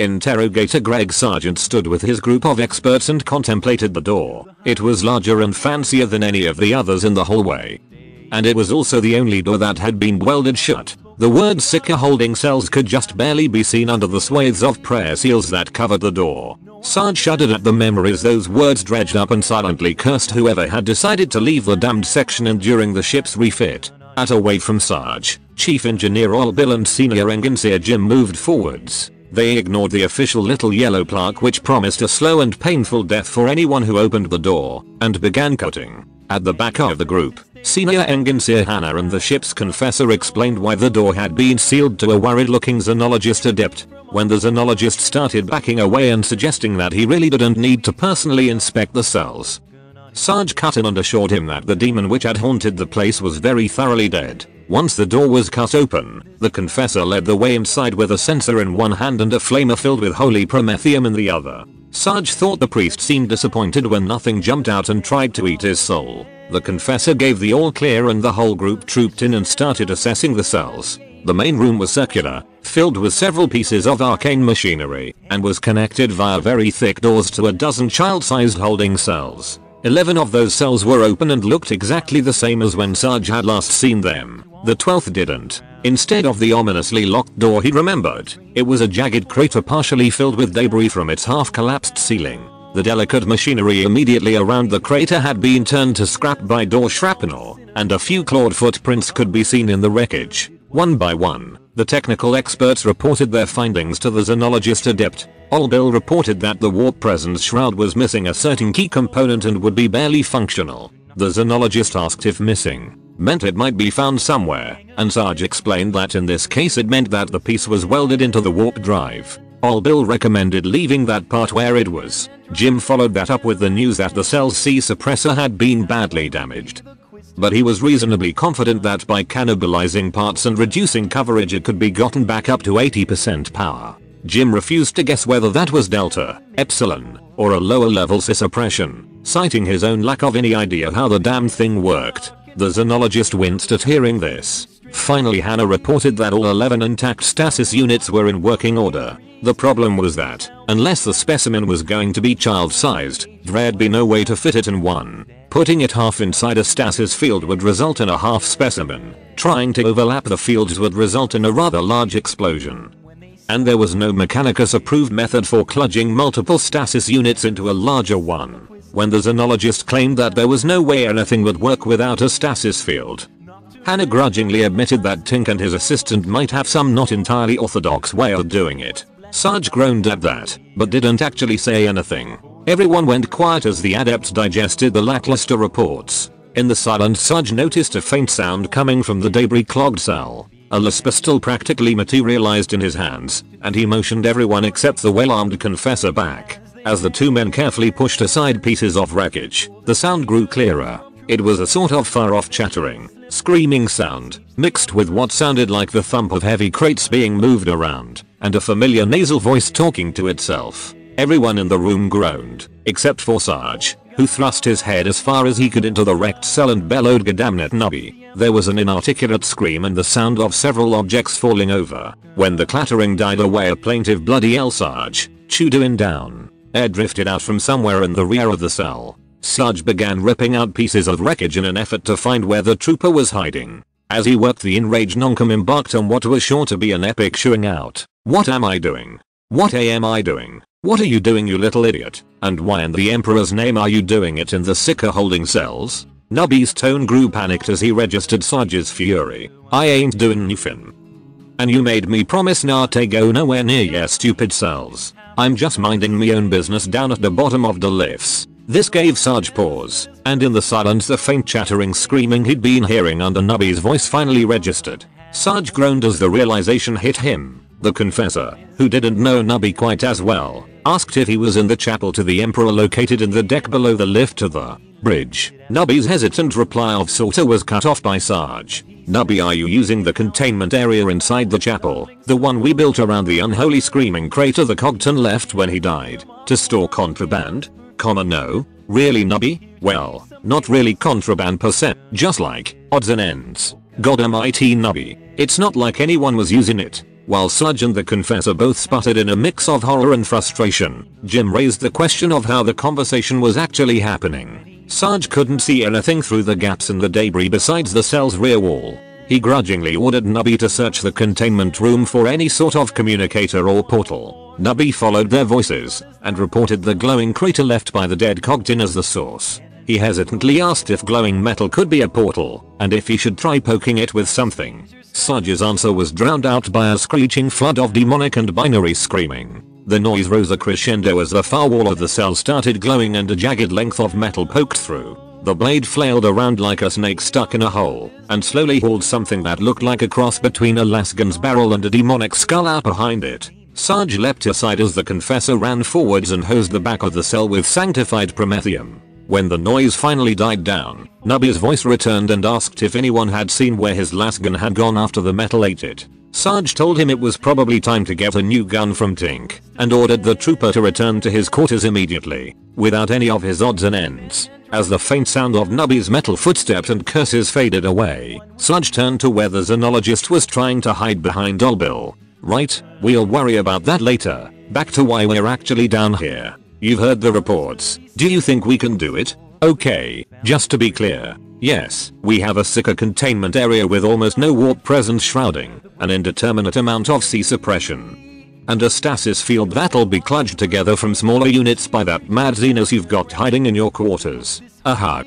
Interrogator Greg Sargent stood with his group of experts and contemplated the door. It was larger and fancier than any of the others in the hallway. And it was also the only door that had been welded shut. The word Psyker holding cells could just barely be seen under the swathes of prayer seals that covered the door. Sarge shuddered at the memories those words dredged up and silently cursed whoever had decided to leave the damned section in during the ship's refit. At away from Sarge, Chief Engineer Ol Bill and Senior Engineer Jim moved forwards. They ignored the official little yellow plaque which promised a slow and painful death for anyone who opened the door, and began cutting. At the back of the group, Senior Engineer Hannah and the ship's confessor explained why the door had been sealed to a worried looking xenologist adept. When the xenologist started backing away and suggesting that he really didn't need to personally inspect the cells. Sarge cut in and assured him that the demon which had haunted the place was very thoroughly dead. Once the door was cut open, the confessor led the way inside with a censer in one hand and a flamer filled with holy promethium in the other. Sarge thought the priest seemed disappointed when nothing jumped out and tried to eat his soul. The confessor gave the all clear and the whole group trooped in and started assessing the cells. The main room was circular, filled with several pieces of arcane machinery, and was connected via very thick doors to a dozen child-sized holding cells. 11 of those cells were open and looked exactly the same as when Sarge had last seen them. The 12th didn't. Instead of the ominously locked door he remembered, it was a jagged crater partially filled with debris from its half-collapsed ceiling. The delicate machinery immediately around the crater had been turned to scrap by door shrapnel, and a few clawed footprints could be seen in the wreckage. One by one, the technical experts reported their findings to the xenologist adept. Ol Bill reported that the warp presence shroud was missing a certain key component and would be barely functional. The xenologist asked if missing meant it might be found somewhere, and Sarge explained that in this case it meant that the piece was welded into the warp drive. Ol Bill recommended leaving that part where it was. Jim followed that up with the news that the cell C suppressor had been badly damaged. But he was reasonably confident that by cannibalizing parts and reducing coverage it could be gotten back up to 80% power. Jim refused to guess whether that was delta, epsilon, or a lower level suppression, citing his own lack of any idea how the damn thing worked. The xenologist winced at hearing this. Finally Hannah reported that all 11 intact stasis units were in working order. The problem was that, unless the specimen was going to be child-sized, there'd be no way to fit it in one. Putting it half inside a stasis field would result in a half specimen. Trying to overlap the fields would result in a rather large explosion. And there was no Mechanicus approved method for cludging multiple stasis units into a larger one when the xenologist claimed that there was no way anything would work without a stasis field. Hannah grudgingly admitted that Tink and his assistant might have some not entirely orthodox way of doing it. Sarge groaned at that, but didn't actually say anything. Everyone went quiet as the adepts digested the lackluster reports. In the silence Sarge noticed a faint sound coming from the debris clogged cell. A LAS still practically materialized in his hands, and he motioned everyone except the well-armed confessor back. As the two men carefully pushed aside pieces of wreckage, the sound grew clearer. It was a sort of far-off chattering, screaming sound, mixed with what sounded like the thump of heavy crates being moved around, and a familiar nasal voice talking to itself. Everyone in the room groaned, except for Sarge, who thrust his head as far as he could into the wrecked cell and bellowed Godamnit Nubby. There was an inarticulate scream and the sound of several objects falling over. When the clattering died away a plaintive bloody yell Sarge, Chudoin down. Air drifted out from somewhere in the rear of the cell. Sarge began ripping out pieces of wreckage in an effort to find where the trooper was hiding. As he worked the enraged Noncom embarked on what was sure to be an epic showing out. What am I doing? What am I doing? What are you doing you little idiot? And why in the emperor's name are you doing it in the psyker holding cells? Nubby's tone grew panicked as he registered Sarge's fury. I ain't doing nothing. And you made me promise not to go nowhere near your stupid cells. I'm just minding me own business down at the bottom of the lifts. This gave Sarge pause, and in the silence the faint chattering screaming he'd been hearing under Nubby's voice finally registered. Sarge groaned as the realization hit him. The confessor, who didn't know Nubby quite as well, asked if he was in the chapel to the emperor located in the deck below the lift to the bridge. Nubby's hesitant reply of sorta was cut off by Sarge. Nubby are you using the containment area inside the chapel, the one we built around the unholy screaming crater the Cogton left when he died, to store contraband? Comma no? Really Nubby? Well, not really contraband per se, just like, odds and ends. God almighty Nubby, it's not like anyone was using it. While Sarge and the Confessor both sputtered in a mix of horror and frustration, Jim raised the question of how the conversation was actually happening. Sarge couldn't see anything through the gaps in the debris besides the cell's rear wall. He grudgingly ordered Nubby to search the containment room for any sort of communicator or portal. Nubby followed their voices and reported the glowing crater left by the dead Cogtin as the source. He hesitantly asked if glowing metal could be a portal and if he should try poking it with something. Sarge's answer was drowned out by a screeching flood of demonic and binary screaming. The noise rose a crescendo as the far wall of the cell started glowing and a jagged length of metal poked through. The blade flailed around like a snake stuck in a hole and slowly hauled something that looked like a cross between a lasgun's barrel and a demonic skull out behind it. Sarge leapt aside as the confessor ran forwards and hosed the back of the cell with sanctified promethium. When the noise finally died down, Nubby's voice returned and asked if anyone had seen where his last gun had gone after the metal ate it. Sarge told him it was probably time to get a new gun from Tink and ordered the trooper to return to his quarters immediately, without any of his odds and ends. As the faint sound of Nubby's metal footsteps and curses faded away, Sarge turned to where the xenologist was trying to hide behind Olbil. Right, we'll worry about that later. Back to why we're actually down here. You've heard the reports. Do you think we can do it? Okay, just to be clear. Yes, we have a Psyker containment area with almost no warp presence shrouding, an indeterminate amount of psi suppression, and a stasis field that'll be clutched together from smaller units by that mad Xenos you've got hiding in your quarters. Aha.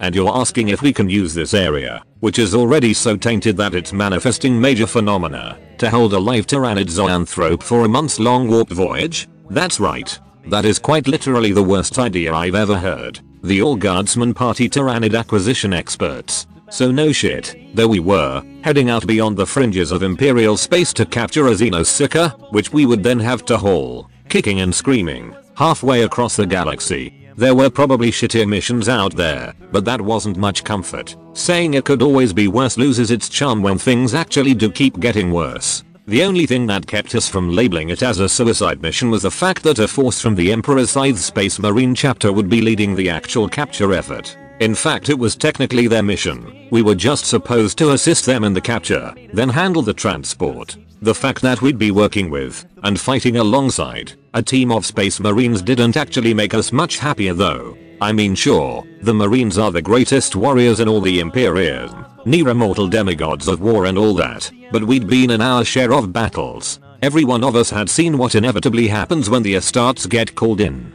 And you're asking if we can use this area, which is already so tainted that it's manifesting major phenomena, to hold a live Tyranid zoanthrope for a months long warp voyage? That's right. That is quite literally the worst idea I've ever heard. The All Guardsman Party Tyranid acquisition experts. So no shit, though we were, heading out beyond the fringes of Imperial space to capture a Xenoseeker, which we would then have to haul, kicking and screaming, halfway across the galaxy. There were probably shittier missions out there, but that wasn't much comfort. Saying it could always be worse loses its charm when things actually do keep getting worse. The only thing that kept us from labeling it as a suicide mission was the fact that a force from the Emperor's Scythe Space Marine chapter would be leading the actual capture effort. In fact it was technically their mission. We were just supposed to assist them in the capture, then handle the transport. The fact that we'd be working with, and fighting alongside, a team of space marines didn't actually make us much happier though. I mean sure, the marines are the greatest warriors in all the Imperium, near immortal demigods of war and all that, but we'd been in our share of battles. Every one of us had seen what inevitably happens when the Astartes get called in.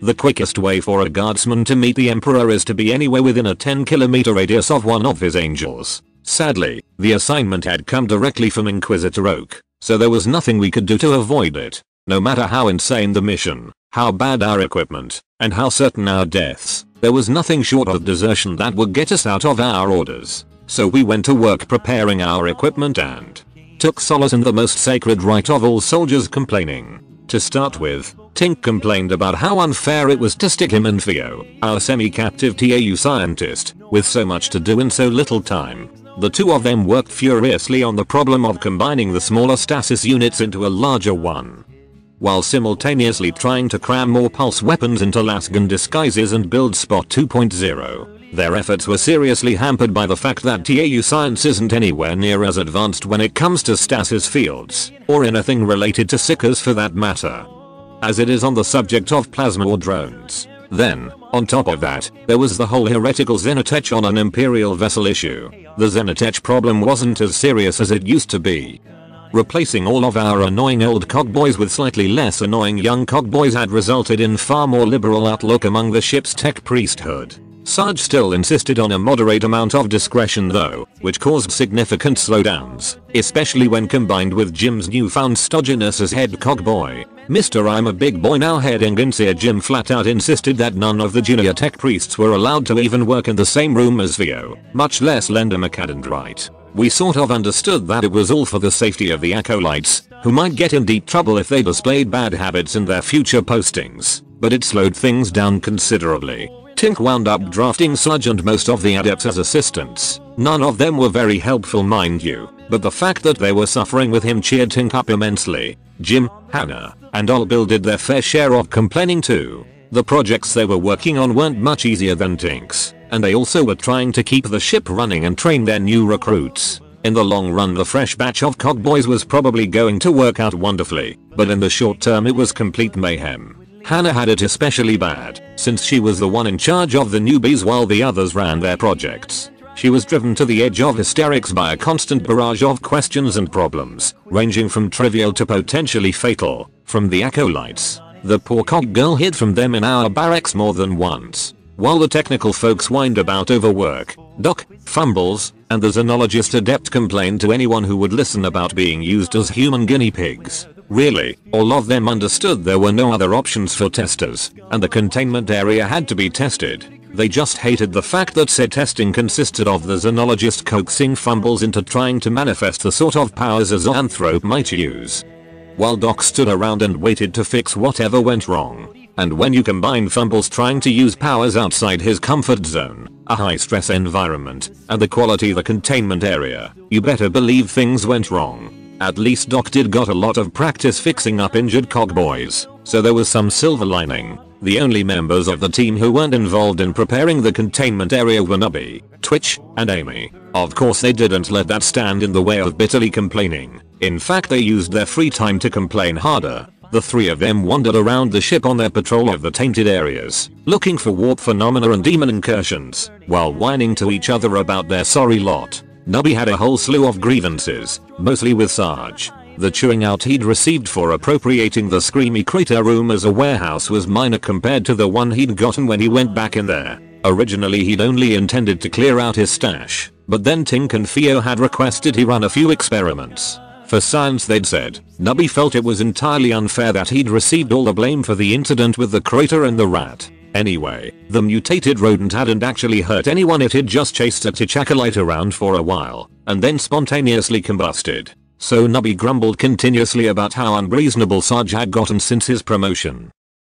The quickest way for a guardsman to meet the Emperor is to be anywhere within a 10 kilometer radius of one of his angels. Sadly, the assignment had come directly from Inquisitor Oak, so there was nothing we could do to avoid it. No matter how insane the mission, how bad our equipment, and how certain our deaths, there was nothing short of desertion that would get us out of our orders. So we went to work preparing our equipment and took solace in the most sacred right of all soldiers complaining. To start with, Tink complained about how unfair it was to stick him and Theo, our semi-captive TAU scientist, with so much to do in so little time. The two of them worked furiously on the problem of combining the smaller stasis units into a larger one. While simultaneously trying to cram more pulse weapons into Lasgun disguises and build Spot 2.0. Their efforts were seriously hampered by the fact that TAU science isn't anywhere near as advanced when it comes to stasis fields, or anything related to Psykers for that matter, as it is on the subject of plasma or drones. Then, on top of that, there was the whole heretical Xenotech on an Imperial vessel issue. The Xenotech problem wasn't as serious as it used to be. Replacing all of our annoying old cogboys with slightly less annoying young cogboys had resulted in far more liberal outlook among the ship's tech priesthood. Sarge still insisted on a moderate amount of discretion though, which caused significant slowdowns, especially when combined with Jim's newfound stodginess as head cogboy. Mr. I'm a big boy now head Enginseer Jim flat out insisted that none of the junior tech priests were allowed to even work in the same room as Theo, much less lend a right. We sort of understood that it was all for the safety of the acolytes, who might get in deep trouble if they displayed bad habits in their future postings, but it slowed things down considerably. Tink wound up drafting Sarge and most of the adepts as assistants. None of them were very helpful mind you, but the fact that they were suffering with him cheered Tink up immensely. Jim, Hannah, and Olbil did their fair share of complaining too. The projects they were working on weren't much easier than Tink's, and they also were trying to keep the ship running and train their new recruits. In the long run the fresh batch of cogboys was probably going to work out wonderfully, but in the short term it was complete mayhem. Hannah had it especially bad, since she was the one in charge of the newbies while the others ran their projects. She was driven to the edge of hysterics by a constant barrage of questions and problems, ranging from trivial to potentially fatal, from the acolytes. The poor cog girl hid from them in our barracks more than once. While the technical folks whined about overwork, Doc, fumbles, and the xenologist adept complained to anyone who would listen about being used as human guinea pigs. Really, all of them understood there were no other options for testers, and the containment area had to be tested. They just hated the fact that said testing consisted of the xenologist coaxing fumbles into trying to manifest the sort of powers a zoanthrope might use. While Doc stood around and waited to fix whatever went wrong. And when you combine fumbles trying to use powers outside his comfort zone, a high stress environment, and the quality of the containment area, you better believe things went wrong. At least Doc did got a lot of practice fixing up injured cogboys, so there was some silver lining. The only members of the team who weren't involved in preparing the containment area were Nubby, Twitch, and Amy. Of course they didn't let that stand in the way of bitterly complaining. In fact they used their free time to complain harder. The three of them wandered around the ship on their patrol of the tainted areas, looking for warp phenomena and demon incursions, while whining to each other about their sorry lot. Nubby had a whole slew of grievances, mostly with Sarge. The chewing out he'd received for appropriating the screamy crater room as a warehouse was minor compared to the one he'd gotten when he went back in there. Originally he'd only intended to clear out his stash, but then Tink and Theo had requested he run a few experiments. For science they'd said, Nubby felt it was entirely unfair that he'd received all the blame for the incident with the crater and the rat. Anyway, the mutated rodent hadn't actually hurt anyone it had just chased a tech acolyte around for a while, and then spontaneously combusted. So Nubby grumbled continuously about how unreasonable Sarge had gotten since his promotion.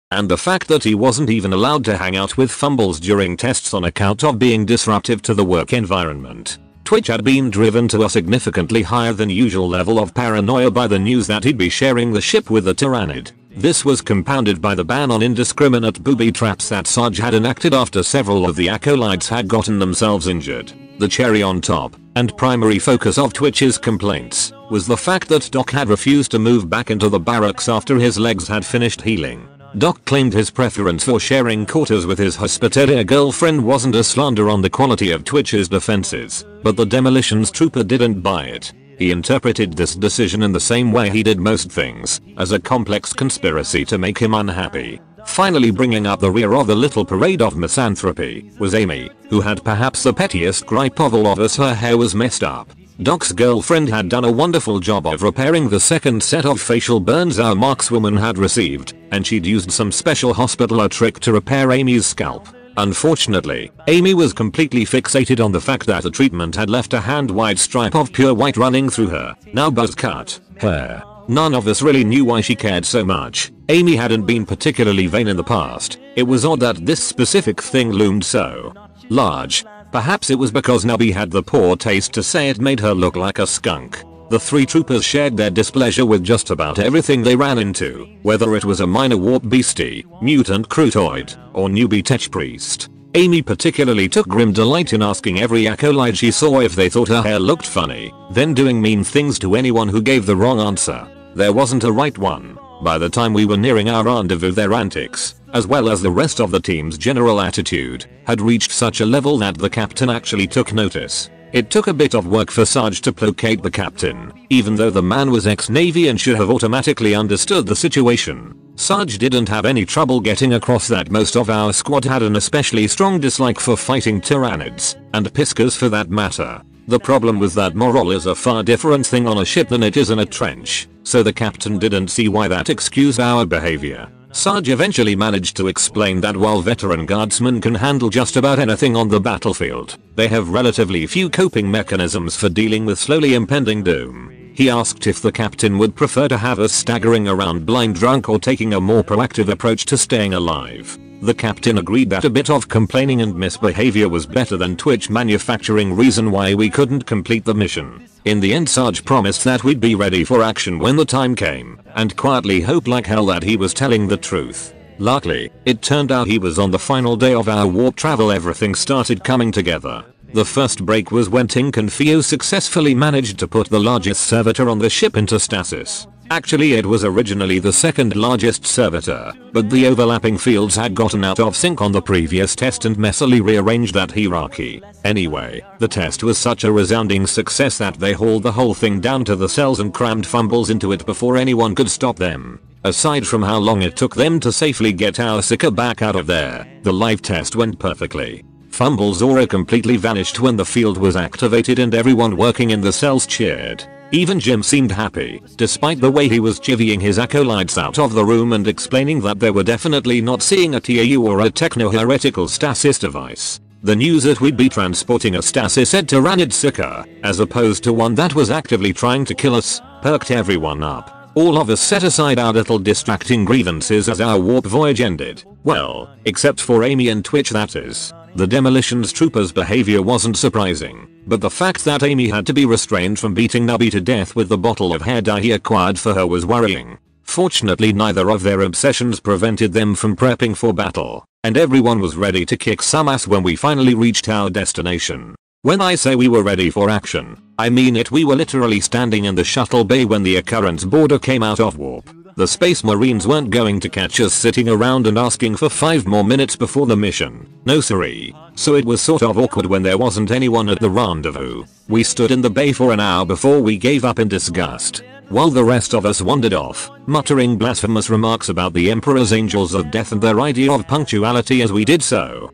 And the fact that he wasn't even allowed to hang out with fumbles during tests on account of being disruptive to the work environment. Twitch had been driven to a significantly higher than usual level of paranoia by the news that he'd be sharing the ship with the Tyranid. This was compounded by the ban on indiscriminate booby traps that Sarge had enacted after several of the acolytes had gotten themselves injured. The cherry on top, and primary focus of Twitch's complaints, was the fact that Doc had refused to move back into the barracks after his legs had finished healing. Doc claimed his preference for sharing quarters with his hospitalier girlfriend wasn't a slander on the quality of Twitch's defenses, but the demolitions trooper didn't buy it. He interpreted this decision in the same way he did most things, as a complex conspiracy to make him unhappy. Finally bringing up the rear of the little parade of misanthropy was Amy, who had perhaps the pettiest gripe of all of us her hair was messed up. Doc's girlfriend had done a wonderful job of repairing the second set of facial burns our markswoman had received, and she'd used some special hospitaler trick to repair Amy's scalp. Unfortunately, Amy was completely fixated on the fact that the treatment had left a hand-wide stripe of pure white running through her, now buzz-cut, hair. None of us really knew why she cared so much. Amy hadn't been particularly vain in the past. It was odd that this specific thing loomed so large. Perhaps it was because Nubby had the poor taste to say it made her look like a skunk. The three troopers shared their displeasure with just about everything they ran into, whether it was a minor warp beastie, mutant crutoid, or newbie tech priest. Amy particularly took grim delight in asking every acolyte she saw if they thought her hair looked funny, then doing mean things to anyone who gave the wrong answer. There wasn't a right one. By the time we were nearing our rendezvous their antics, as well as the rest of the team's general attitude, had reached such a level that the captain actually took notice. It took a bit of work for Sarge to placate the captain, even though the man was ex-Navy and should have automatically understood the situation. Sarge didn't have any trouble getting across that most of our squad had an especially strong dislike for fighting tyranids, and psykers for that matter. The problem was that morale is a far different thing on a ship than it is in a trench, so the captain didn't see why that excused our behavior. Sarge eventually managed to explain that while veteran guardsmen can handle just about anything on the battlefield, they have relatively few coping mechanisms for dealing with slowly impending doom. He asked if the captain would prefer to have us staggering around blind drunk or taking a more proactive approach to staying alive. The captain agreed that a bit of complaining and misbehavior was better than Twitch manufacturing reason why we couldn't complete the mission. In the end Sarge promised that we'd be ready for action when the time came, and quietly hoped like hell that he was telling the truth. Luckily, it turned out he was on the final day of our warp travel everything started coming together. The first break was when Tink and Theo successfully managed to put the largest servitor on the ship into stasis. Actually it was originally the second largest servitor, but the overlapping fields had gotten out of sync on the previous test and messily rearranged that hierarchy. Anyway, the test was such a resounding success that they hauled the whole thing down to the cells and crammed fumbles into it before anyone could stop them. Aside from how long it took them to safely get our Psyker back out of there, the live test went perfectly. Fumble's aura completely vanished when the field was activated and everyone working in the cells cheered. Even Jim seemed happy, despite the way he was chivying his acolytes out of the room and explaining that they were definitely not seeing a TAU or a techno-heretical stasis device. The news that we'd be transporting a stasis to Tyranid Psyker, as opposed to one that was actively trying to kill us, perked everyone up. All of us set aside our little distracting grievances as our warp voyage ended. Well, except for Amy and Twitch that is. The demolitions trooper's behavior wasn't surprising, but the fact that Amy had to be restrained from beating Nubby to death with the bottle of hair dye he acquired for her was worrying. Fortunately neither of their obsessions prevented them from prepping for battle, and everyone was ready to kick some ass when we finally reached our destination. When I say we were ready for action, I mean it we were literally standing in the shuttle bay when the occurrence border came out of warp. The space marines weren't going to catch us sitting around and asking for 5 more minutes before the mission. No siree. So it was sort of awkward when there wasn't anyone at the rendezvous. We stood in the bay for an hour before we gave up in disgust. While the rest of us wandered off, muttering blasphemous remarks about the Emperor's Angels of Death and their idea of punctuality as we did so.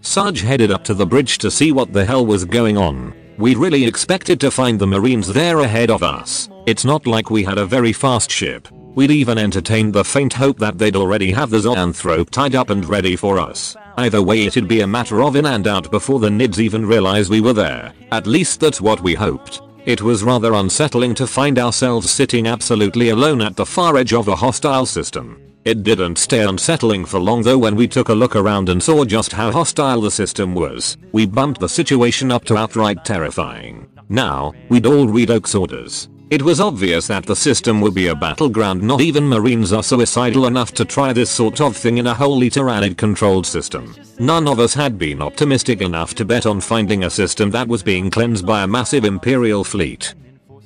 Sarge headed up to the bridge to see what the hell was going on. We really expected to find the marines there ahead of us. It's not like we had a very fast ship. We'd even entertained the faint hope that they'd already have the zoanthrope tied up and ready for us. Either way it'd be a matter of in and out before the nids even realize we were there. At least that's what we hoped. It was rather unsettling to find ourselves sitting absolutely alone at the far edge of a hostile system. It didn't stay unsettling for long though when we took a look around and saw just how hostile the system was. We bumped the situation up to outright terrifying. Now, we'd all read Oak's orders. It was obvious that the system would be a battleground not even marines are suicidal enough to try this sort of thing in a wholly Tyranid controlled system. None of us had been optimistic enough to bet on finding a system that was being cleansed by a massive imperial fleet.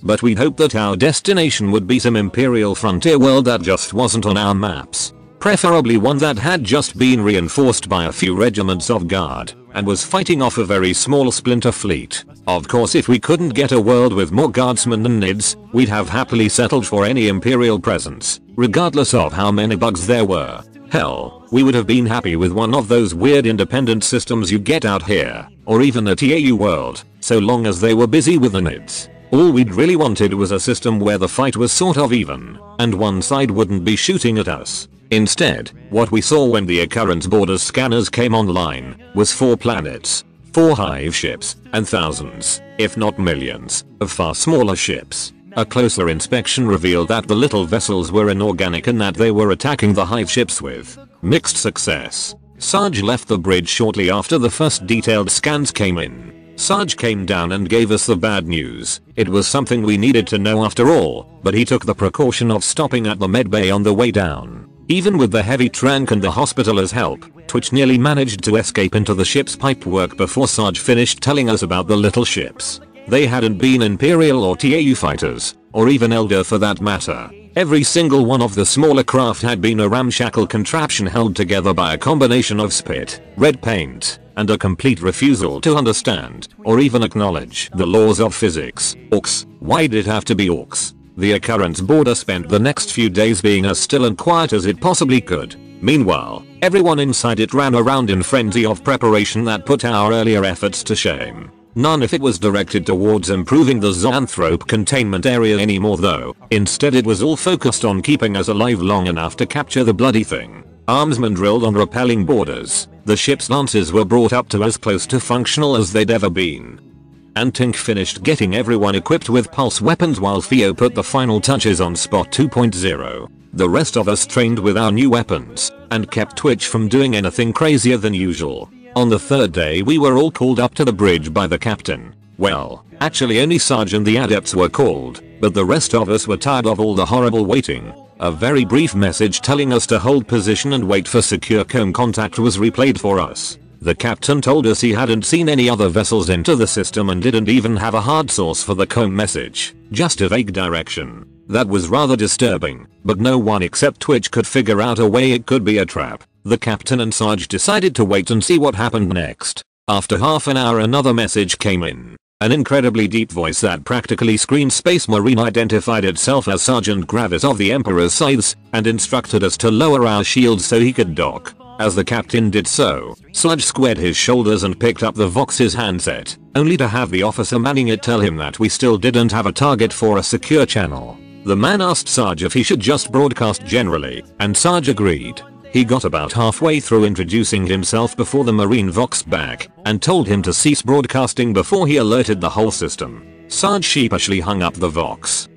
But we'd hoped that our destination would be some imperial frontier world that just wasn't on our maps. Preferably one that had just been reinforced by a few regiments of guard and was fighting off a very small splinter fleet. Of course if we couldn't get a world with more guardsmen than NIDS, we'd have happily settled for any imperial presence, regardless of how many bugs there were. Hell, we would have been happy with one of those weird independent systems you get out here, or even a TAU world, so long as they were busy with the NIDS. All we'd really wanted was a system where the fight was sort of even, and one side wouldn't be shooting at us. Instead, what we saw when the occurrence borders scanners came online was 4 planets, 4 hive ships, and thousands, if not millions, of far smaller ships. A closer inspection revealed that the little vessels were inorganic and that they were attacking the hive ships with mixed success. Sarge left the bridge shortly after the first detailed scans came in. Sarge came down and gave us the bad news. It was something we needed to know after all, but he took the precaution of stopping at the medbay on the way down. Even with the heavy trank and the hospitaller's help, Twitch nearly managed to escape into the ship's pipework before Sarge finished telling us about the little ships. They hadn't been Imperial or TAU fighters, or even Eldar for that matter. Every single one of the smaller craft had been a ramshackle contraption held together by a combination of spit, red paint, and a complete refusal to understand, or even acknowledge the laws of physics. Orks, why did it have to be orks? The occurrence border spent the next few days being as still and quiet as it possibly could. Meanwhile, everyone inside it ran around in frenzy of preparation that put our earlier efforts to shame. None if it was directed towards improving the Zoanthrope containment area anymore though. Instead it was all focused on keeping us alive long enough to capture the bloody thing. Armsmen drilled on repelling borders. The ship's lances were brought up to as close to functional as they'd ever been and Tink finished getting everyone equipped with pulse weapons while Theo put the final touches on Spot 2.0. The rest of us trained with our new weapons, and kept Twitch from doing anything crazier than usual. On the third day we were all called up to the bridge by the captain. Well, actually only Sarge and the adepts were called, but the rest of us were tired of all the horrible waiting. A very brief message telling us to hold position and wait for secure comb contact was replayed for us. The captain told us he hadn't seen any other vessels enter the system and didn't even have a hard source for the comms message, just a vague direction. That was rather disturbing, but no one except Twitch could figure out a way it could be a trap. The captain and Sarge decided to wait and see what happened next. After half an hour another message came in. An incredibly deep voice that practically screamed Space Marine identified itself as Sergeant Gravis of the Emperor's Scythes and instructed us to lower our shields so he could dock. As the captain did so, Sarge squared his shoulders and picked up the Vox's handset, only to have the officer manning it tell him that we still didn't have a target for a secure channel. The man asked Sarge if he should just broadcast generally, and Sarge agreed. He got about halfway through introducing himself before the Marine Vox back and told him to cease broadcasting before he alerted the whole system. Sarge sheepishly hung up the Vox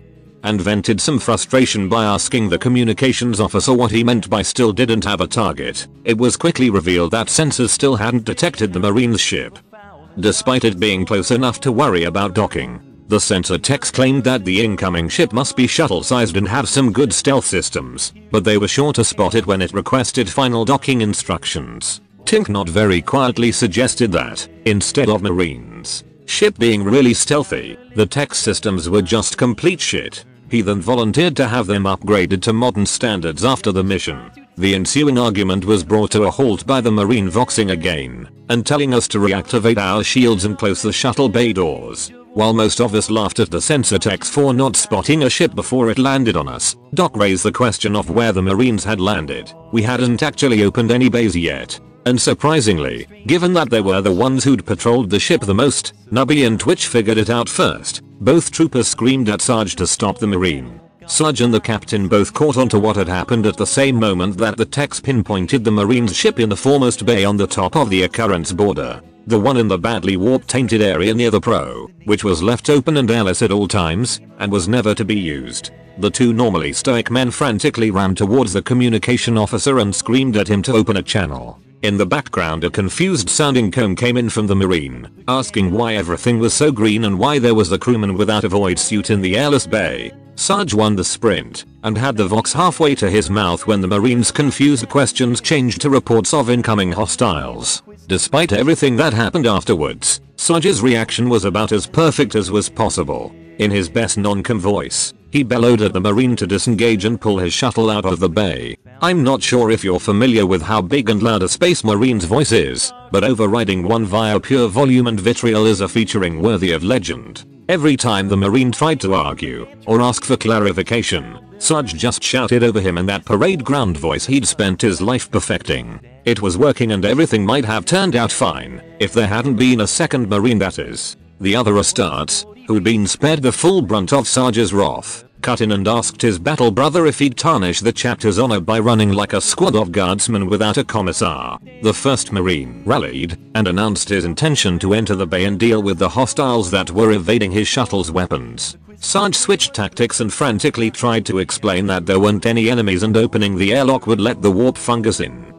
and vented some frustration by asking the communications officer what he meant by still didn't have a target. It was quickly revealed that sensors still hadn't detected the Marine's ship. Despite it being close enough to worry about docking, the sensor techs claimed that the incoming ship must be shuttle sized and have some good stealth systems, but they were sure to spot it when it requested final docking instructions. Tink not very quietly suggested that, instead of marines, ship being really stealthy, the tech systems were just complete shit. He then volunteered to have them upgraded to modern standards after the mission. The ensuing argument was brought to a halt by the marine voxing again, and telling us to reactivate our shields and close the shuttle bay doors. While most of us laughed at the sensor techs for not spotting a ship before it landed on us, Doc raised the question of where the marines had landed. We hadn't actually opened any bays yet. And surprisingly, given that they were the ones who'd patrolled the ship the most, Nubby and Twitch figured it out first. Both troopers screamed at Sarge to stop the marine. Sarge and the captain both caught on to what had happened at the same moment that the techs pinpointed the marine's ship in the foremost bay on the top of the occurrence border. The one in the badly warp tainted area near the pro, which was left open and airless at all times, and was never to be used. The two normally stoic men frantically ran towards the communication officer and screamed at him to open a channel. In the background a confused sounding comb came in from the marine, asking why everything was so green and why there was a crewman without a void suit in the airless bay. Sarge won the sprint, and had the Vox halfway to his mouth when the marine's confused questions changed to reports of incoming hostiles. Despite everything that happened afterwards, Sarge's reaction was about as perfect as was possible. In his best non-com voice, he bellowed at the marine to disengage and pull his shuttle out of the bay. I'm not sure if you're familiar with how big and loud a space marine's voice is, but overriding one via pure volume and vitriol is a featuring worthy of legend. Every time the marine tried to argue or ask for clarification, Sarge just shouted over him in that parade ground voice he'd spent his life perfecting. It was working and everything might have turned out fine if there hadn't been a second marine that is. The other Astartes, who'd been spared the full brunt of Sarge's wrath, cut in and asked his battle brother if he'd tarnish the chapter's honor by running like a squad of guardsmen without a commissar. The first marine rallied and announced his intention to enter the bay and deal with the hostiles that were evading his shuttle's weapons. Sarge switched tactics and frantically tried to explain that there weren't any enemies and opening the airlock would let the warp fungus in.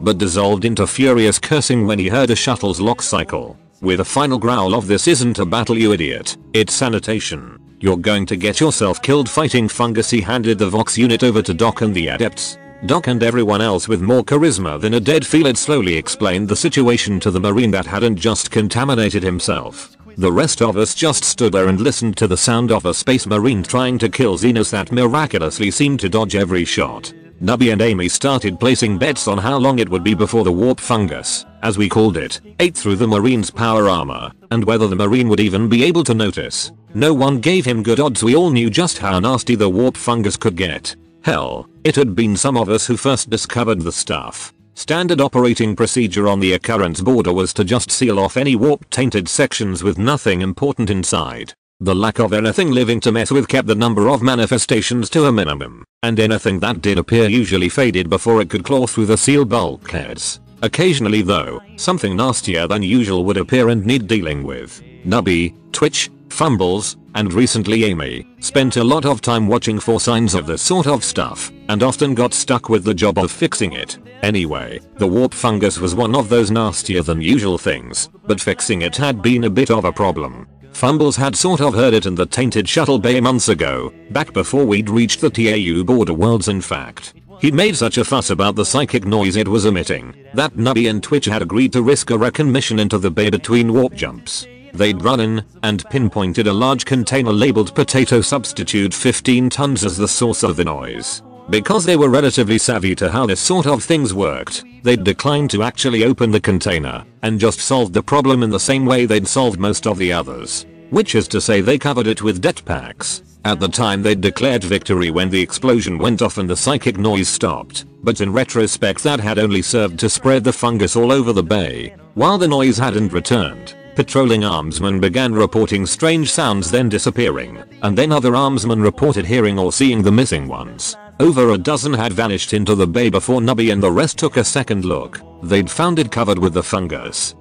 But dissolved into furious cursing when he heard a shuttle's lock cycle. With a final growl of this isn't a battle you idiot, it's sanitation. You're going to get yourself killed fighting fungus he handed the Vox unit over to Doc and the adepts. Doc and everyone else with more charisma than a dead Felid slowly explained the situation to the marine that hadn't just contaminated himself. The rest of us just stood there and listened to the sound of a space marine trying to kill Xenos that miraculously seemed to dodge every shot. Nubby and Amy started placing bets on how long it would be before the warp fungus, as we called it, ate through the marine's power armor, and whether the marine would even be able to notice. No one gave him good odds we all knew just how nasty the warp fungus could get. Hell, it had been some of us who first discovered the stuff. Standard operating procedure on the occurrence border was to just seal off any warp tainted sections with nothing important inside. The lack of anything living to mess with kept the number of manifestations to a minimum, and anything that did appear usually faded before it could claw through the seal bulkheads. Occasionally though, something nastier than usual would appear and need dealing with. Nubby, Twitch, Fumbles, and recently Amy, spent a lot of time watching for signs of this sort of stuff, and often got stuck with the job of fixing it. Anyway, the warp fungus was one of those nastier than usual things, but fixing it had been a bit of a problem. Fumbles had sort of heard it in the tainted shuttle bay months ago, back before we'd reached the TAU border worlds in fact. He'd made such a fuss about the psychic noise it was emitting that Nubby and Twitch had agreed to risk a recon mission into the bay between warp jumps. They'd run in and pinpointed a large container labeled potato substitute 15 tons as the source of the noise. Because they were relatively savvy to how this sort of things worked, they'd declined to actually open the container and just solved the problem in the same way they'd solved most of the others. Which is to say they covered it with det packs. At the time they'd declared victory when the explosion went off and the psychic noise stopped, but in retrospect that had only served to spread the fungus all over the bay. While the noise hadn't returned, patrolling armsmen began reporting strange sounds then disappearing, and then other armsmen reported hearing or seeing the missing ones. Over a dozen had vanished into the bay before Nubby and the rest took a second look. They'd found it covered with the fungus.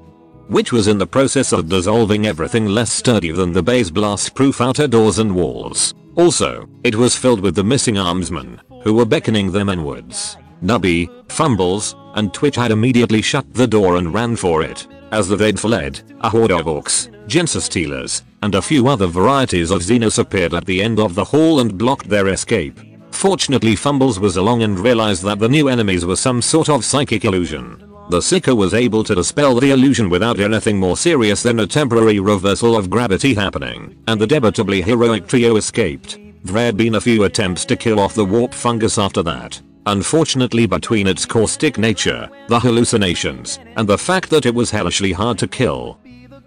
Which was in the process of dissolving everything less sturdy than the bay's blast-proof outer doors and walls. Also, it was filled with the missing armsmen, who were beckoning them inwards. Nubby, Fumbles, and Twitch had immediately shut the door and ran for it. As the they'd fled, a horde of orks, Gensa and a few other varieties of Xenos appeared at the end of the hall and blocked their escape. Fortunately Fumbles was along and realized that the new enemies were some sort of psychic illusion. The Psyker was able to dispel the illusion without anything more serious than a temporary reversal of gravity happening, and the debatably heroic trio escaped. There had been a few attempts to kill off the warp fungus after that. Unfortunately between its caustic nature, the hallucinations, and the fact that it was hellishly hard to kill,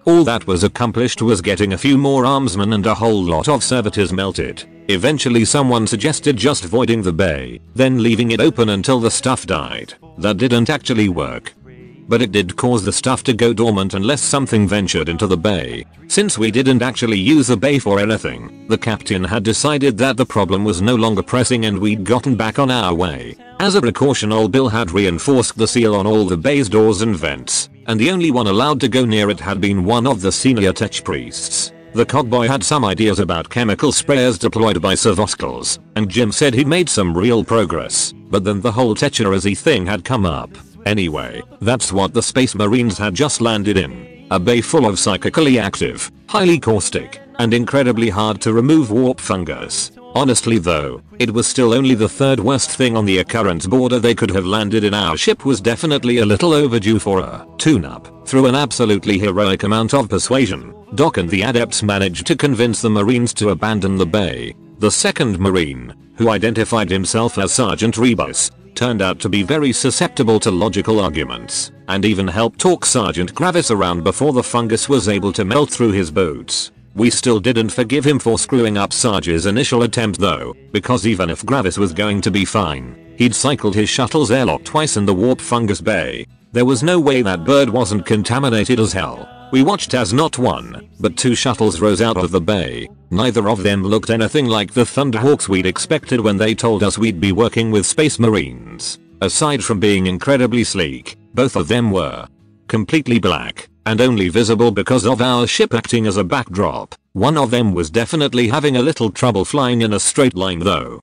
all that was accomplished was getting a few more armsmen and a whole lot of servitors melted. Eventually someone suggested just voiding the bay, then leaving it open until the stuff died. That didn't actually work. But it did cause the stuff to go dormant unless something ventured into the bay. Since we didn't actually use the bay for anything, the captain had decided that the problem was no longer pressing and we'd gotten back on our way. As a precaution old Bill had reinforced the seal on all the bay's doors and vents, and the only one allowed to go near it had been one of the senior tech priests. The cogboy had some ideas about chemical sprayers deployed by servo-skulls, and Jim said he'd made some real progress, but then the whole tech-heresy thing had come up. Anyway, that's what the Space Marines had just landed in. A bay full of psychically active, highly caustic, and incredibly hard to remove warp fungus. Honestly though, it was still only the third worst thing on the occurrence border they could have landed in our ship was definitely a little overdue for a tune-up. Through an absolutely heroic amount of persuasion, Doc and the adepts managed to convince the marines to abandon the bay. The second marine, who identified himself as Sergeant Rebus, turned out to be very susceptible to logical arguments, and even helped talk Sergeant Gravis around before the fungus was able to melt through his boots. We still didn't forgive him for screwing up Sarge's initial attempt though, because even if Gravis was going to be fine, he'd cycled his shuttle's airlock twice in the warp fungus bay. There was no way that bird wasn't contaminated as hell. We watched as not one, but two shuttles rose out of the bay. Neither of them looked anything like the Thunderhawks we'd expected when they told us we'd be working with space marines. Aside from being incredibly sleek, both of them were completely black and only visible because of our ship acting as a backdrop. One of them was definitely having a little trouble flying in a straight line though.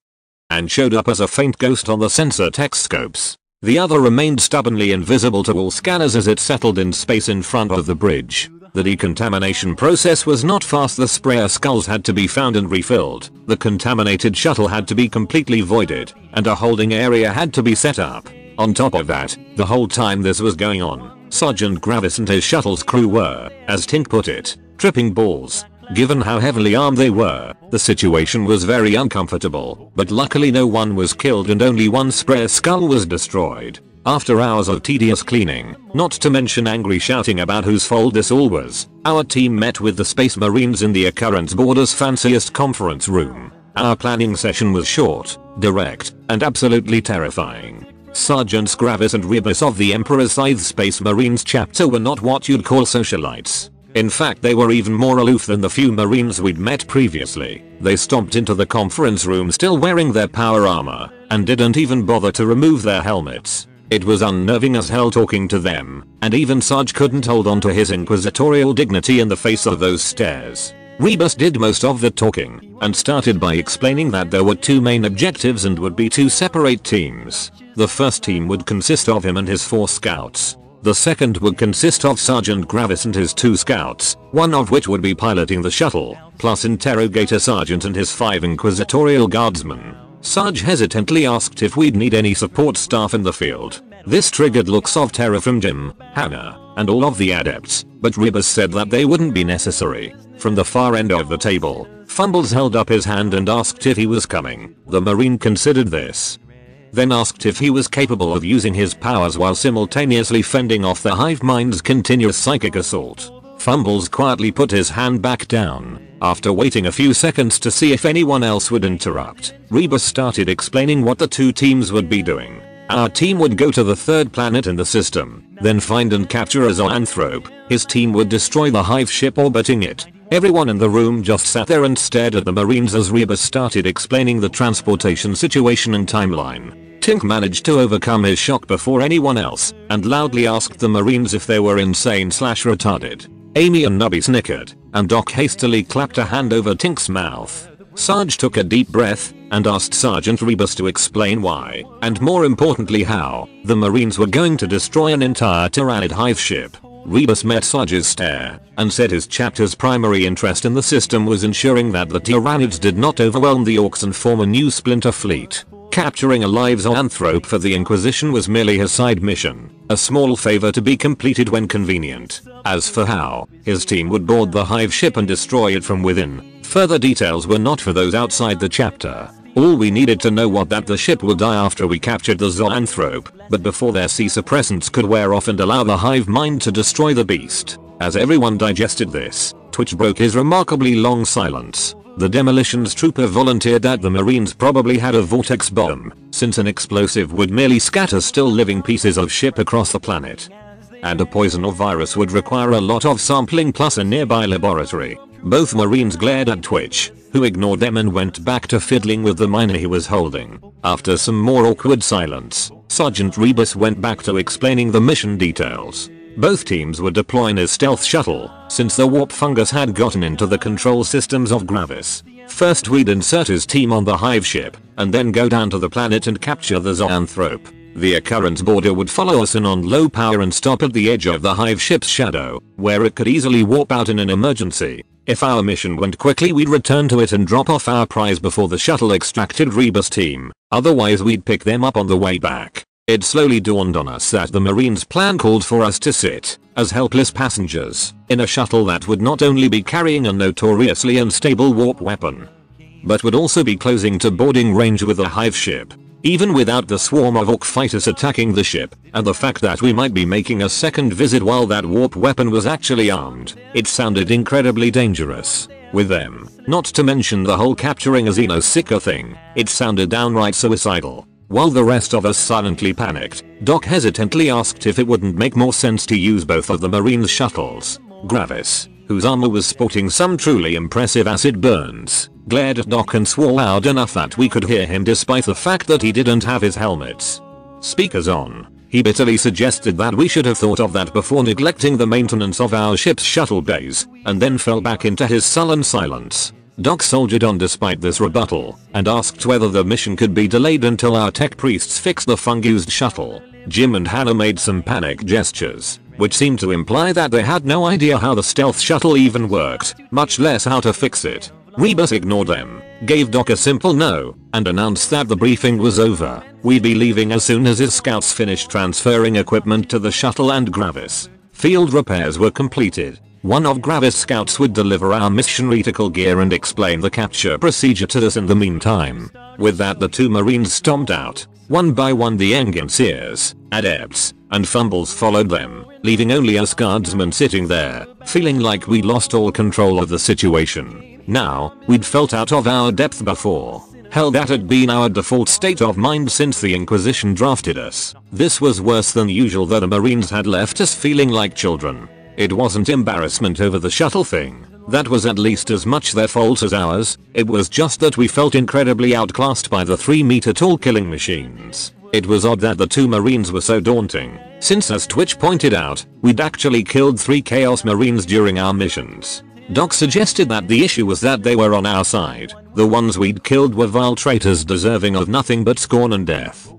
And showed up as a faint ghost on the sensor tech scopes. The other remained stubbornly invisible to all scanners as it settled in space in front of the bridge. The decontamination process was not fast the sprayer skulls had to be found and refilled, the contaminated shuttle had to be completely voided, and a holding area had to be set up. On top of that, the whole time this was going on, Sergeant Gravis and his shuttle's crew were, as Tink put it, tripping balls. Given how heavily armed they were, the situation was very uncomfortable, but luckily no one was killed and only one sprayer skull was destroyed. After hours of tedious cleaning, not to mention angry shouting about whose fault this all was, our team met with the Space Marines in the Occurrence Border's fanciest conference room. Our planning session was short, direct, and absolutely terrifying. Sergeants Gravis and Rebus of the Emperor's Scythe Space Marines chapter were not what you'd call socialites. In fact they were even more aloof than the few marines we'd met previously. They stomped into the conference room still wearing their power armor, and didn't even bother to remove their helmets. It was unnerving as hell talking to them, and even Sarge couldn't hold on to his inquisitorial dignity in the face of those stares. Rebus did most of the talking, and started by explaining that there were two main objectives and would be two separate teams. The first team would consist of him and his four scouts. The second would consist of Sergeant Gravis and his two scouts, one of which would be piloting the shuttle, plus Interrogator Sergeant and his five Inquisitorial guardsmen. Sarge hesitantly asked if we'd need any support staff in the field. This triggered looks of terror from Jim, Hannah, and all of the adepts, but Rebus said that they wouldn't be necessary. From the far end of the table, Fumbles held up his hand and asked if he was coming. The marine considered this. Then asked if he was capable of using his powers while simultaneously fending off the hive mind's continuous psychic assault. Fumbles quietly put his hand back down. After waiting a few seconds to see if anyone else would interrupt, Rebus started explaining what the two teams would be doing. Our team would go to the third planet in the system, then find and capture a zoanthrope. His team would destroy the hive ship orbiting it. Everyone in the room just sat there and stared at the marines as Rebus started explaining the transportation situation and timeline. Tink managed to overcome his shock before anyone else, and loudly asked the marines if they were insane slash retarded. Amy and Nubby snickered, and Doc hastily clapped a hand over Tink's mouth. Sarge took a deep breath and asked Sergeant Rebus to explain why, and more importantly how, the marines were going to destroy an entire Tyranid hive ship. Rebus met Sarge's stare and said his chapter's primary interest in the system was ensuring that the Tyranids did not overwhelm the Orks and form a new splinter fleet. Capturing a live zoanthrope for the Inquisition was merely his side mission, a small favor to be completed when convenient. As for how, his team would board the hive ship and destroy it from within. Further details were not for those outside the chapter. All we needed to know was that the ship would die after we captured the zoanthrope, but before their C suppressants could wear off and allow the hive mind to destroy the beast. As everyone digested this, Twitch broke his remarkably long silence. The demolitions trooper volunteered that the marines probably had a vortex bomb, since an explosive would merely scatter still living pieces of ship across the planet. And a poison or virus would require a lot of sampling plus a nearby laboratory. Both marines glared at Twitch, who ignored them and went back to fiddling with the miner he was holding. After some more awkward silence, Sergeant Rebus went back to explaining the mission details. Both teams were deploying a stealth shuttle, since the warp fungus had gotten into the control systems of Gravis. First we'd insert his team on the hive ship, and then go down to the planet and capture the zoanthrope. The occurrence border would follow us in on low power and stop at the edge of the hive ship's shadow, where it could easily warp out in an emergency. If our mission went quickly we'd return to it and drop off our prize before the shuttle extracted Rebus team, otherwise we'd pick them up on the way back. It slowly dawned on us that the Marines' plan called for us to sit, as helpless passengers, in a shuttle that would not only be carrying a notoriously unstable warp weapon, but would also be closing to boarding range with a hive ship. Even without the swarm of Ork fighters attacking the ship, and the fact that we might be making a second visit while that warp weapon was actually armed, it sounded incredibly dangerous. With them, not to mention the whole capturing a Xenoseeker thing, it sounded downright suicidal. While the rest of us silently panicked, Doc hesitantly asked if it wouldn't make more sense to use both of the Marines' shuttles. Gravis, whose armor was sporting some truly impressive acid burns, glared at Doc and swore loud enough that we could hear him despite the fact that he didn't have his helmets. Speakers on. He bitterly suggested that we should have thought of that before neglecting the maintenance of our ship's shuttle bays, and then fell back into his sullen silence. Doc soldiered on despite this rebuttal, and asked whether the mission could be delayed until our tech priests fixed the fungused shuttle. Jim and Hannah made some panic gestures, which seemed to imply that they had no idea how the stealth shuttle even worked, much less how to fix it. Rebus ignored them, gave Doc a simple no, and announced that the briefing was over. We'd be leaving as soon as his scouts finished transferring equipment to the shuttle and Gravis. Field repairs were completed, one of Gravis scouts would deliver our mission reticle gear and explain the capture procedure to us in the meantime. With that the two marines stomped out. One by one the Enginseers, Adepts, and Fumbles followed them, leaving only us guardsmen sitting there, feeling like we'd lost all control of the situation. Now, we'd felt out of our depth before. Hell that had been our default state of mind since the Inquisition drafted us. This was worse than usual that the marines had left us feeling like children. It wasn't embarrassment over the shuttle thing. That was at least as much their fault as ours, it was just that we felt incredibly outclassed by the 3 meter tall killing machines. It was odd that the two marines were so daunting, since as Twitch pointed out, we'd actually killed 3 chaos marines during our missions. Doc suggested that the issue was that they were on our side, the ones we'd killed were vile traitors deserving of nothing but scorn and death.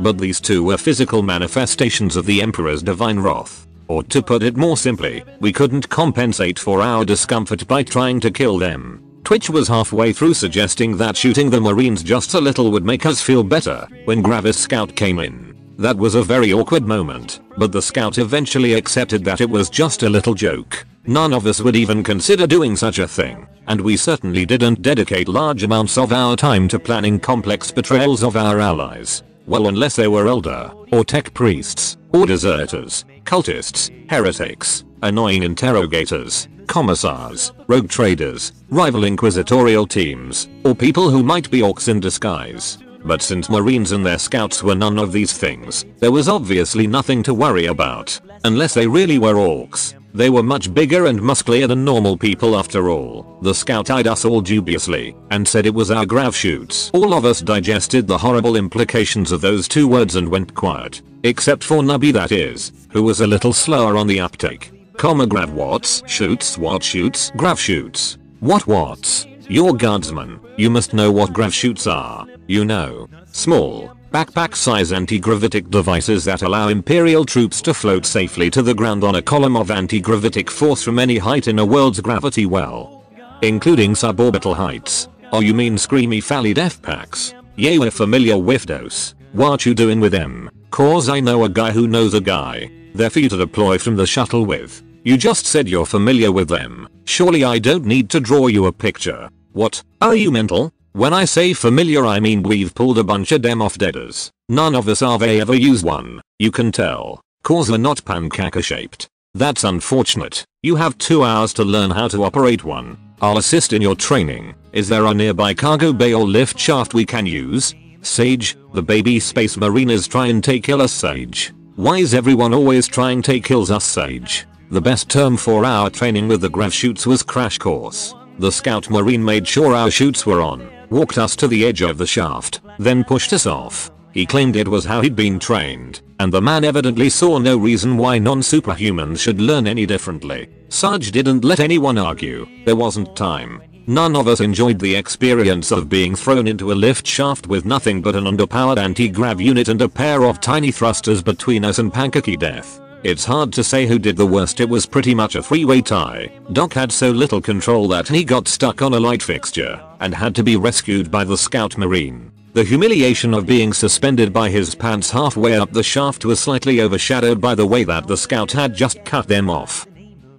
But these two were physical manifestations of the Emperor's divine wrath. Or to put it more simply, we couldn't compensate for our discomfort by trying to kill them. Twitch was halfway through suggesting that shooting the marines just a little would make us feel better when Gravis Scout came in. That was a very awkward moment, but the scout eventually accepted that it was just a little joke. None of us would even consider doing such a thing, and we certainly didn't dedicate large amounts of our time to planning complex betrayals of our allies. Well unless they were Eldar, or tech priests, or deserters, cultists, heretics, annoying interrogators, commissars, rogue traders, rival inquisitorial teams, or people who might be orks in disguise. But since marines and their scouts were none of these things, there was obviously nothing to worry about. Unless they really were orks. They were much bigger and musclier than normal people after all. The scout eyed us all dubiously and said it was our grav chutes. All of us digested the horrible implications of those two words and went quiet. Except for Nubby that is, who was a little slower on the uptake. Comma grav what's chutes what chutes grav chutes. What what's? You're guardsman. You must know what grav chutes are. You know. Small, backpack-size anti-gravitic devices that allow Imperial troops to float safely to the ground on a column of anti-gravitic force from any height in a world's gravity well. Including suborbital heights. Oh you mean screamy Fally def packs? Yeah we're familiar with those. What you doing with them? Cause I know a guy who knows a guy. They're for you to deploy from the shuttle with. You just said you're familiar with them. Surely I don't need to draw you a picture. What? Are you mental? When I say familiar I mean we've pulled a bunch of them off deaders. None of us have ever used one. You can tell. Cause they're not pancake shaped. That's unfortunate. You have 2 hours to learn how to operate one. I'll assist in your training. Is there a nearby cargo bay or lift shaft we can use? Sarge, the baby space marine try and take kill us Sarge. Why is everyone always trying to kills us Sarge? The best term for our training with the grav chutes was crash course. The scout marine made sure our chutes were on, walked us to the edge of the shaft, then pushed us off. He claimed it was how he'd been trained, and the man evidently saw no reason why non-superhumans should learn any differently. Sarge didn't let anyone argue, there wasn't time. None of us enjoyed the experience of being thrown into a lift shaft with nothing but an underpowered anti-grav unit and a pair of tiny thrusters between us and pancake death. It's hard to say who did the worst it was pretty much a three-way tie. Doc had so little control that he got stuck on a light fixture and had to be rescued by the scout marine. The humiliation of being suspended by his pants halfway up the shaft was slightly overshadowed by the way that the scout had just cut them off.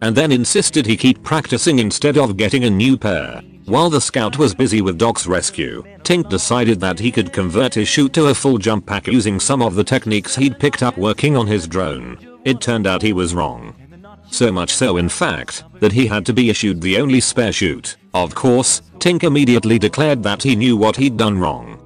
And then insisted he keep practicing instead of getting a new pair. While the scout was busy with Doc's rescue, Tink decided that he could convert his chute to a full jump pack using some of the techniques he'd picked up working on his drone. It turned out he was wrong. So much so in fact, that he had to be issued the only spare chute. Of course, Tink immediately declared that he knew what he'd done wrong.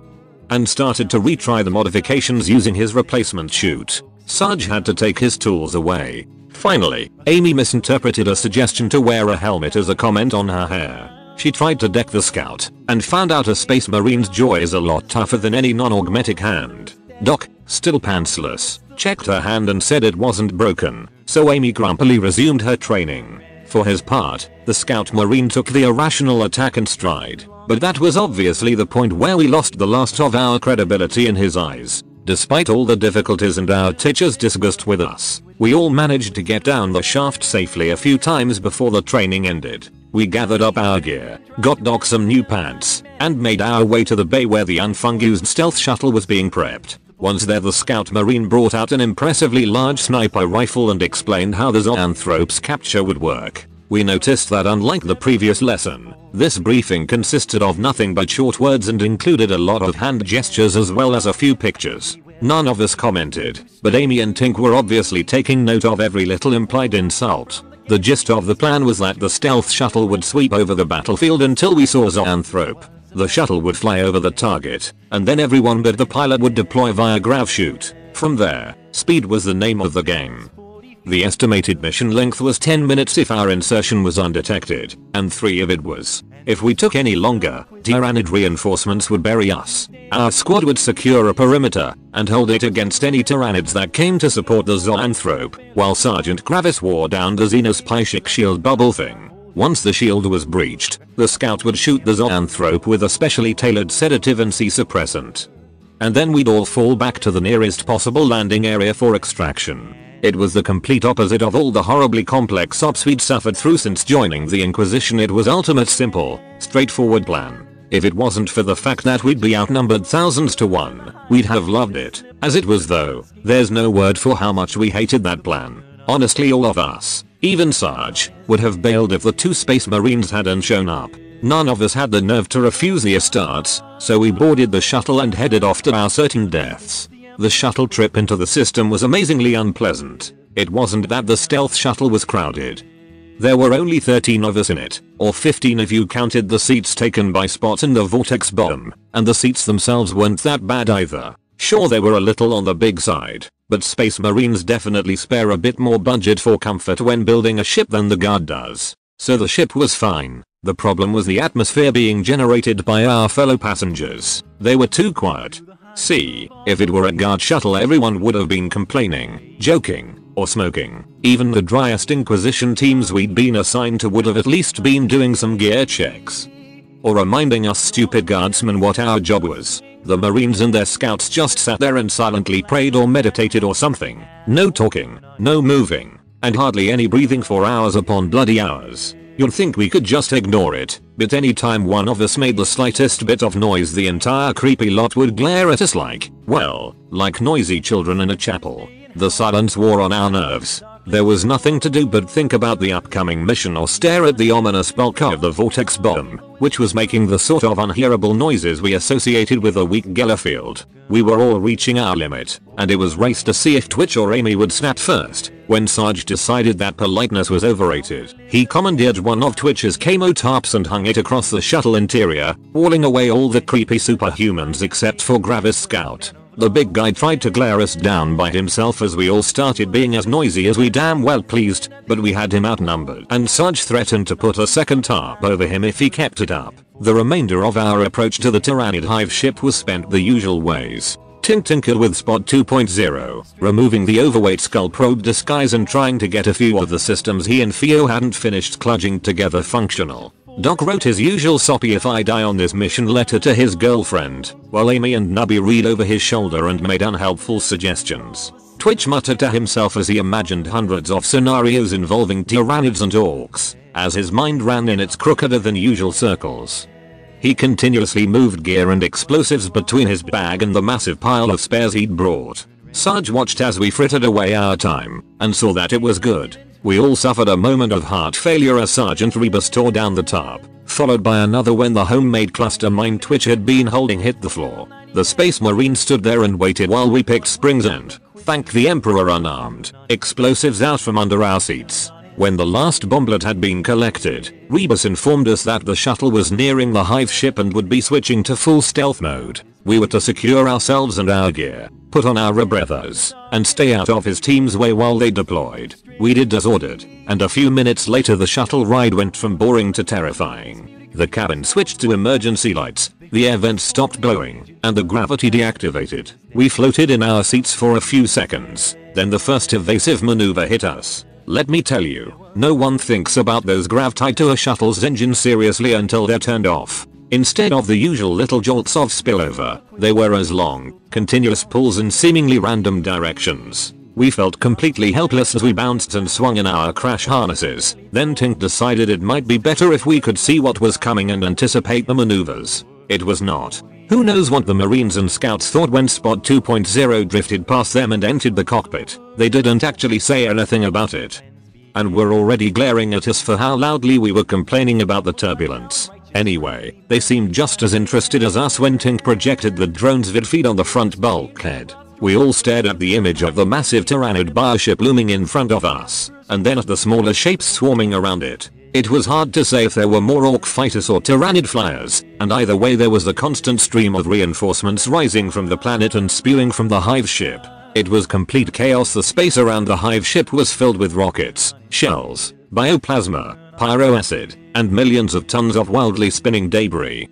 And started to retry the modifications using his replacement chute. Sarge had to take his tools away. Finally, Amy misinterpreted a suggestion to wear a helmet as a comment on her hair. She tried to deck the scout, and found out a space marine's jaw is a lot tougher than any non-augmetic hand. Doc, still pantsless, checked her hand and said it wasn't broken, so Amy grumpily resumed her training. For his part, the scout marine took the irrational attack in stride, but that was obviously the point where we lost the last of our credibility in his eyes. Despite all the difficulties and our teacher's disgust with us, we all managed to get down the shaft safely a few times before the training ended. We gathered up our gear, got Doc some new pants, and made our way to the bay where the unfungused stealth shuttle was being prepped. Once there the scout marine brought out an impressively large sniper rifle and explained how the zoanthrope's capture would work. We noticed that unlike the previous lesson, this briefing consisted of nothing but short words and included a lot of hand gestures as well as a few pictures. None of us commented, but Amy and Tink were obviously taking note of every little implied insult. The gist of the plan was that the stealth shuttle would sweep over the battlefield until we saw Zoanthrope. The shuttle would fly over the target, and then everyone but the pilot would deploy via grav chute. From there, speed was the name of the game. The estimated mission length was 10 minutes if our insertion was undetected, and 3 if it was. If we took any longer, Tyranid reinforcements would bury us. Our squad would secure a perimeter and hold it against any Tyranids that came to support the Zoanthrope, while Sergeant Gravis wore down the Xenos psychic shield bubble thing. Once the shield was breached, the scout would shoot the zoanthrope with a specially tailored sedative and C suppressant. and then we'd all fall back to the nearest possible landing area for extraction. It was the complete opposite of all the horribly complex ops we'd suffered through since joining the Inquisition it was ultimate simple, straightforward plan. If it wasn't for the fact that we'd be outnumbered thousands to one, we'd have loved it. As it was though, there's no word for how much we hated that plan. Honestly all of us, even Sarge, would have bailed if the two space marines hadn't shown up. None of us had the nerve to refuse the Astartes, so we boarded the shuttle and headed off to our certain deaths. The shuttle trip into the system was amazingly unpleasant. It wasn't that the stealth shuttle was crowded. There were only 13 of us in it, or 15 if you counted the seats taken by Spot in the Vortex bomb, and the seats themselves weren't that bad either. Sure they were a little on the big side, but space marines definitely spare a bit more budget for comfort when building a ship than the guard does. So the ship was fine. The problem was the atmosphere being generated by our fellow passengers. They were too quiet. See, if it were a guard shuttle everyone would have been complaining, joking, or smoking. Even the driest inquisition teams we'd been assigned to would have at least been doing some gear checks. Or reminding us stupid guardsmen what our job was. The marines and their scouts just sat there and silently prayed or meditated or something. No talking, no moving, and hardly any breathing for hours upon bloody hours. You'd think we could just ignore it, but any time one of us made the slightest bit of noise the entire creepy lot would glare at us like, well, like noisy children in a chapel. The silence wore on our nerves. There was nothing to do but think about the upcoming mission or stare at the ominous bulk of the vortex bomb, which was making the sort of unhearable noises we associated with a weak Geller field. We were all reaching our limit, and it was race to see if Twitch or Amy would snap first. When Sarge decided that politeness was overrated, he commandeered one of Twitch's camo tarps and hung it across the shuttle interior, walling away all the creepy superhumans except for Gravis Scout. The big guy tried to glare us down by himself as we all started being as noisy as we damn well pleased, but we had him outnumbered and Sarge threatened to put a second tarp over him if he kept it up. The remainder of our approach to the Tyranid hive ship was spent the usual ways. Tink tinkered with Spot 2.0, removing the overweight skull probe disguise and trying to get a few of the systems he and Theo hadn't finished cludging together functional. Doc wrote his usual soppy if I die on this mission letter to his girlfriend, while Amy and Nubby read over his shoulder and made unhelpful suggestions. Twitch muttered to himself as he imagined hundreds of scenarios involving Tyranids and orks, as his mind ran in its crookeder than usual circles. He continuously moved gear and explosives between his bag and the massive pile of spares he'd brought. Sarge watched as we frittered away our time, and saw that it was good. We all suffered a moment of heart failure as Sergeant Rebus tore down the tarp, followed by another when the homemade cluster mine Twitch had been holding hit the floor. The space marine stood there and waited while we picked springs and, thank the emperor unarmed, explosives out from under our seats. When the last bomblet had been collected, Rebus informed us that the shuttle was nearing the hive ship and would be switching to full stealth mode. We were to secure ourselves and our gear, put on our rebreathers, and stay out of his team's way while they deployed. We did as ordered, and a few minutes later the shuttle ride went from boring to terrifying. The cabin switched to emergency lights, the air vents stopped blowing, and the gravity deactivated. We floated in our seats for a few seconds, then the first evasive maneuver hit us. Let me tell you, no one thinks about those grav tied to a shuttle's engine seriously until they're turned off. Instead of the usual little jolts of spillover, they were as long, continuous pulls in seemingly random directions. We felt completely helpless as we bounced and swung in our crash harnesses. Then Tink decided it might be better if we could see what was coming and anticipate the maneuvers. It was not. Who knows what the marines and scouts thought when Spot 2.0 drifted past them and entered the cockpit. They didn't actually say anything about it. And were already glaring at us for how loudly we were complaining about the turbulence. Anyway, they seemed just as interested as us when Tink projected the drone's vid feed on the front bulkhead. We all stared at the image of the massive Tyranid bioship looming in front of us, and then at the smaller shapes swarming around it. It was hard to say if there were more ork fighters or Tyranid flyers, and either way there was a constant stream of reinforcements rising from the planet and spewing from the hive ship. It was complete chaos the space around the hive ship was filled with rockets, shells, bioplasma, pyroacid, and millions of tons of wildly spinning debris.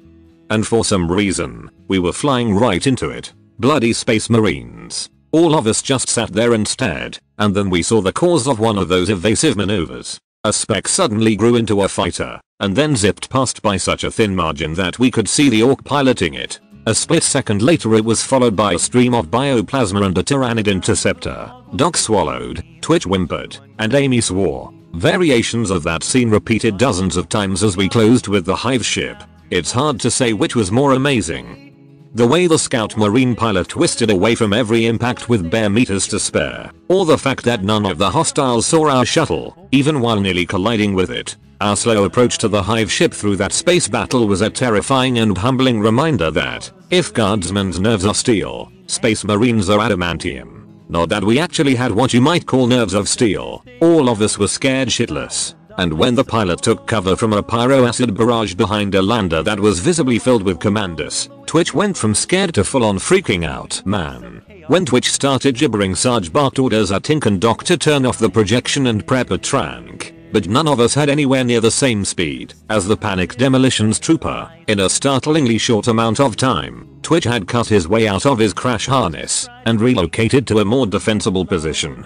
And for some reason, we were flying right into it. Bloody space marines. All of us just sat there and stared, and then we saw the cause of one of those evasive maneuvers. A speck suddenly grew into a fighter, and then zipped past by such a thin margin that we could see the ork piloting it. A split second later it was followed by a stream of bioplasma and a tyranid interceptor. Doc swallowed, Twitch whimpered, and Amy swore. Variations of that scene repeated dozens of times as we closed with the hive ship. It's hard to say which was more amazing. The way the scout marine pilot twisted away from every impact with bare meters to spare, or the fact that none of the hostiles saw our shuttle, even while nearly colliding with it. Our slow approach to the hive ship through that space battle was a terrifying and humbling reminder that, if guardsmen's nerves are steel, space marines are adamantium. Not that we actually had what you might call nerves of steel, all of us were scared shitless. And when the pilot took cover from a pyroacid barrage behind a lander that was visibly filled with commanders, Twitch went from scared to full on freaking out man. When Twitch started gibbering Sarge barked orders at Tink and Doc to turn off the projection and prep a trank. But none of us had anywhere near the same speed as the panicked demolitions trooper. In a startlingly short amount of time, Twitch had cut his way out of his crash harness and relocated to a more defensible position.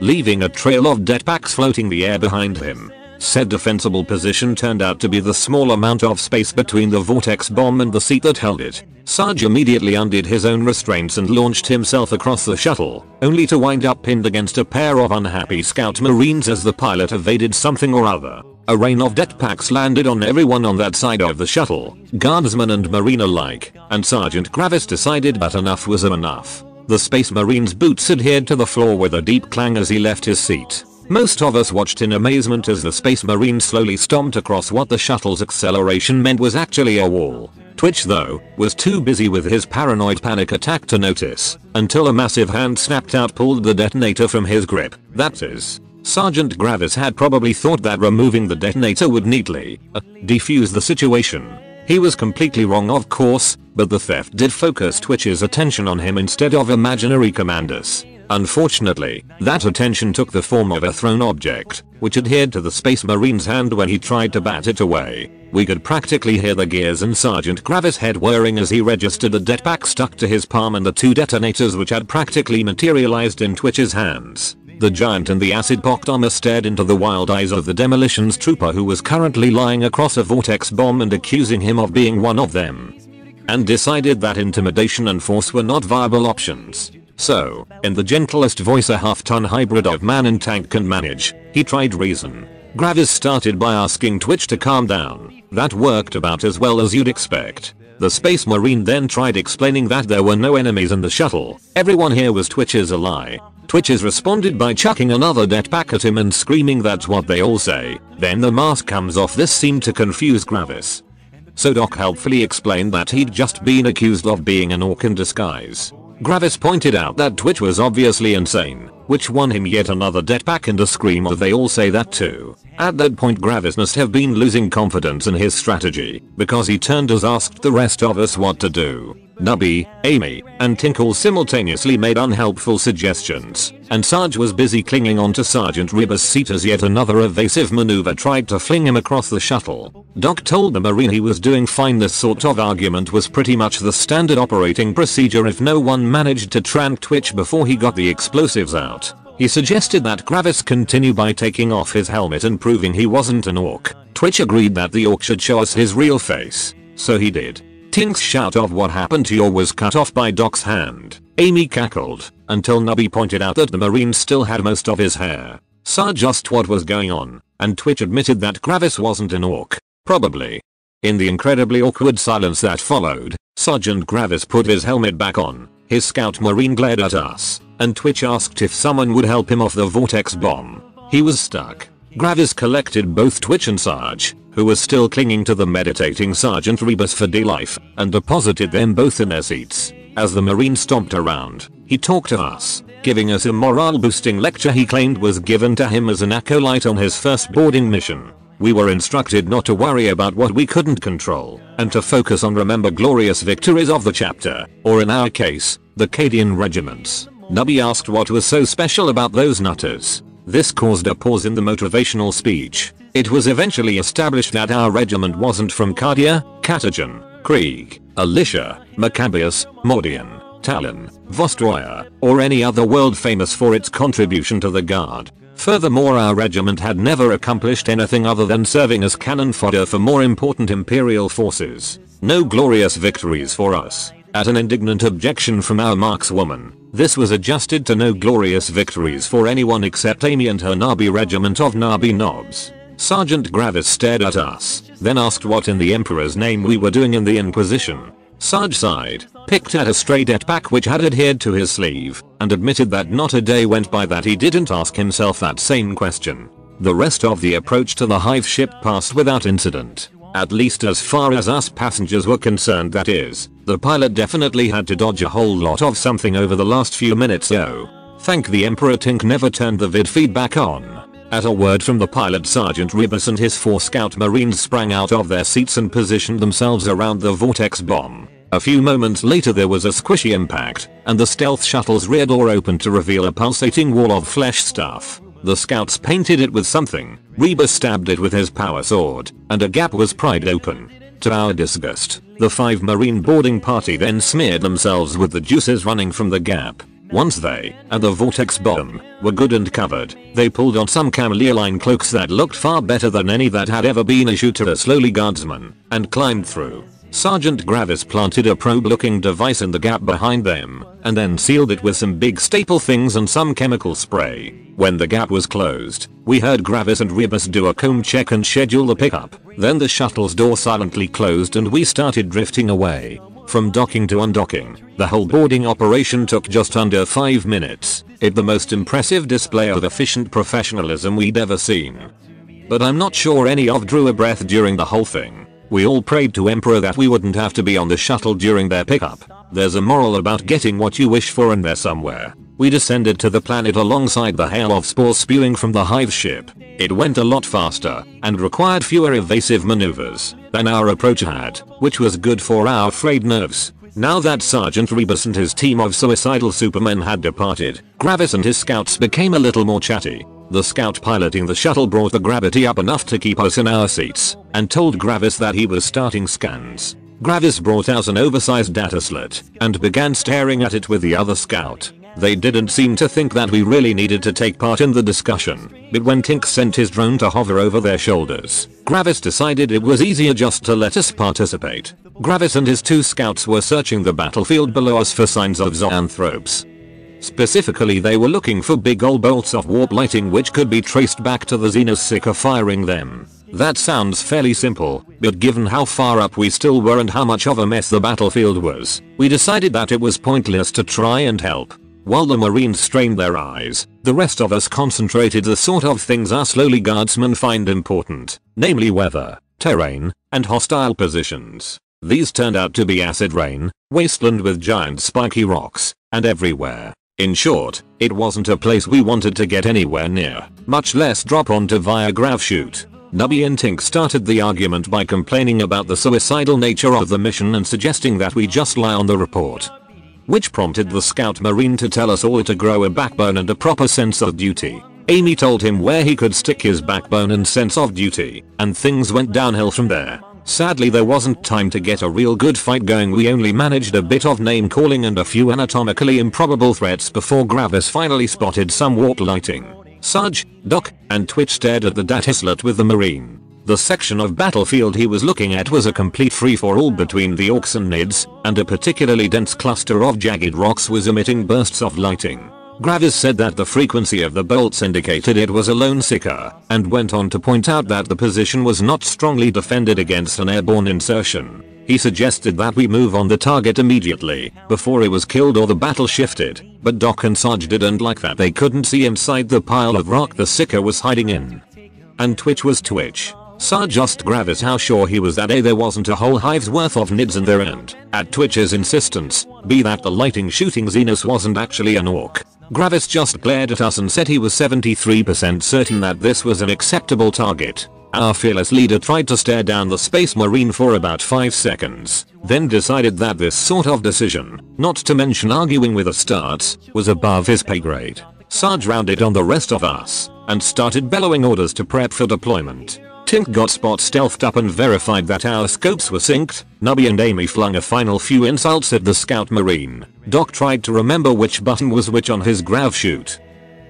Leaving a trail of det packs floating the air behind him, Said defensible position turned out to be the small amount of space between the vortex bomb and the seat that held it. Sarge immediately undid his own restraints and launched himself across the shuttle, only to wind up pinned against a pair of unhappy scout marines as the pilot evaded something or other. A rain of det packs landed on everyone on that side of the shuttle, guardsmen and marine alike, and Sergeant Gravis decided that enough was enough. The space marine's boots adhered to the floor with a deep clang as he left his seat. Most of us watched in amazement as the space marine slowly stomped across what the shuttle's acceleration meant was actually a wall. Twitch though, was too busy with his paranoid panic attack to notice, until a massive hand snapped out pulled the detonator from his grip. That is, Sergeant Gravis had probably thought that removing the detonator would neatly uh, defuse the situation. He was completely wrong of course, but the theft did focus Twitch's attention on him instead of imaginary commanders. Unfortunately, that attention took the form of a thrown object, which adhered to the space marine's hand when he tried to bat it away. We could practically hear the gears in Sergeant Gravis' head whirring as he registered the det pack stuck to his palm and the two detonators which had practically materialized in Twitch's hands. The giant in the acid-pocked armor stared into the wild eyes of the demolitions trooper who was currently lying across a vortex bomb and accusing him of being one of them. And decided that intimidation and force were not viable options. So, in the gentlest voice a half-ton hybrid of man and tank can manage, he tried reason. Gravis started by asking Twitch to calm down. That worked about as well as you'd expect. The space marine then tried explaining that there were no enemies in the shuttle. Everyone here was Twitch's ally. Twitches responded by chucking another det pack at him and screaming that's what they all say. Then the mask comes off this seemed to confuse Gravis. So Doc helpfully explained that he'd just been accused of being an ork in disguise. Gravis pointed out that Twitch was obviously insane, which won him yet another det pack and a scream of they all say that too. At that point Gravis must have been losing confidence in his strategy, because he turned and asked the rest of us what to do. Nubby, Amy, and Tinkle simultaneously made unhelpful suggestions, and Sarge was busy clinging onto Sergeant Rebus' seat as yet another evasive maneuver tried to fling him across the shuttle. Doc told the Marine he was doing fine this sort of argument was pretty much the standard operating procedure if no one managed to trank Twitch before he got the explosives out. He suggested that Gravis continue by taking off his helmet and proving he wasn't an ork. Twitch agreed that the ork should show us his real face. So he did. Tink's shout of what happened to you was cut off by Doc's hand. Amy cackled, until Nubby pointed out that the marine still had most of his hair. Saw just what was going on, and Twitch admitted that Gravis wasn't an ork. Probably. In the incredibly awkward silence that followed, Sergeant Gravis put his helmet back on. His scout marine glared at us, and Twitch asked if someone would help him off the vortex bomb. He was stuck. Gravis collected both Twitch and Sarge, who was still clinging to the meditating Sergeant Rebus for dear life, and deposited them both in their seats. As the marine stomped around, he talked to us, giving us a morale boosting lecture he claimed was given to him as an acolyte on his first boarding mission. We were instructed not to worry about what we couldn't control, and to focus on remember glorious victories of the chapter, or in our case, the Cadian regiments. Nubby asked what was so special about those nutters. This caused a pause in the motivational speech. It was eventually established that our regiment wasn't from Cadia, Catachan, Krieg, Elysia, Maccabeus, Mordian, Tallarn, Vostroya, or any other world famous for its contribution to the guard. Furthermore our regiment had never accomplished anything other than serving as cannon fodder for more important imperial forces. No glorious victories for us. At an indignant objection from our markswoman, this was adjusted to no glorious victories for anyone except Amy and her Nabi regiment of Nabi knobs. Sergeant Gravis stared at us, then asked what in the Emperor's name we were doing in the Inquisition. Sarge sighed, picked at a stray pack which had adhered to his sleeve, and admitted that not a day went by that he didn't ask himself that same question. The rest of the approach to the hive ship passed without incident. At least as far as us passengers were concerned that is. The pilot definitely had to dodge a whole lot of something over the last few minutes though. Thank the Emperor Tink never turned the vid feed back on. At a word from the pilot Sergeant Rebus and his four scout marines sprang out of their seats and positioned themselves around the vortex bomb. A few moments later there was a squishy impact, and the stealth shuttle's rear door opened to reveal a pulsating wall of flesh stuff. The scouts painted it with something, Rebus stabbed it with his power sword, and a gap was pried open. To our disgust, the five marine boarding party then smeared themselves with the juices running from the gap. Once they, and the vortex bomb, were good and covered, they pulled on some chameleoline cloaks that looked far better than any that had ever been issued to a slowly guardsman, and climbed through. Sergeant Gravis planted a probe looking device in the gap behind them, and then sealed it with some big staple things and some chemical spray. When the gap was closed, we heard Gravis and Rebus do a comb check and schedule the pickup. Then the shuttle's door silently closed and we started drifting away. From docking to undocking, the whole boarding operation took just under 5 minutes. It the most impressive display of efficient professionalism we'd ever seen. But I'm not sure any of drew a breath during the whole thing. We all prayed to Emperor that we wouldn't have to be on the shuttle during their pickup. There's a moral about getting what you wish for and they're somewhere. We descended to the planet alongside the hail of spores spewing from the hive ship. It went a lot faster and required fewer evasive maneuvers than our approach had, which was good for our frayed nerves. Now that Sergeant Rebus and his team of suicidal supermen had departed, Gravis and his scouts became a little more chatty. The scout piloting the shuttle brought the gravity up enough to keep us in our seats and told Gravis that he was starting scans. Gravis brought out an oversized dataslate and began staring at it with the other scout. They didn't seem to think that we really needed to take part in the discussion, but when Tink sent his drone to hover over their shoulders, Gravis decided it was easier just to let us participate. Gravis and his two scouts were searching the battlefield below us for signs of zoanthropes, Specifically they were looking for big old bolts of warp lighting which could be traced back to the Xenos Seeker firing them. That sounds fairly simple, but given how far up we still were and how much of a mess the battlefield was, we decided that it was pointless to try and help. While the marines strained their eyes, the rest of us concentrated the sort of things our slowly guardsmen find important, namely weather, terrain, and hostile positions. These turned out to be acid rain, wasteland with giant spiky rocks, and everywhere. In short, it wasn't a place we wanted to get anywhere near, much less drop onto via grav chute. Nubby and Tink started the argument by complaining about the suicidal nature of the mission and suggesting that we just lie on the report. Which prompted the scout marine to tell us all to grow a backbone and a proper sense of duty. Amy told him where he could stick his backbone and sense of duty, and things went downhill from there. Sadly there wasn't time to get a real good fight going we only managed a bit of name calling and a few anatomically improbable threats before Gravis finally spotted some warp lighting. Sarge, Doc, and Twitch stared at the dataslate with the marine. The section of battlefield he was looking at was a complete free-for-all between the orks and nids, and a particularly dense cluster of jagged rocks was emitting bursts of lighting. Gravis said that the frequency of the bolts indicated it was a lone seeker, and went on to point out that the position was not strongly defended against an airborne insertion. He suggested that we move on the target immediately, before it was killed or the battle shifted, but Doc and Sarge didn't like that they couldn't see inside the pile of rock the seeker was hiding in. And Twitch was Twitch. Sarge asked Gravis how sure he was that A there wasn't a whole hive's worth of nids in there and, at Twitch's insistence, B that the lighting shooting Xenos wasn't actually an ork. Gravis just glared at us and said he was 73% certain that this was an acceptable target. Our fearless leader tried to stare down the space marine for about 5 seconds, then decided that this sort of decision, not to mention arguing with Astartes, was above his pay grade. Sarge rounded on the rest of us, and started bellowing orders to prep for deployment. Tink got spot stealthed up and verified that our scopes were synced. Nubby and Amy flung a final few insults at the scout marine. Doc tried to remember which button was which on his grav chute.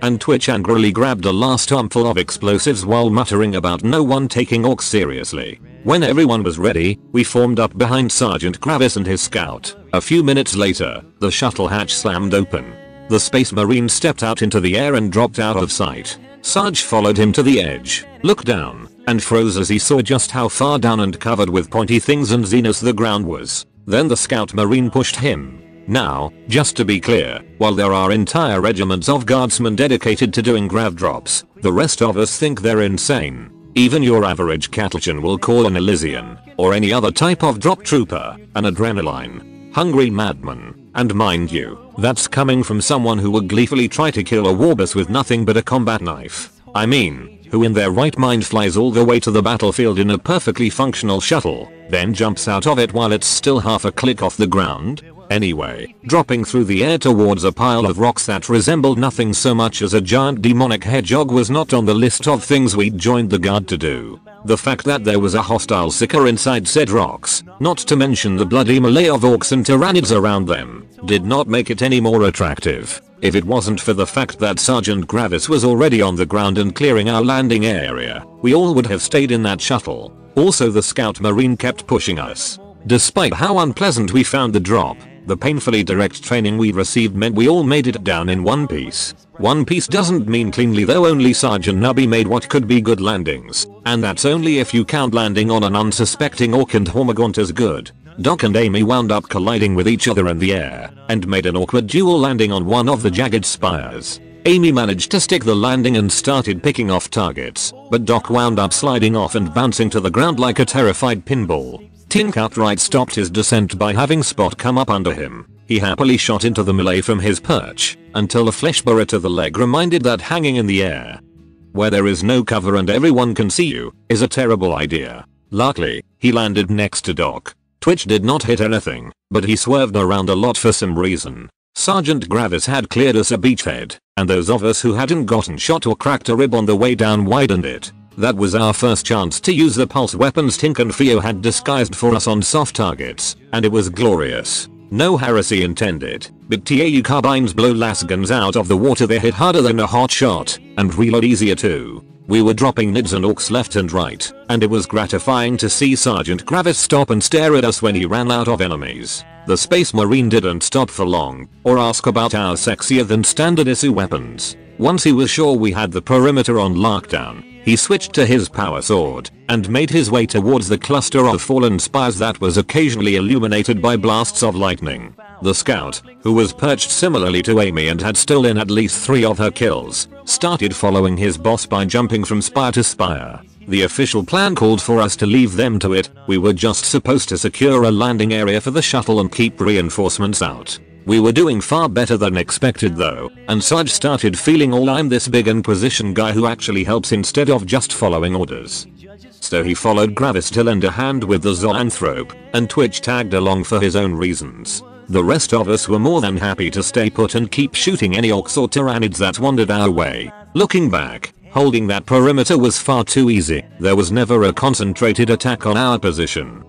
and Twitch angrily grabbed a last armful of explosives while muttering about no one taking orks seriously. When everyone was ready, we formed up behind Sergeant Gravis and his scout. A few minutes later, the shuttle hatch slammed open. The space marine stepped out into the air and dropped out of sight. Sarge followed him to the edge, looked down, and froze as he saw just how far down and covered with pointy things and Xenos the ground was. Then the scout marine pushed him, now, just to be clear, while there are entire regiments of guardsmen dedicated to doing grav drops, the rest of us think they're insane. Even your average Catachan will call an Elysian, or any other type of drop trooper, an adrenaline, hungry madman, and mind you, that's coming from someone who would gleefully try to kill a warbus with nothing but a combat knife. I mean, who in their right mind flies all the way to the battlefield in a perfectly functional shuttle, then jumps out of it while it's still half a click off the ground, Anyway, dropping through the air towards a pile of rocks that resembled nothing so much as a giant demonic hedgehog was not on the list of things we'd joined the guard to do. The fact that there was a hostile Seeker inside said rocks, not to mention the bloody melee of orks and tyranids around them, did not make it any more attractive. If it wasn't for the fact that Sergeant Gravis was already on the ground and clearing our landing area, we all would have stayed in that shuttle. Also the scout marine kept pushing us. Despite how unpleasant we found the drop, the painfully direct training we received meant we all made it down in one piece. One piece doesn't mean cleanly though only Sergeant Nubby made what could be good landings, and that's only if you count landing on an unsuspecting ork and Hormagaunt as good. Doc and Amy wound up colliding with each other in the air, and made an awkward dual landing on one of the jagged spires. Amy managed to stick the landing and started picking off targets, but Doc wound up sliding off and bouncing to the ground like a terrified pinball. Tink outright stopped his descent by having Spot come up under him. He happily shot into the melee from his perch, until a flesh burrow to the leg reminded that hanging in the air, where there is no cover and everyone can see you, is a terrible idea. Luckily, he landed next to Doc. Twitch did not hit anything, but he swerved around a lot for some reason. Sergeant Gravis had cleared us a beachhead, and those of us who hadn't gotten shot or cracked a rib on the way down widened it. That was our first chance to use the pulse weapons Tink and Theo had disguised for us on soft targets, and it was glorious. No heresy intended, but TAU carbines blow lasguns out of the water they hit harder than a hot shot, and reload easier too. We were dropping nids and orks left and right, and it was gratifying to see Sergeant Gravis stop and stare at us when he ran out of enemies. The space marine didn't stop for long, or ask about our sexier than standard issue weapons. Once he was sure we had the perimeter on lockdown, he switched to his power sword and made his way towards the cluster of fallen spires that was occasionally illuminated by blasts of lightning. The scout, who was perched similarly to Amy and had stolen at least three of her kills, started following his boss by jumping from spire to spire. The official plan called for us to leave them to it, we were just supposed to secure a landing area for the shuttle and keep reinforcements out. We were doing far better than expected though, and Sarge started feeling all I'm this big and position guy who actually helps instead of just following orders. So he followed Gravis to lend a hand with the zoanthrope, and Twitch tagged along for his own reasons. The rest of us were more than happy to stay put and keep shooting any orks or tyranids that wandered our way. Looking back, holding that perimeter was far too easy. There was never a concentrated attack on our position.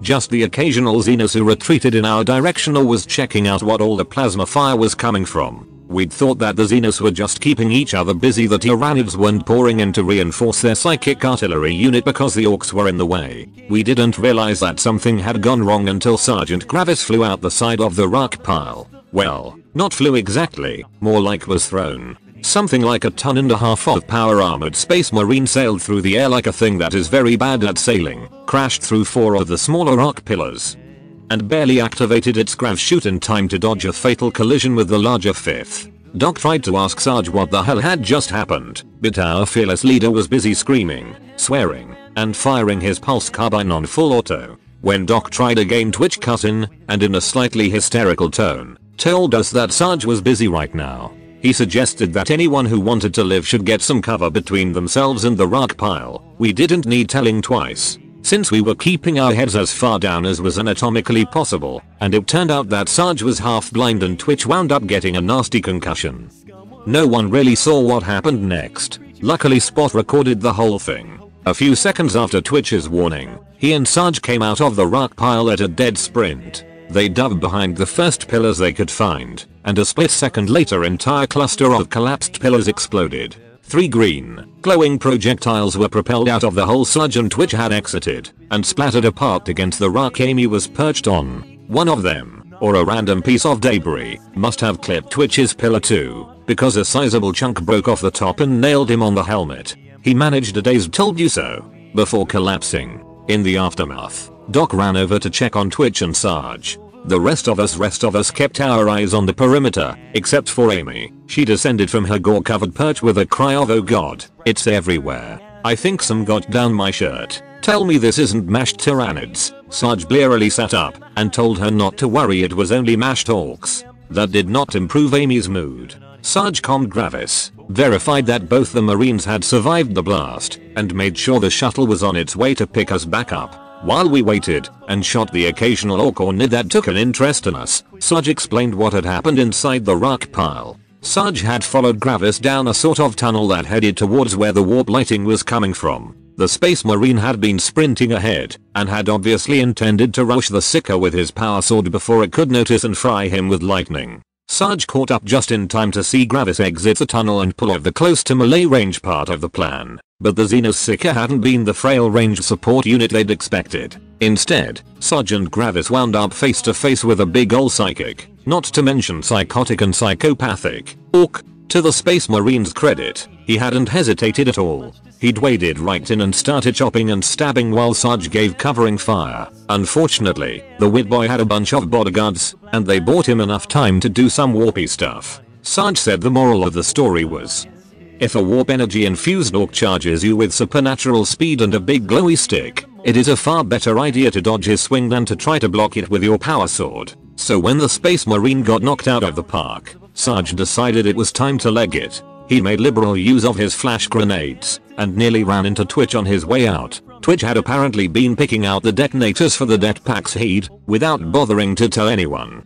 Just the occasional Xenos who retreated in our direction or was checking out what all the plasma fire was coming from. We'd thought that the Xenos were just keeping each other busy the Tyranids weren't pouring in to reinforce their psychic artillery unit because the orks were in the way. We didn't realize that something had gone wrong until Sergeant Gravis flew out the side of the rock pile. Well, not flew exactly, more like was thrown. Something like a ton and a half of power armored space marine sailed through the air like a thing that is very bad at sailing, crashed through four of the smaller rock pillars, and barely activated its grav chute in time to dodge a fatal collision with the larger fifth. Doc tried to ask Sarge what the hell had just happened, but our fearless leader was busy screaming, swearing, and firing his pulse carbine on full auto. When Doc tried again Twitch cut in, and in a slightly hysterical tone, told us that Sarge was busy right now he suggested that anyone who wanted to live should get some cover between themselves and the rock pile. We didn't need telling twice. Since we were keeping our heads as far down as was anatomically possible, and it turned out that Sarge was half blind and Twitch wound up getting a nasty concussion. No one really saw what happened next. Luckily Spot recorded the whole thing. A few seconds after Twitch's warning, he and Sarge came out of the rock pile at a dead sprint. They dove behind the first pillars they could find, and a split second later entire cluster of collapsed pillars exploded. Three green, glowing projectiles were propelled out of the hole Sarge and Twitch had exited, and splattered apart against the rock Amy was perched on. One of them, or a random piece of debris, must have clipped Twitch's pillar too, because a sizable chunk broke off the top and nailed him on the helmet. He managed a dazed told you so, before collapsing. In the aftermath, Doc ran over to check on Twitch and Sarge. The rest of us rest of us kept our eyes on the perimeter, except for Amy. She descended from her gore covered perch with a cry of oh god, it's everywhere. I think some got down my shirt. Tell me this isn't mashed tyranids. Sarge blearily sat up and told her not to worry it was only mashed orks. That did not improve Amy's mood. Sarge calmed Gravis, verified that both the marines had survived the blast, and made sure the shuttle was on its way to pick us back up. While we waited and shot the occasional ork or nid that took an interest in us, Sarge explained what had happened inside the rock pile. Sarge had followed Gravis down a sort of tunnel that headed towards where the warp lighting was coming from. The space marine had been sprinting ahead and had obviously intended to rush the Psyker with his power sword before it could notice and fry him with lightning. Sarge caught up just in time to see Gravis exit the tunnel and pull off the close to melee range part of the plan. But the Xenos Psyker hadn't been the frail range support unit they'd expected. Instead, Sarge and Gravis wound up face to face with a big ol' psychic, not to mention psychotic and psychopathic, ork. To the Space Marine's credit, he hadn't hesitated at all. He'd waded right in and started chopping and stabbing while Sarge gave covering fire. Unfortunately, the weirdboy had a bunch of bodyguards, and they bought him enough time to do some warpy stuff. Sarge said the moral of the story was, if a warp energy infused ork charges you with supernatural speed and a big glowy stick, it is a far better idea to dodge his swing than to try to block it with your power sword. So when the space marine got knocked out of the park, Sarge decided it was time to leg it. He made liberal use of his flash grenades and nearly ran into Twitch on his way out. Twitch had apparently been picking out the detonators for the det packs he'd, without bothering to tell anyone.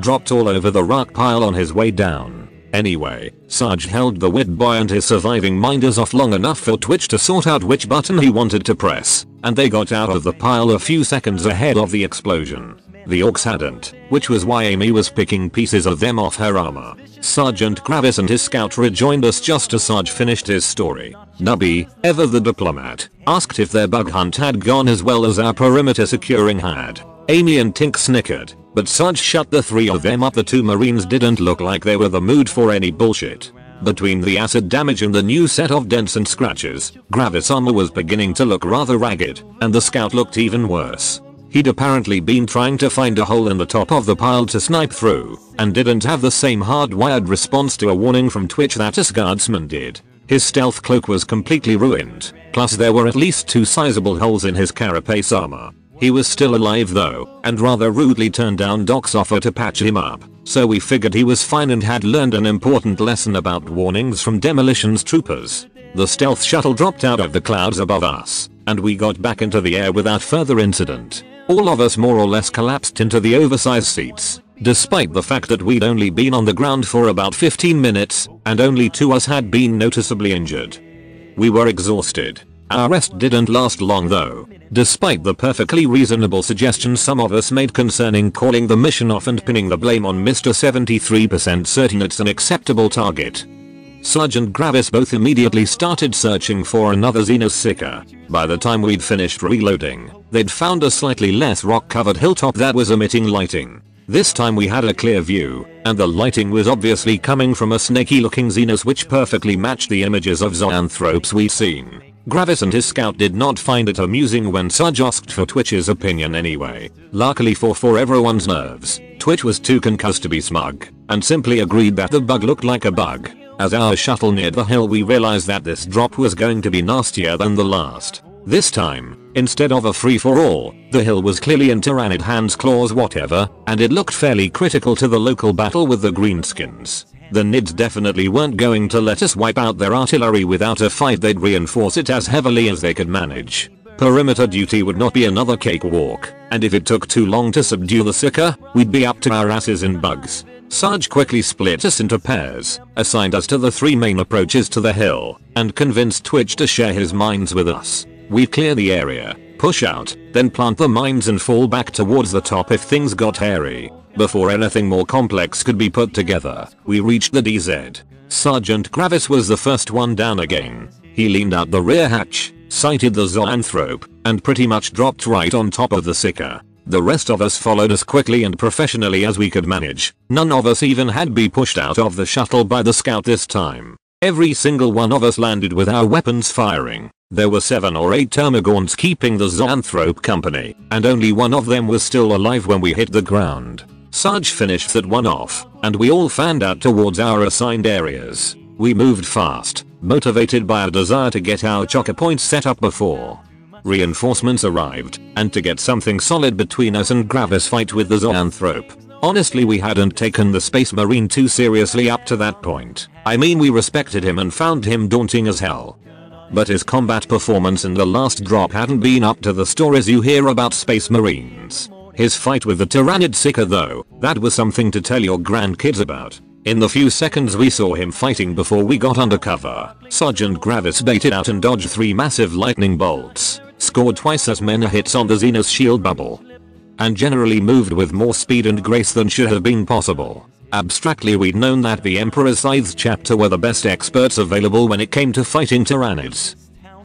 Dropped all over the rock pile on his way down. Anyway, Sarge held the weirdboy and his surviving minders off long enough for Twitch to sort out which button he wanted to press, and they got out of the pile a few seconds ahead of the explosion. The orks hadn't, which was why Amy was picking pieces of them off her armor. Sergeant Gravis and his scout rejoined us just as Sarge finished his story. Nubby, ever the diplomat, asked if their bug hunt had gone as well as our perimeter securing had. Amy and Tink snickered, but Sarge shut the three of them up the two marines didn't look like they were the mood for any bullshit. Between the acid damage and the new set of dents and scratches, Gravis' armor was beginning to look rather ragged, and the scout looked even worse. He'd apparently been trying to find a hole in the top of the pile to snipe through, and didn't have the same hardwired response to a warning from Twitch that his guardsman did. His stealth cloak was completely ruined, plus there were at least two sizable holes in his carapace armor. He was still alive though, and rather rudely turned down Doc's offer to patch him up, so we figured he was fine and had learned an important lesson about warnings from demolitions troopers. The stealth shuttle dropped out of the clouds above us, and we got back into the air without further incident. All of us more or less collapsed into the oversized seats, despite the fact that we'd only been on the ground for about 15 minutes, and only two us had been noticeably injured. We were exhausted. Our rest didn't last long though, despite the perfectly reasonable suggestions some of us made concerning calling the mission off and pinning the blame on Mr. 73% certain it's an acceptable target. Sludge and Gravis both immediately started searching for another Xenos Psyker. By the time we'd finished reloading, they'd found a slightly less rock-covered hilltop that was emitting lighting. This time we had a clear view, and the lighting was obviously coming from a snaky looking Xenos which perfectly matched the images of zoanthropes we'd seen. Gravis and his scout did not find it amusing when Sarge asked for Twitch's opinion anyway. Luckily for for everyone's nerves, Twitch was too concussed to be smug, and simply agreed that the bug looked like a bug. As our shuttle neared the hill we realized that this drop was going to be nastier than the last. This time, instead of a free-for-all, the hill was clearly in Tyranid hands claws whatever, and it looked fairly critical to the local battle with the greenskins. The Nids definitely weren't going to let us wipe out their artillery without a fight they'd reinforce it as heavily as they could manage. Perimeter duty would not be another cakewalk, and if it took too long to subdue the Psyker, we'd be up to our asses in bugs. Sarge quickly split us into pairs, assigned us to the three main approaches to the hill, and convinced Twitch to share his mines with us. We'd clear the area, push out, then plant the mines and fall back towards the top if things got hairy. Before anything more complex could be put together, we reached the DZ. Sergeant Gravis was the first one down again. He leaned out the rear hatch, sighted the zoanthrope, and pretty much dropped right on top of the Psyker. The rest of us followed as quickly and professionally as we could manage. None of us even had be pushed out of the shuttle by the scout this time. Every single one of us landed with our weapons firing. There were 7 or 8 termagants keeping the zoanthrope company, and only one of them was still alive when we hit the ground. Sarge finished that one off, and we all fanned out towards our assigned areas. We moved fast, motivated by a desire to get our choker points set up before Reinforcements arrived, and to get something solid between us and Gravis fight with the Zoanthrope. Honestly we hadn't taken the Space Marine too seriously up to that point. I mean we respected him and found him daunting as hell. But his combat performance in the last drop hadn't been up to the stories you hear about Space Marines. His fight with the Tyranid Psyker though, that was something to tell your grandkids about. In the few seconds we saw him fighting before we got under cover, Sergeant Gravis baited out and dodged three massive lightning bolts, scored twice as many hits on the Xenos shield bubble, and generally moved with more speed and grace than should have been possible. Abstractly we'd known that the Emperor's Scythes chapter were the best experts available when it came to fighting Tyranids.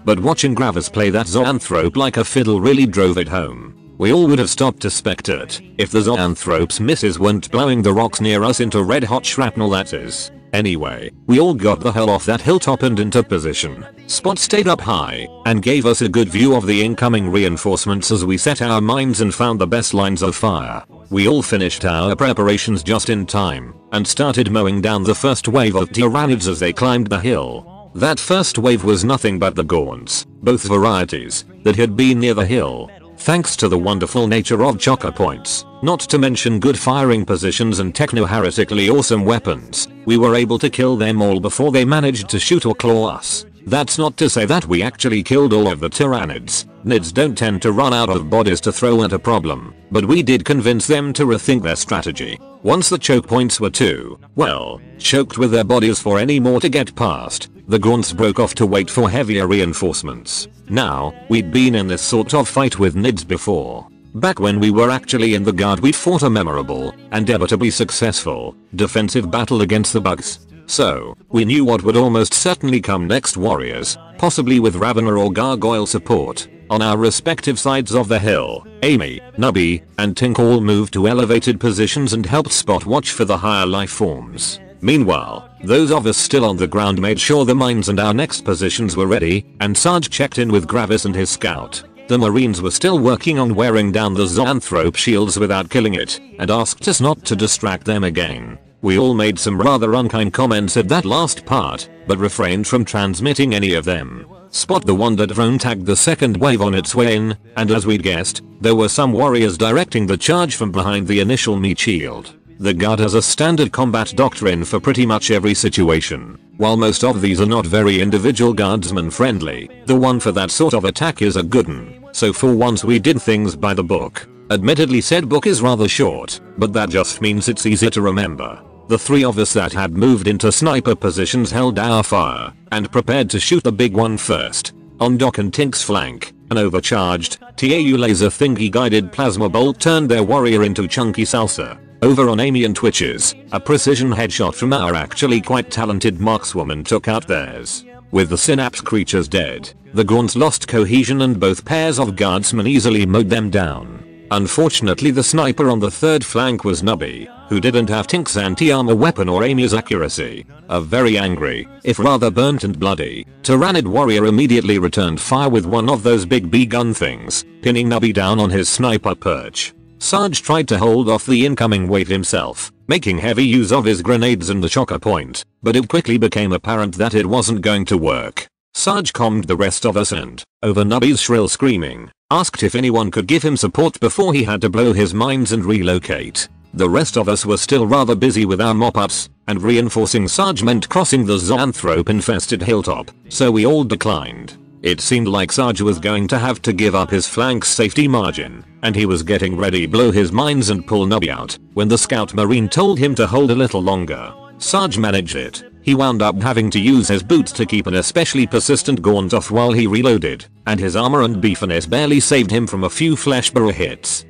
But watching Gravis play that Zoanthrope like a fiddle really drove it home. We all would have stopped to spectate if the Zoanthrope's misses weren't blowing the rocks near us into red hot shrapnel that is. Anyway, we all got the hell off that hilltop and into position. Spot stayed up high and gave us a good view of the incoming reinforcements as we set our mines and found the best lines of fire. We all finished our preparations just in time and started mowing down the first wave of Tyranids as they climbed the hill. That first wave was nothing but the Gaunts, both varieties, that had been near the hill Thanks to the wonderful nature of choker points, not to mention good firing positions and techno-heretically awesome weapons, we were able to kill them all before they managed to shoot or claw us. That's not to say that we actually killed all of the Tyranids. Nids don't tend to run out of bodies to throw at a problem, but we did convince them to rethink their strategy. Once the choke points were too, well, choked with their bodies for any more to get past, the grunts broke off to wait for heavier reinforcements. Now, we'd been in this sort of fight with Nids before. Back when we were actually in the guard we fought a memorable, and debatably successful, defensive battle against the bugs. So, we knew what would almost certainly come next warriors, possibly with Ravener or Gargoyle support. On our respective sides of the hill, Amy, Nubby, and Tink all moved to elevated positions and helped spot watch for the higher life forms. Meanwhile, those of us still on the ground made sure the mines and our next positions were ready, and Sarge checked in with Gravis and his scout. The marines were still working on wearing down the zoanthrope shields without killing it, and asked us not to distract them again. We all made some rather unkind comments at that last part, but refrained from transmitting any of them. Spot the Wonder drone tagged the second wave on its way in, and as we'd guessed, there were some warriors directing the charge from behind the initial meat shield. The guard has a standard combat doctrine for pretty much every situation. While most of these are not very individual guardsman friendly, the one for that sort of attack is a good one. So for once we did things by the book. Admittedly said book is rather short, but that just means it's easier to remember. The three of us that had moved into sniper positions held our fire and prepared to shoot the big one first. On Doc and Tink's flank, an overcharged, TAU laser thingy guided plasma bolt turned their warrior into chunky salsa. Over on Amy and Twitch's, a precision headshot from our actually quite talented markswoman took out theirs. With the synapse creatures dead, the Gaunts lost cohesion and both pairs of guardsmen easily mowed them down. Unfortunately the sniper on the third flank was Nubby, who didn't have Tink's anti-armor weapon or Amy's accuracy. A very angry, if rather burnt and bloody, Tyranid warrior immediately returned fire with one of those big B gun things, pinning Nubby down on his sniper perch. Sarge tried to hold off the incoming wave himself, making heavy use of his grenades and the choker point, but it quickly became apparent that it wasn't going to work. Sarge calmed the rest of us and, over Nubby's shrill screaming, asked if anyone could give him support before he had to blow his minds and relocate. The rest of us were still rather busy with our mop-ups, and reinforcing Sarge meant crossing the zoanthrope infested hilltop, so we all declined. It seemed like Sarge was going to have to give up his flank's safety margin, and he was getting ready blow his mines and pull Nubby out, when the scout marine told him to hold a little longer. Sarge managed it. He wound up having to use his boots to keep an especially persistent gaunt off while he reloaded, and his armor and beefiness barely saved him from a few fleshborer hits.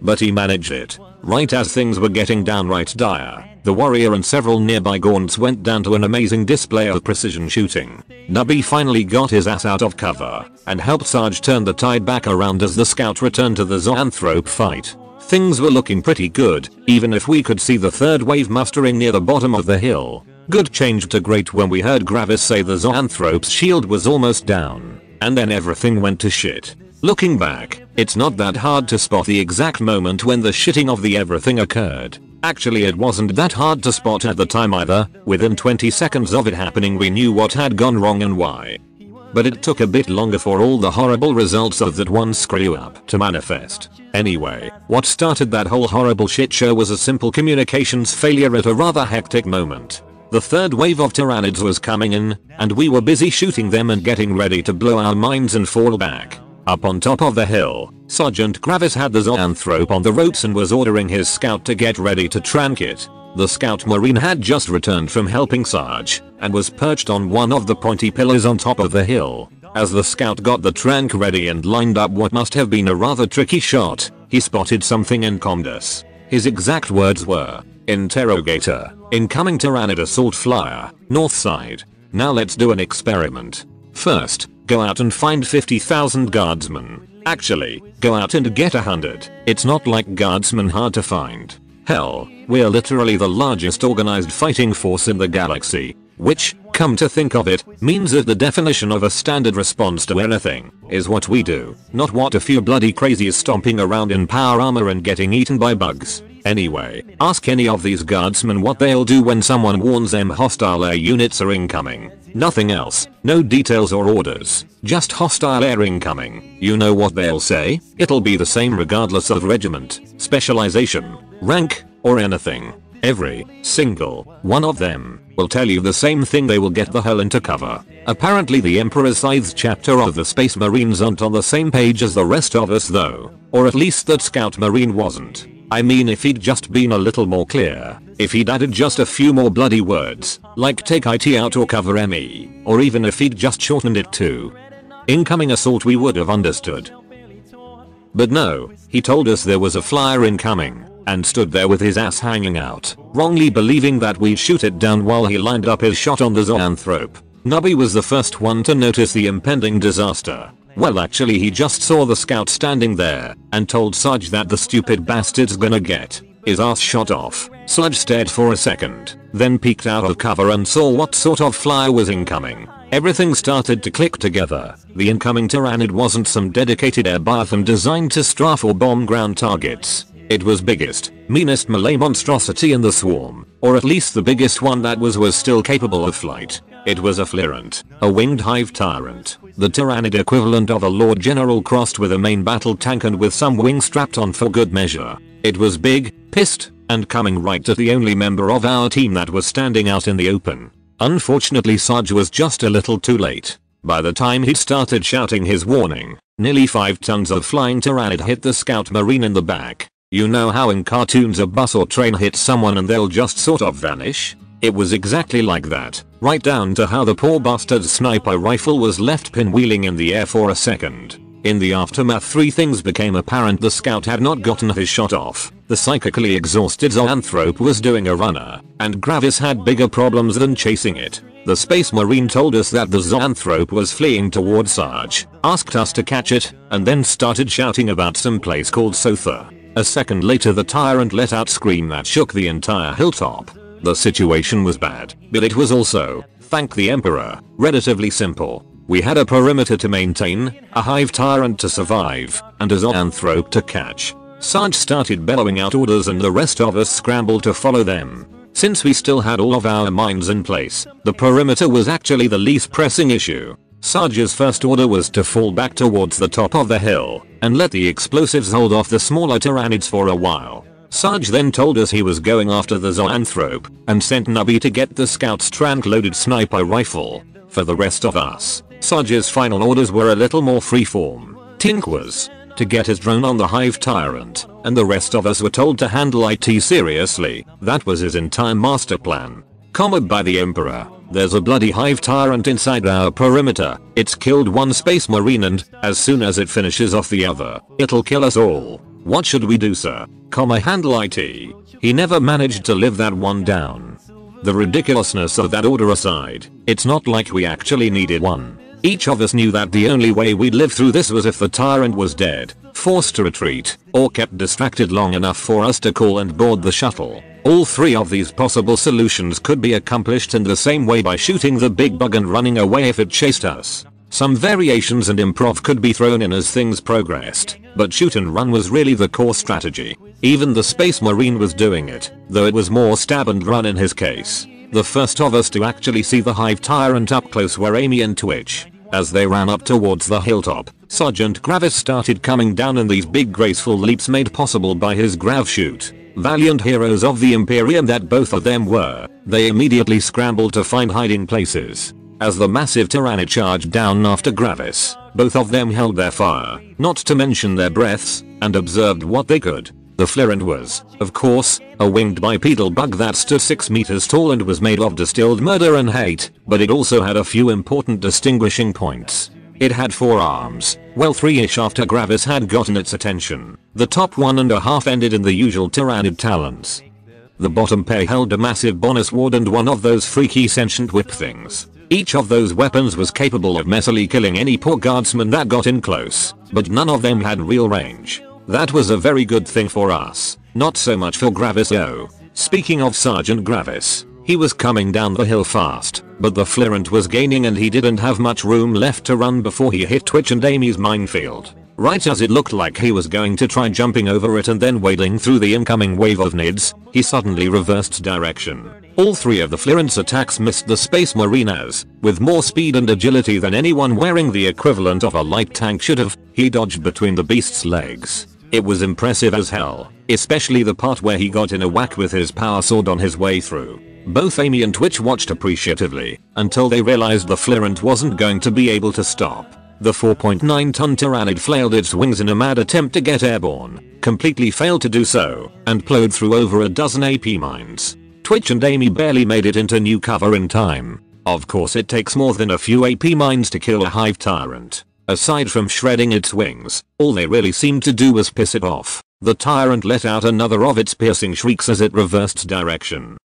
But he managed it. Right as things were getting downright dire, the warrior and several nearby gaunts went down to an amazing display of precision shooting. Nubby finally got his ass out of cover and helped Sarge turn the tide back around as the scout returned to the zoanthrope fight. Things were looking pretty good, even if we could see the third wave mustering near the bottom of the hill. Good changed to great when we heard Gravis say the zoanthrope's shield was almost down, and then everything went to shit. Looking back, it's not that hard to spot the exact moment when the shitting of the everything occurred. Actually it wasn't that hard to spot at the time either, within 20 seconds of it happening we knew what had gone wrong and why. But it took a bit longer for all the horrible results of that one screw up to manifest. Anyway, what started that whole horrible shit show was a simple communications failure at a rather hectic moment. The third wave of tyranids was coming in, and we were busy shooting them and getting ready to blow our minds and fall back. Up on top of the hill, Sergeant Gravis had the zoanthrope on the ropes and was ordering his scout to get ready to trank it. The scout marine had just returned from helping Sarge and was perched on one of the pointy pillars on top of the hill. As the scout got the trank ready and lined up what must have been a rather tricky shot, he spotted something and calmed us. His exact words were, Interrogator, incoming Tyranid assault flyer, north side. Now let's do an experiment. First, Go out and find 50,000 guardsmen. Actually, go out and get a hundred. It's not like guardsmen hard to find. Hell, we're literally the largest organized fighting force in the galaxy. Which, come to think of it, means that the definition of a standard response to anything is what we do, not what a few bloody crazies stomping around in power armor and getting eaten by bugs. Anyway, ask any of these guardsmen what they'll do when someone warns them hostile air units are incoming. Nothing else, no details or orders, just hostile air incoming. You know what they'll say? It'll be the same regardless of regiment, specialization, rank, or anything. Every single one of them will tell you the same thing they will get the hell into cover. Apparently the Emperor's Scythes chapter of the Space Marines aren't on the same page as the rest of us though, or at least that Scout Marine wasn't. I mean if he'd just been a little more clear, if he'd added just a few more bloody words, like take IT out or cover ME, or even if he'd just shortened it to incoming assault we would have understood. But no, he told us there was a flyer incoming, and stood there with his ass hanging out, wrongly believing that we'd shoot it down while he lined up his shot on the zoanthrope. Nubby was the first one to notice the impending disaster, well actually he just saw the scout standing there and told Sarge that the stupid bastard's gonna get his ass shot off. Sarge stared for a second, then peeked out of cover and saw what sort of flyer was incoming. Everything started to click together. The incoming Tyranid wasn't some dedicated air bathroom designed to strafe or bomb ground targets. It was biggest, meanest Malay monstrosity in the swarm, or at least the biggest one that was was still capable of flight. It was a Flyrant, a winged hive tyrant, the tyranid equivalent of a Lord General crossed with a main battle tank and with some wings strapped on for good measure. It was big, pissed, and coming right at the only member of our team that was standing out in the open. Unfortunately Sarge was just a little too late. By the time he'd started shouting his warning, nearly 5 tons of flying Tyranid hit the scout marine in the back. You know how in cartoons a bus or train hits someone and they'll just sort of vanish? It was exactly like that, right down to how the poor bastard's sniper rifle was left pinwheeling in the air for a second. In the aftermath three things became apparent the scout had not gotten his shot off, the psychically exhausted zoanthrope was doing a runner, and Gravis had bigger problems than chasing it. The space marine told us that the zoanthrope was fleeing towards Sarge, asked us to catch it, and then started shouting about some place called Sotha. A second later the tyrant let out a scream that shook the entire hilltop. The situation was bad, but it was also, thank the emperor, relatively simple. We had a perimeter to maintain, a hive tyrant to survive, and a zoanthrope to catch. Sarge started bellowing out orders and the rest of us scrambled to follow them. Since we still had all of our mines in place, the perimeter was actually the least pressing issue. Sarge's first order was to fall back towards the top of the hill and let the explosives hold off the smaller tyranids for a while. Sarge then told us he was going after the zoanthrope and sent Nubby to get the scout's trank-loaded sniper rifle. For the rest of us, Sarge's final orders were a little more freeform. Tink was to get his drone on the Hive Tyrant, and the rest of us were told to handle IT seriously. That was his entire master plan. Comma by the Emperor. There's a bloody hive tyrant inside our perimeter. It's killed one space marine and, as soon as it finishes off the other, it'll kill us all. What should we do sir? Comma handle IT. He never managed to live that one down. The ridiculousness of that order aside, it's not like we actually needed one. Each of us knew that the only way we'd live through this was if the tyrant was dead, forced to retreat, or kept distracted long enough for us to call and board the shuttle. All three of these possible solutions could be accomplished in the same way by shooting the big bug and running away if it chased us. Some variations and improv could be thrown in as things progressed, but shoot and run was really the core strategy. Even the space marine was doing it, though it was more stab and run in his case. The first of us to actually see the hive tyrant up close were Amy and Twitch. As they ran up towards the hilltop, Sergeant Gravis started coming down in these big graceful leaps made possible by his grav chute. Valiant heroes of the Imperium that both of them were, they immediately scrambled to find hiding places. As the massive Tyranid charged down after Gravis, both of them held their fire, not to mention their breaths, and observed what they could. The Flyrant was, of course, a winged bipedal bug that stood 6 meters tall and was made of distilled murder and hate, but it also had a few important distinguishing points. It had four arms, well three-ish after Gravis had gotten its attention. The top one and a half ended in the usual Tyranid talons. The bottom pair held a massive bonesword and one of those freaky sentient whip things. Each of those weapons was capable of messily killing any poor guardsman that got in close, but none of them had real range. That was a very good thing for us, not so much for Gravis though. Speaking of Sergeant Gravis, he was coming down the hill fast, but the Flyrant was gaining and he didn't have much room left to run before he hit Twitch and Amy's minefield. Right as it looked like he was going to try jumping over it and then wading through the incoming wave of nids, he suddenly reversed direction. All three of the Flyrant's attacks missed the Space Marinas, with more speed and agility than anyone wearing the equivalent of a light tank should have, he dodged between the beast's legs. It was impressive as hell, especially the part where he got in a whack with his power sword on his way through. Both Amy and Twitch watched appreciatively until they realized the Flyrant wasn't going to be able to stop. The 4.9 ton Tyranid flailed its wings in a mad attempt to get airborne, completely failed to do so, and plowed through over a dozen AP mines. Twitch and Amy barely made it into new cover in time. Of course it takes more than a few AP mines to kill a hive tyrant. Aside from shredding its wings, all they really seemed to do was piss it off. The tyrant let out another of its piercing shrieks as it reversed direction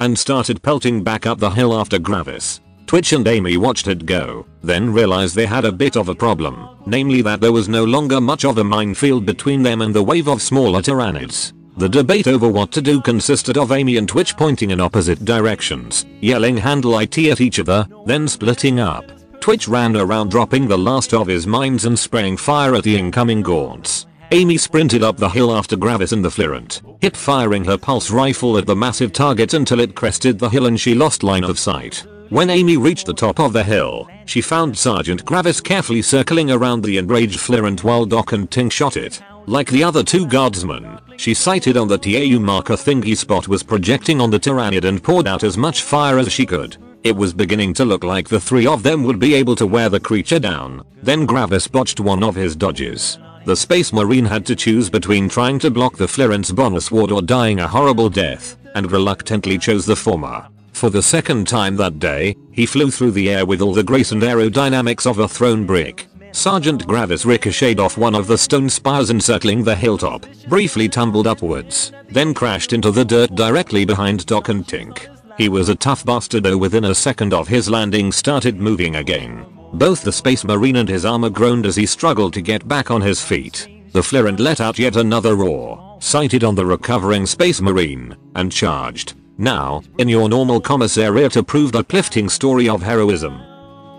and started pelting back up the hill after Gravis. Twitch and Amy watched it go, then realized they had a bit of a problem, namely that there was no longer much of a minefield between them and the wave of smaller Tyranids. The debate over what to do consisted of Amy and Twitch pointing in opposite directions, yelling handle IT at each other, then splitting up. Twitch ran around dropping the last of his mines and spraying fire at the incoming gaunts. Amy sprinted up the hill after Gravis and the Flyrant, hip firing her pulse rifle at the massive target until it crested the hill and she lost line of sight. When Amy reached the top of the hill, she found Sergeant Gravis carefully circling around the enraged Flyrant while Doc and Tink shot it. Like the other two guardsmen, she sighted on the TAU marker thingy spot was projecting on the Tyranid and poured out as much fire as she could. It was beginning to look like the three of them would be able to wear the creature down. Then Gravis botched one of his dodges. The space marine had to choose between trying to block the Flyrant's bonus ward or dying a horrible death, and reluctantly chose the former. For the second time that day, he flew through the air with all the grace and aerodynamics of a thrown brick. Sergeant Gravis ricocheted off one of the stone spires encircling the hilltop, briefly tumbled upwards, then crashed into the dirt directly behind Doc and Tink. He was a tough bastard though within a second of his landing started moving again. Both the space marine and his armor groaned as he struggled to get back on his feet. The Flyrant let out yet another roar, sighted on the recovering space marine, and charged. Now, in your normal commissariat approved uplifting story of heroism.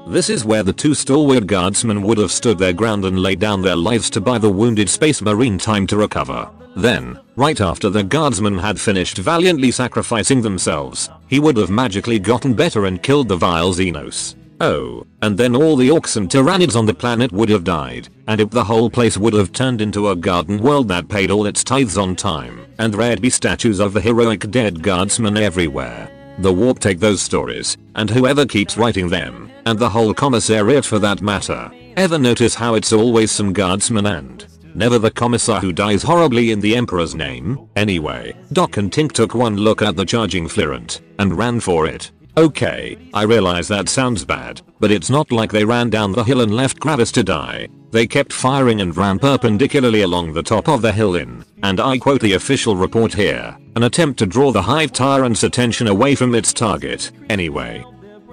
This is where the two stalwart guardsmen would have stood their ground and laid down their lives to buy the wounded space marine time to recover. Then, right after the guardsmen had finished valiantly sacrificing themselves, he would have magically gotten better and killed the vile Xenos. Oh, and then all the orks and tyranids on the planet would have died, and if the whole place would have turned into a garden world that paid all its tithes on time, and there'd be statues of the heroic dead guardsmen everywhere. The warp take those stories, and whoever keeps writing them, and the whole commissariat for that matter. Ever notice how it's always some guardsmen and Never the commissar who dies horribly in the emperor's name. Anyway, Doc and Tink took one look at the charging Flyrant and ran for it. Okay, I realize that sounds bad, but it's not like they ran down the hill and left Gravis to die. They kept firing and ran perpendicularly along the top of the hill in, and I quote the official report here, an attempt to draw the Hive Tyrant's attention away from its target. Anyway,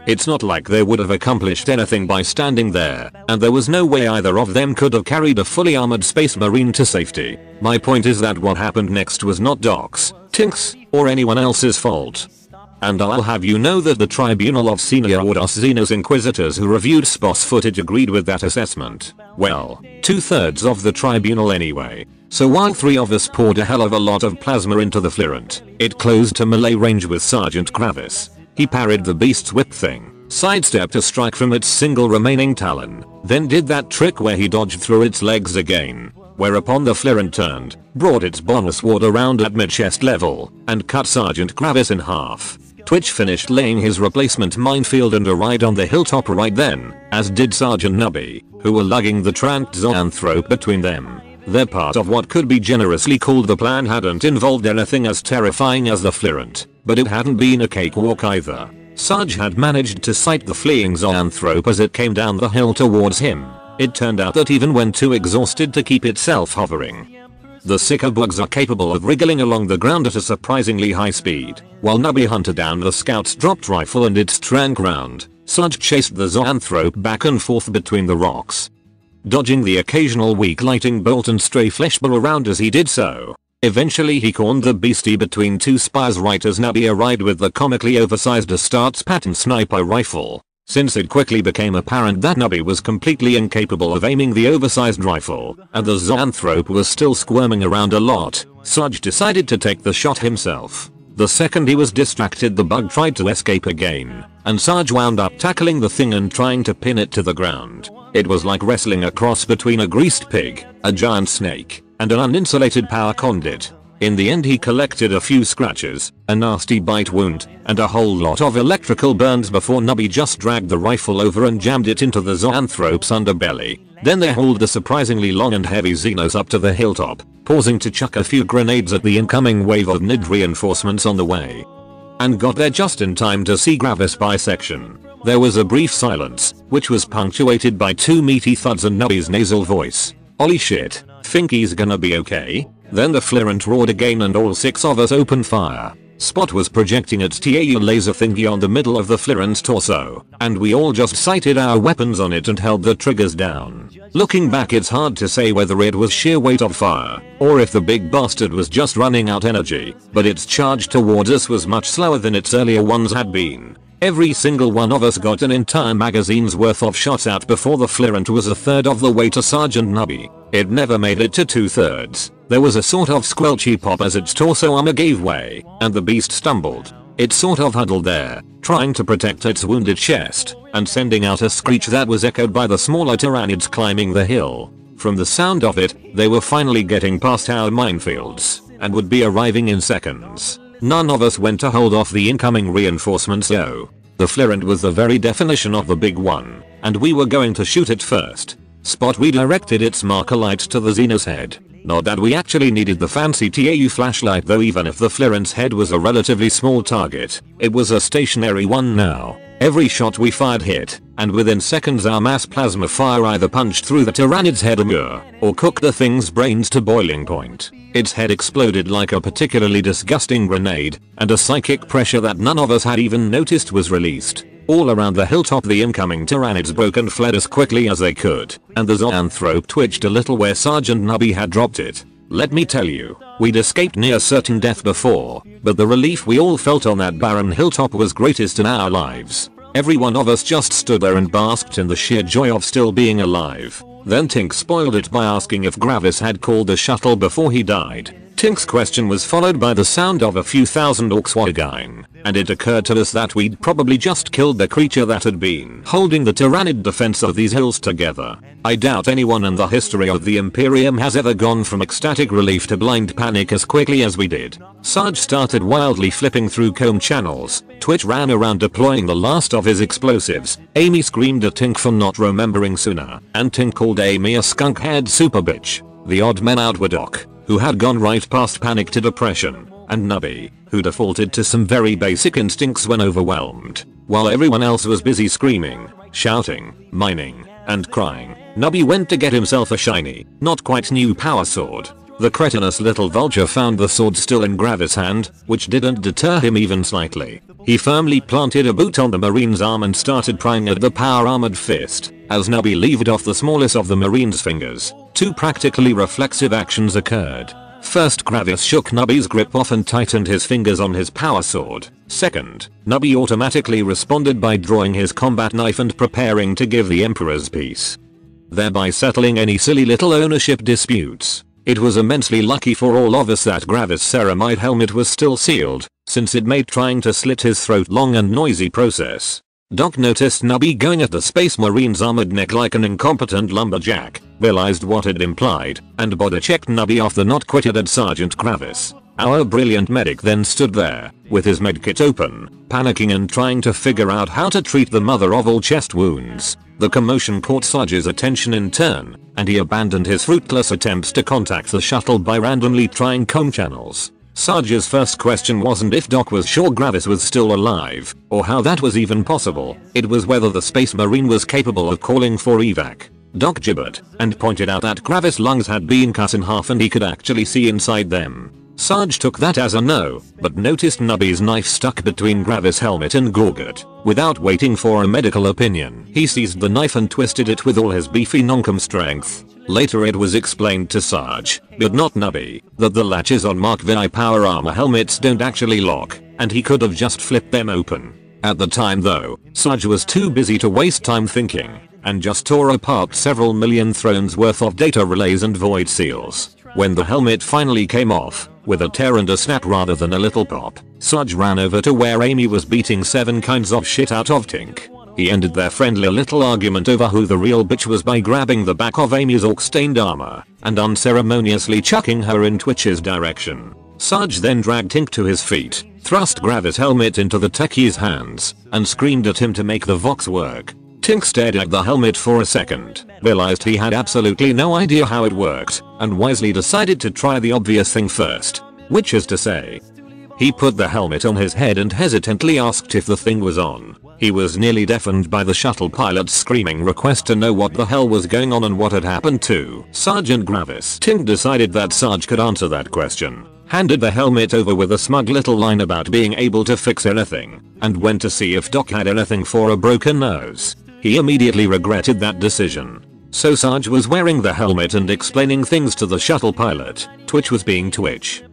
it's not like they would have accomplished anything by standing there, and there was no way either of them could have carried a fully armored space marine to safety. My point is that what happened next was not Doc's, Tink's, or anyone else's fault. And I'll have you know that the Tribunal of Senior Ordos Xenos Inquisitors who reviewed SPOS footage agreed with that assessment. Well, two thirds of the tribunal anyway. So while three of us poured a hell of a lot of plasma into the Flyrant, it closed to melee range with Sergeant Gravis. He parried the beast's whip thing, sidestepped a strike from its single remaining talon, then did that trick where he dodged through its legs again. Whereupon the Flyrant turned, brought its bonesword around at mid-chest level, and cut Sergeant Gravis in half. Twitch finished laying his replacement minefield and arrived on the hilltop right then, as did Sergeant Nubby, who were lugging the tranked zoanthrope between them. Their part of what could be generously called the plan hadn't involved anything as terrifying as the flyrant, but it hadn't been a cakewalk either. Sarge had managed to sight the fleeing zoanthrope as it came down the hill towards him. It turned out that even when too exhausted to keep itself hovering, the psyker bugs are capable of wriggling along the ground at a surprisingly high speed. While Nubby hunted down the scout's dropped rifle and its trank round, Sarge chased the zoanthrope back and forth between the rocks. Dodging the occasional weak lighting bolt and stray flesh fleshball around as he did so. Eventually he cornered the beastie between two spires right as Nubby arrived with the comically oversized Astartes pattern sniper rifle. Since it quickly became apparent that Nubby was completely incapable of aiming the oversized rifle, and the zoanthrope was still squirming around a lot, Sarge decided to take the shot himself. The second he was distracted the bug tried to escape again, and Sarge wound up tackling the thing and trying to pin it to the ground. It was like wrestling a cross between a greased pig, a giant snake, and an uninsulated power conduit. In the end he collected a few scratches, a nasty bite wound, and a whole lot of electrical burns before Nubby just dragged the rifle over and jammed it into the zoanthrope's underbelly. Then they hauled the surprisingly long and heavy Xenos up to the hilltop, pausing to chuck a few grenades at the incoming wave of NID reinforcements on the way. And got there just in time to see Gravis bisection. There was a brief silence, which was punctuated by two meaty thuds and Nubby's nasal voice. Holy shit, think he's gonna be okay? Then the flyrant roared again and all six of us opened fire. Spot was projecting its TAU laser thingy on the middle of the flyrant's torso, and we all just sighted our weapons on it and held the triggers down. Looking back it's hard to say whether it was sheer weight of fire, or if the big bastard was just running out energy, but its charge towards us was much slower than its earlier ones had been. Every single one of us got an entire magazine's worth of shots out before the flyrant was a third of the way to Sergeant Nubby. It never made it to two thirds. There was a sort of squelchy pop as its torso armor gave way, and the beast stumbled. It sort of huddled there, trying to protect its wounded chest, and sending out a screech that was echoed by the smaller tyranids climbing the hill. From the sound of it, they were finally getting past our minefields, and would be arriving in seconds. None of us went to hold off the incoming reinforcements though. The Flyrant was the very definition of the big one, and we were going to shoot it first. Spot redirected its marker light to the Xenos head. Not that we actually needed the fancy TAU flashlight though even if the Flyrant's head was a relatively small target, it was a stationary one now. Every shot we fired hit, and within seconds our mass plasma fire either punched through the Tyranid's head or cooked the thing's brains to boiling point. Its head exploded like a particularly disgusting grenade, and a psychic pressure that none of us had even noticed was released. All around the hilltop the incoming Tyranids broke and fled as quickly as they could, and the Zoanthrope twitched a little where Sergeant Nubby had dropped it. Let me tell you, we'd escaped near certain death before, but the relief we all felt on that barren hilltop was greatest in our lives. Every one of us just stood there and basked in the sheer joy of still being alive. Then Tink spoiled it by asking if Gravis had called the shuttle before he died. Tink's question was followed by the sound of a few thousand orks again, and it occurred to us that we'd probably just killed the creature that had been holding the Tyranid defense of these hills together. I doubt anyone in the history of the Imperium has ever gone from ecstatic relief to blind panic as quickly as we did. Sarge started wildly flipping through comb channels, Twitch ran around deploying the last of his explosives, Amy screamed at Tink for not remembering sooner, and Tink called Amy a skunk-haired super bitch. The odd men out were Doc, who had gone right past panic to depression, and Nubby, who defaulted to some very basic instincts when overwhelmed. While everyone else was busy screaming, shouting, mining, and crying, Nubby went to get himself a shiny, not quite new power sword. The cretinous little vulture found the sword still in Gravis' hand, which didn't deter him even slightly. He firmly planted a boot on the marine's arm and started prying at the power armored fist. As Nubby levered off the smallest of the marine's fingers, two practically reflexive actions occurred. First Gravis shook Nubby's grip off and tightened his fingers on his power sword. Second, Nubby automatically responded by drawing his combat knife and preparing to give the Emperor's peace. Thereby settling any silly little ownership disputes. It was immensely lucky for all of us that Gravis' ceramite helmet was still sealed, since it made trying to slit his throat long and noisy process. Doc noticed Nubby going at the Space Marine's armored neck like an incompetent lumberjack, realized what it implied, and body checked Nubby off the not quite dead Sergeant Gravis. Our brilliant medic then stood there, with his medkit open, panicking and trying to figure out how to treat the mother of all chest wounds. The commotion caught Sarge's attention in turn, and he abandoned his fruitless attempts to contact the shuttle by randomly trying com channels. Sarge's first question wasn't if Doc was sure Gravis was still alive, or how that was even possible, it was whether the space marine was capable of calling for evac. Doc gibbered, and pointed out that Gravis' lungs had been cut in half and he could actually see inside them. Sarge took that as a no, but noticed Nubby's knife stuck between Gravis' helmet and Gorget. Without waiting for a medical opinion, he seized the knife and twisted it with all his beefy noncom strength. Later it was explained to Sarge, but not Nubby, that the latches on Mark VI power armor helmets don't actually lock, and he could have just flipped them open. At the time though, Sarge was too busy to waste time thinking, and just tore apart several million thrones worth of data relays and void seals. When the helmet finally came off, with a tear and a snap rather than a little pop, Sarge ran over to where Amy was beating seven kinds of shit out of Tink. He ended their friendly little argument over who the real bitch was by grabbing the back of Amy's ork stained armor and unceremoniously chucking her in Twitch's direction. Sarge then dragged Tink to his feet, thrust Gravis' helmet into the techie's hands, and screamed at him to make the Vox work. Tink stared at the helmet for a second, realized he had absolutely no idea how it worked, and wisely decided to try the obvious thing first. Which is to say, he put the helmet on his head and hesitantly asked if the thing was on. He was nearly deafened by the shuttle pilot's screaming request to know what the hell was going on and what had happened to Sergeant Gravis. Tink decided that Sarge could answer that question, handed the helmet over with a smug little line about being able to fix anything, and went to see if Doc had anything for a broken nose. He immediately regretted that decision. So Sarge was wearing the helmet and explaining things to the shuttle pilot, Twitch was being Twitch.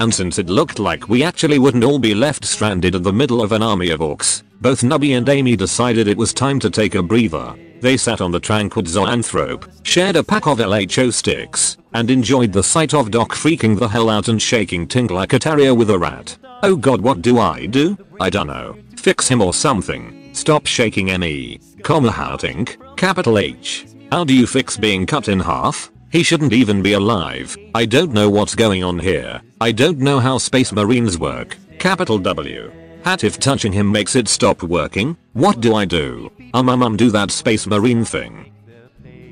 And since it looked like we actually wouldn't all be left stranded in the middle of an army of orks, both Nubby and Amy decided it was time to take a breather. They sat on the tranquil zoanthrope, shared a pack of LHO sticks, and enjoyed the sight of Doc freaking the hell out and shaking Tink like a terrier with a rat. Oh god what do I do? I dunno. Fix him or something. Stop shaking me. Comma? Capital H. How do you fix being cut in half? He shouldn't even be alive. I don't know what's going on here. I don't know how space marines work. Capital W. Hat if touching him makes it stop working? What do I do? Um um um do that space marine thing.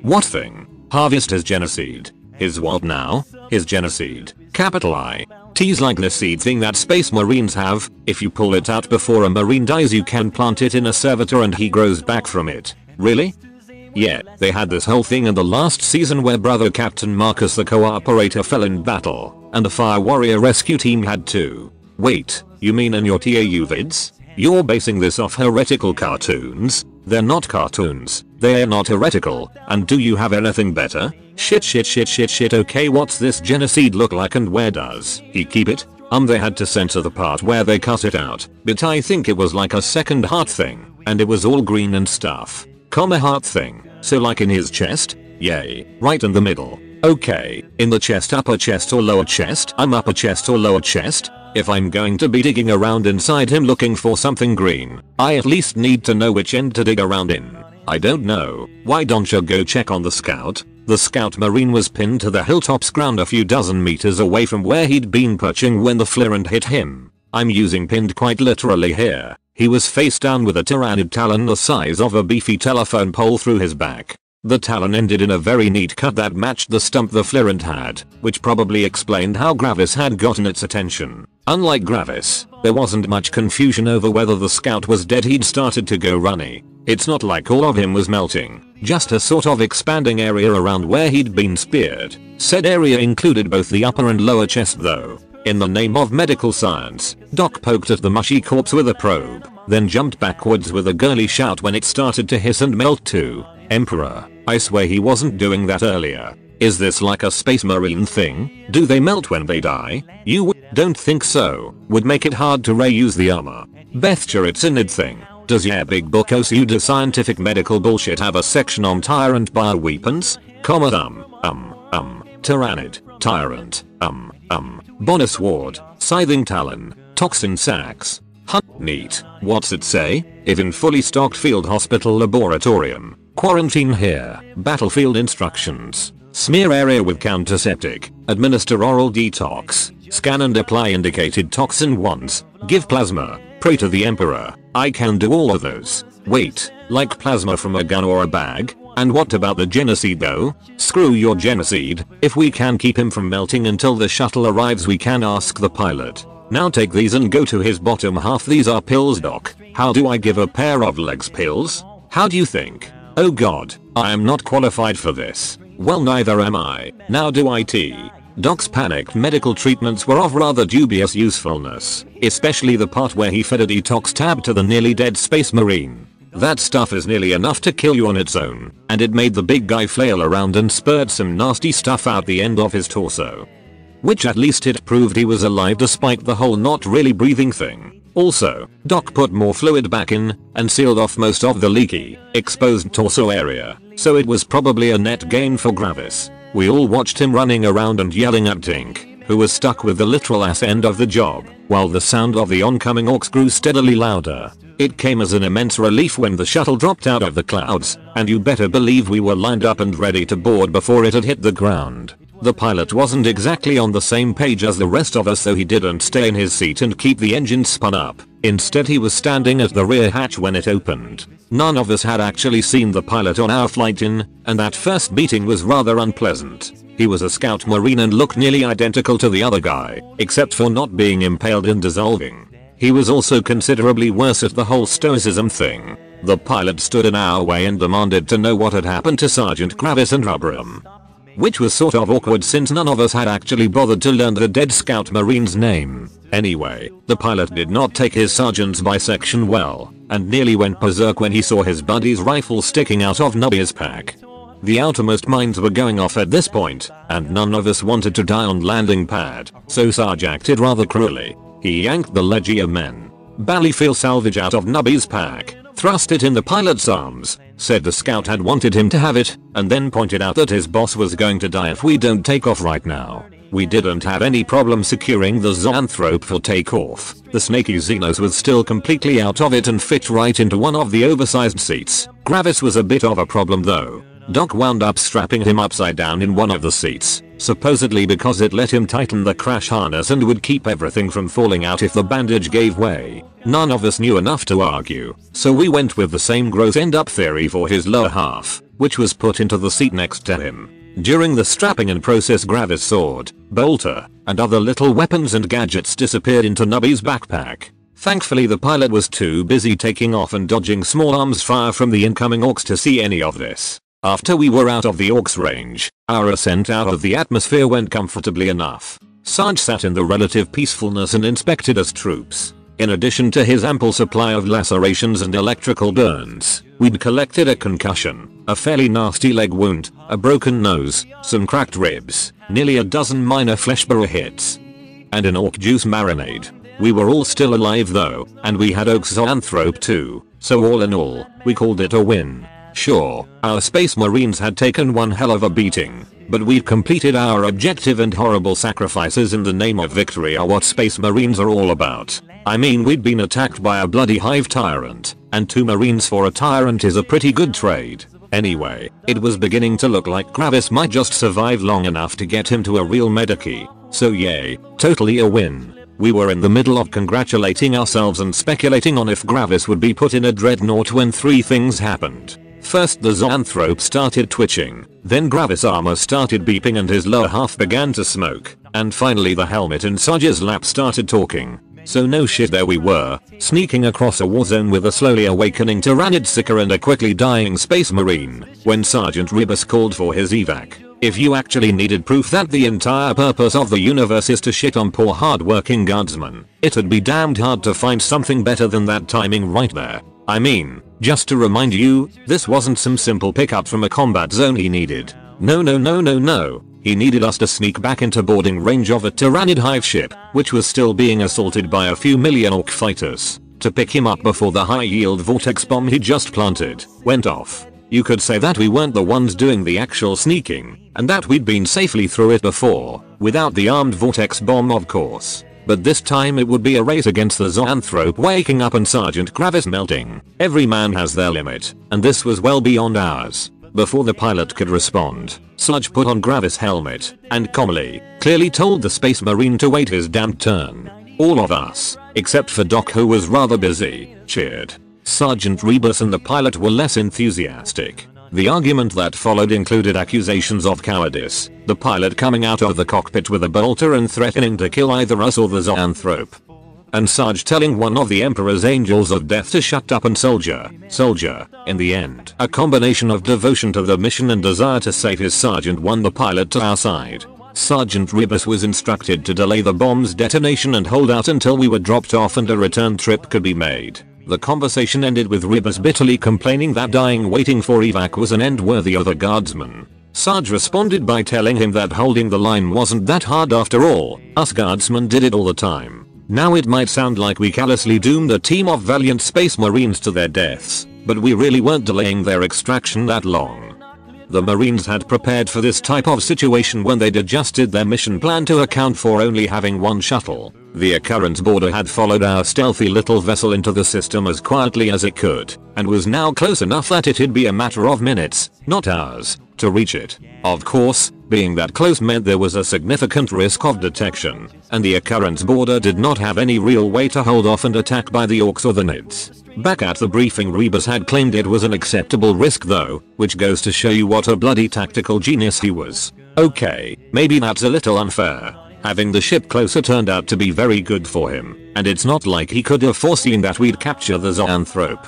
What thing? Harvest his gene-seed. His what now? His gene-seed. Capital I. T's like the seed thing that space marines have. If you pull it out before a marine dies you can plant it in a servitor and he grows back from it. Really? Yeah, they had this whole thing in the last season where brother Captain Marcus the cooperator fell in battle, and the fire warrior rescue team had too. Wait, you mean in your TAU vids? You're basing this off heretical cartoons? They're not cartoons, they're not heretical, and do you have anything better? Shit shit shit shit shit okay what's this gene-seed look like and where does he keep it? Um they had to censor the part where they cut it out, but I think it was like a second heart thing, and it was all green and stuff comma heart thing. So like in his chest? Yay. Right in the middle. Okay. In the chest upper chest or lower chest? I'm upper chest or lower chest? If I'm going to be digging around inside him looking for something green, I at least need to know which end to dig around in. I don't know. Why don't you go check on the scout? The scout marine was pinned to the hilltop's ground a few dozen meters away from where he'd been perching when the flyrant hit him. I'm using pinned quite literally here. He was face down with a tyranid talon the size of a beefy telephone pole through his back. The talon ended in a very neat cut that matched the stump the Flyrant had, which probably explained how Gravis had gotten its attention. Unlike Gravis, there wasn't much confusion over whether the scout was dead he'd started to go runny. It's not like all of him was melting, just a sort of expanding area around where he'd been speared. Said area included both the upper and lower chest though. In the name of medical science, Doc poked at the mushy corpse with a probe, then jumped backwards with a girly shout when it started to hiss and melt too. Emperor, I swear he wasn't doing that earlier. Is this like a space marine thing? Do they melt when they die? You don't think so. Would make it hard to reuse the armor. Beth sure it's a nid thing. Does your big book OSUDA scientific medical bullshit have a section on tyrant bioweapons? Comma um, um, um, tyranid, tyrant, um, um, bonesword, scything talon, toxin sacs. Hunt neat. What's it say? If in fully stocked field hospital laboratorium, Quarantine here. Battlefield instructions. Smear area with counterseptic. Administer oral detox. Scan and apply indicated toxin once. Give plasma. Pray to the emperor. I can do all of those. Wait, like plasma from a gun or a bag? And what about the gene-seed though? Screw your gene-seed. If we can keep him from melting until the shuttle arrives we can ask the pilot. Now take these and go to his bottom half these are pills doc. How do I give a pair of legs pills? How do you think? Oh god, I am not qualified for this. Well neither am I. Now do IT. Doc's panicked medical treatments were of rather dubious usefulness, especially the part where he fed a detox tab to the nearly dead space marine. That stuff is nearly enough to kill you on its own, and it made the big guy flail around and spurred some nasty stuff out the end of his torso. Which at least it proved he was alive despite the whole not really breathing thing. Also, Doc put more fluid back in and sealed off most of the leaky, exposed torso area, so it was probably a net gain for Gravis. We all watched him running around and yelling at Tink, who was stuck with the literal ass end of the job, while the sound of the oncoming orks grew steadily louder. It came as an immense relief when the shuttle dropped out of the clouds, and you better believe we were lined up and ready to board before it had hit the ground. The pilot wasn't exactly on the same page as the rest of us so he didn't stay in his seat and keep the engine spun up. Instead he was standing at the rear hatch when it opened. None of us had actually seen the pilot on our flight in, and that first meeting was rather unpleasant. He was a scout marine and looked nearly identical to the other guy, except for not being impaled and dissolving. He was also considerably worse at the whole stoicism thing. The pilot stood in our way and demanded to know what had happened to Sergeant Gravis and Rubram. Which was sort of awkward since none of us had actually bothered to learn the dead scout marine's name. Anyway, the pilot did not take his sergeant's bisection well, and nearly went berserk when he saw his buddy's rifle sticking out of Nubby's pack. The outermost mines were going off at this point, and none of us wanted to die on landing pad, so Sarge acted rather cruelly. He yanked the Legia men. Ballyfield salvage out of Nubby's pack, thrust it in the pilot's arms, said the scout had wanted him to have it, and then pointed out that his boss was going to die if we don't take off right now. We didn't have any problem securing the Zoanthrope for takeoff. The snaky Xenos was still completely out of it and fit right into one of the oversized seats. Gravis was a bit of a problem though. Doc wound up strapping him upside down in one of the seats, supposedly because it let him tighten the crash harness and would keep everything from falling out if the bandage gave way. None of us knew enough to argue, so we went with the same gross end up theory for his lower half, which was put into the seat next to him. During the strapping and process Gravis sword, bolter, and other little weapons and gadgets disappeared into Nubby's backpack. Thankfully the pilot was too busy taking off and dodging small arms fire from the incoming orks to see any of this. After we were out of the orks range, our ascent out of the atmosphere went comfortably enough. Sarge sat in the relative peacefulness and inspected us troops. In addition to his ample supply of lacerations and electrical burns, we'd collected a concussion, a fairly nasty leg wound, a broken nose, some cracked ribs, nearly a dozen minor fleshborer hits, and an ork juice marinade. We were all still alive though, and we had Oak's zoanthrope too, so all in all, we called it a win. Sure, our space marines had taken one hell of a beating, but we'd completed our objective and horrible sacrifices in the name of victory are what space marines are all about. I mean we'd been attacked by a bloody hive tyrant, and two marines for a tyrant is a pretty good trade. Anyway, it was beginning to look like Gravis might just survive long enough to get him to a real medicae. So yay, totally a win. We were in the middle of congratulating ourselves and speculating on if Gravis would be put in a dreadnought when three things happened. First the zoanthrope started twitching, then Gravis' armor started beeping and his lower half began to smoke, and finally the helmet in Sarge's lap started talking. So no shit there we were, sneaking across a war zone with a slowly awakening Tyranid Psyker and a quickly dying space marine, when Sergeant Rebus called for his evac. If you actually needed proof that the entire purpose of the universe is to shit on poor hard-working guardsmen, it'd be damned hard to find something better than that timing right there. I mean, just to remind you, this wasn't some simple pickup from a combat zone he needed. No no no no no. He needed us to sneak back into boarding range of a Tyranid hive ship, which was still being assaulted by a few million ork fighters, to pick him up before the high yield vortex bomb he just planted went off. You could say that we weren't the ones doing the actual sneaking, and that we'd been safely through it before, without the armed vortex bomb of course. But this time it would be a race against the zoanthrope waking up and Sergeant Gravis melting. Every man has their limit, and this was well beyond ours. Before the pilot could respond, Sarge put on Gravis' helmet, and calmly, clearly told the space marine to wait his damn turn. All of us, except for Doc who was rather busy, cheered. Sergeant Rebus and the pilot were less enthusiastic. The argument that followed included accusations of cowardice, the pilot coming out of the cockpit with a bolter and threatening to kill either us or the zoanthrope. And Sarge telling one of the Emperor's Angels of Death to shut up and soldier, soldier, in the end. A combination of devotion to the mission and desire to save his sergeant won the pilot to our side. Sergeant Rebus was instructed to delay the bomb's detonation and hold out until we were dropped off and a return trip could be made. The conversation ended with Rebus bitterly complaining that dying waiting for evac was an end worthy of a guardsman. Sarge responded by telling him that holding the line wasn't that hard after all, us guardsmen did it all the time. Now it might sound like we callously doomed a team of valiant space marines to their deaths, but we really weren't delaying their extraction that long. The marines had prepared for this type of situation when they'd adjusted their mission plan to account for only having one shuttle. The occurrence border had followed our stealthy little vessel into the system as quietly as it could, and was now close enough that it'd be a matter of minutes, not hours, to reach it. Of course, being that close meant there was a significant risk of detection, and the occurrence border did not have any real way to hold off and attack by the orks or the nids. Back at the briefing Rebus had claimed it was an acceptable risk though, which goes to show you what a bloody tactical genius he was. Okay, maybe that's a little unfair. Having the ship closer turned out to be very good for him, and it's not like he could have foreseen that we'd capture the zoanthrope.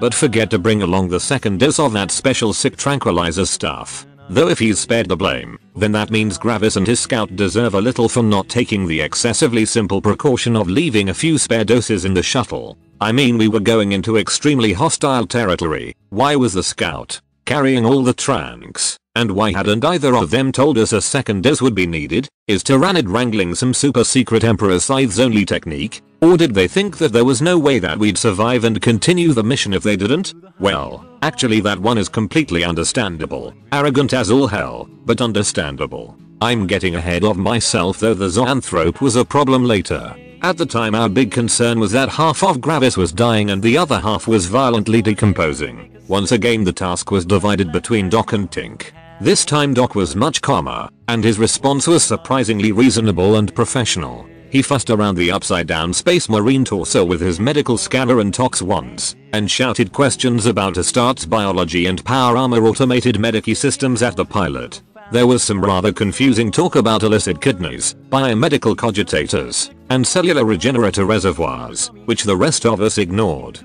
But forget to bring along the second dose of that special sick tranquilizer stuff. Though if he's spared the blame, then that means Gravis and his scout deserve a little for not taking the excessively simple precaution of leaving a few spare doses in the shuttle. I mean we were going into extremely hostile territory, why was the scout carrying all the tranks? And why hadn't either of them told us a second dose would be needed? Is Tyranid wrangling some super secret Emperor Scythes only technique? Or did they think that there was no way that we'd survive and continue the mission if they didn't? Well, actually that one is completely understandable. Arrogant as all hell, but understandable. I'm getting ahead of myself though the zoanthrope was a problem later. At the time our big concern was that half of Gravis was dying and the other half was violently decomposing. Once again the task was divided between Doc and Tink. This time Doc was much calmer, and his response was surprisingly reasonable and professional. He fussed around the upside down space marine torso with his medical scanner and tox wands, and shouted questions about Astartes biology and power armor automated medicae systems at the pilot. There was some rather confusing talk about oolitic kidneys, biomedical cogitators, and cellular regenerator reservoirs, which the rest of us ignored.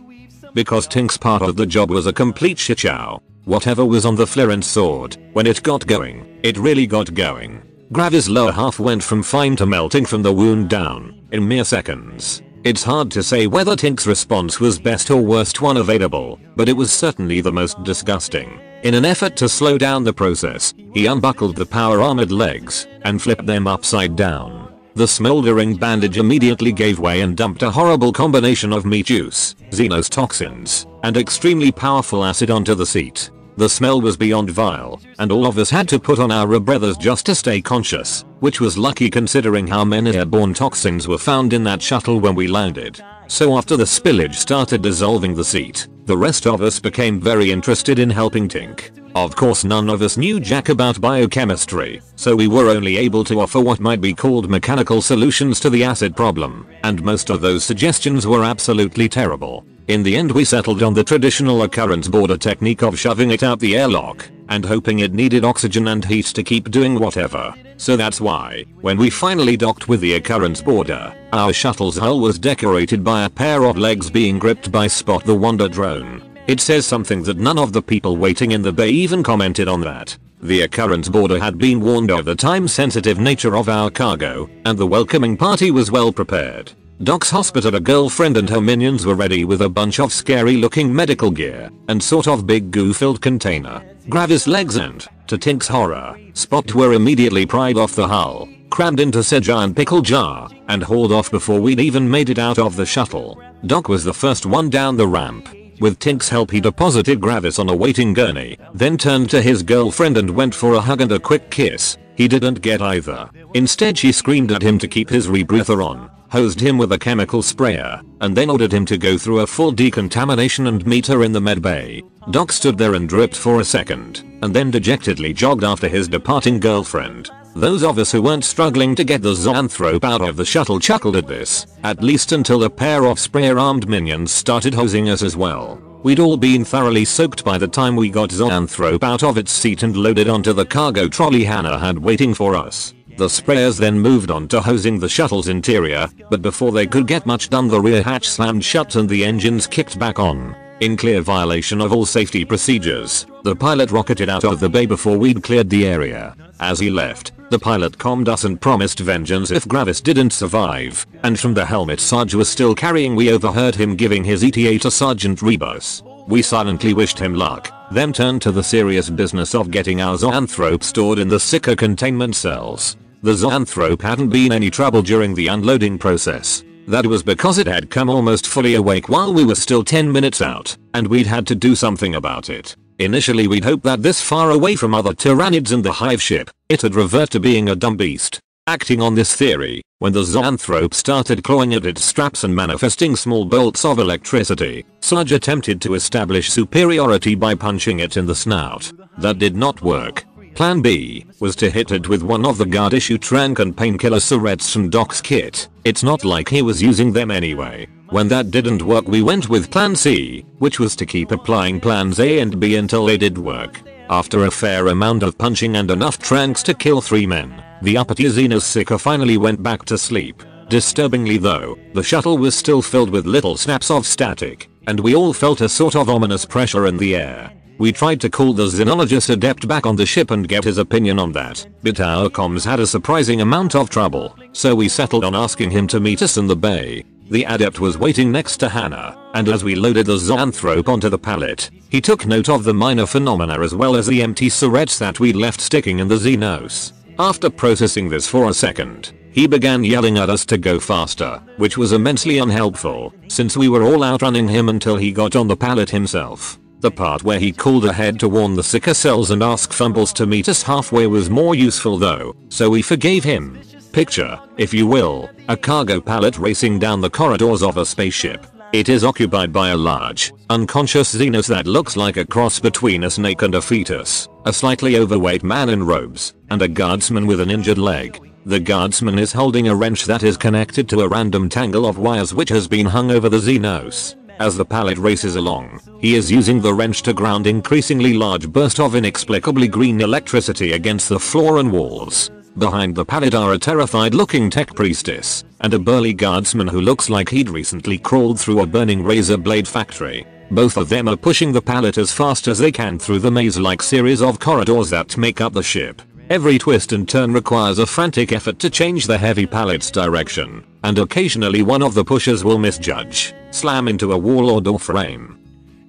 Because Tink's part of the job was a complete shitshow, Whatever was on the Flyrant sword, when it got going, it really got going. Gravis' lower half went from fine to melting from the wound down, in mere seconds. It's hard to say whether Tink's response was best or worst one available, but it was certainly the most disgusting. In an effort to slow down the process, he unbuckled the power armored legs and flipped them upside down. The smoldering bandage immediately gave way and dumped a horrible combination of meat juice, xenos toxins, and extremely powerful acid onto the seat. The smell was beyond vile, and all of us had to put on our rebreathers just to stay conscious, which was lucky considering how many airborne toxins were found in that shuttle when we landed. So after the spillage started dissolving the seat, the rest of us became very interested in helping Tink. Of course none of us knew jack about biochemistry, so we were only able to offer what might be called mechanical solutions to the acid problem, and most of those suggestions were absolutely terrible. In the end we settled on the traditional occurrence border technique of shoving it out the airlock and hoping it needed oxygen and heat to keep doing whatever. So that's why, when we finally docked with the occurrence border, our shuttle's hull was decorated by a pair of legs being gripped by Spot the Wonder drone. It says something that none of the people waiting in the bay even commented on that. The occurrence boarder had been warned of the time sensitive nature of our cargo, and the welcoming party was well prepared. Doc's hospital a girlfriend and her minions were ready with a bunch of scary looking medical gear and sort of big goo filled container. Gravis legs and, to Tink's horror, Spot were immediately pried off the hull, crammed into said giant pickle jar, and hauled off before we'd even made it out of the shuttle. Doc was the first one down the ramp. With Tink's help he deposited Gravis on a waiting gurney, then turned to his girlfriend and went for a hug and a quick kiss. He didn't get either. Instead she screamed at him to keep his rebreather on hosed him with a chemical sprayer, and then ordered him to go through a full decontamination and meet her in the medbay. Doc stood there and dripped for a second, and then dejectedly jogged after his departing girlfriend. Those of us who weren't struggling to get the zoanthrope out of the shuttle chuckled at this, at least until a pair of sprayer-armed minions started hosing us as well. We'd all been thoroughly soaked by the time we got Zoanthrope out of its seat and loaded onto the cargo trolley Hannah had waiting for us. The sprayers then moved on to hosing the shuttle's interior, but before they could get much done the rear hatch slammed shut and the engines kicked back on. In clear violation of all safety procedures, the pilot rocketed out of the bay before we'd cleared the area. As he left, the pilot calmed us and promised vengeance if Gravis didn't survive, and from the helmet Sarge was still carrying we overheard him giving his ETA to Sergeant Rebus. We silently wished him luck, then turned to the serious business of getting our zoanthrope stored in the psyker containment cells. The Zoanthrope hadn't been any trouble during the unloading process. That was because it had come almost fully awake while we were still 10 minutes out, and we'd had to do something about it. Initially we'd hoped that this far away from other tyranids in the hive ship, it'd revert to being a dumb beast. Acting on this theory, when the Zoanthrope started clawing at its straps and manifesting small bolts of electricity, Sarge attempted to establish superiority by punching it in the snout. That did not work. Plan B was to hit it with one of the guard issue trank and painkiller syrettes from Doc's kit. It's not like he was using them anyway. When that didn't work we went with plan C, which was to keep applying plans A and B until they did work. After a fair amount of punching and enough tranks to kill three men, the uppity Xenos Psyker finally went back to sleep. Disturbingly though, the shuttle was still filled with little snaps of static, and we all felt a sort of ominous pressure in the air. We tried to call the xenologist adept back on the ship and get his opinion on that, but our comms had a surprising amount of trouble, so we settled on asking him to meet us in the bay. The adept was waiting next to Hannah, and as we loaded the zoanthrope onto the pallet, he took note of the minor phenomena as well as the empty syrettes that we'd left sticking in the Xenos. After processing this for a second, he began yelling at us to go faster, which was immensely unhelpful, since we were all outrunning him until he got on the pallet himself. The part where he called ahead to warn the psyker cells and ask Fumbles to meet us halfway was more useful though, so we forgave him. Picture, if you will, a cargo pallet racing down the corridors of a spaceship. It is occupied by a large, unconscious Xenos that looks like a cross between a snake and a fetus, a slightly overweight man in robes, and a guardsman with an injured leg. The guardsman is holding a wrench that is connected to a random tangle of wires which has been hung over the Xenos. As the pallet races along, he is using the wrench to ground increasingly large burst of inexplicably green electricity against the floor and walls. Behind the pallet are a terrified looking tech priestess and a burly guardsman who looks like he'd recently crawled through a burning razor blade factory. Both of them are pushing the pallet as fast as they can through the maze-like series of corridors that make up the ship. Every twist and turn requires a frantic effort to change the heavy pallet's direction, and occasionally one of the pushers will misjudge, slam into a wall or door frame,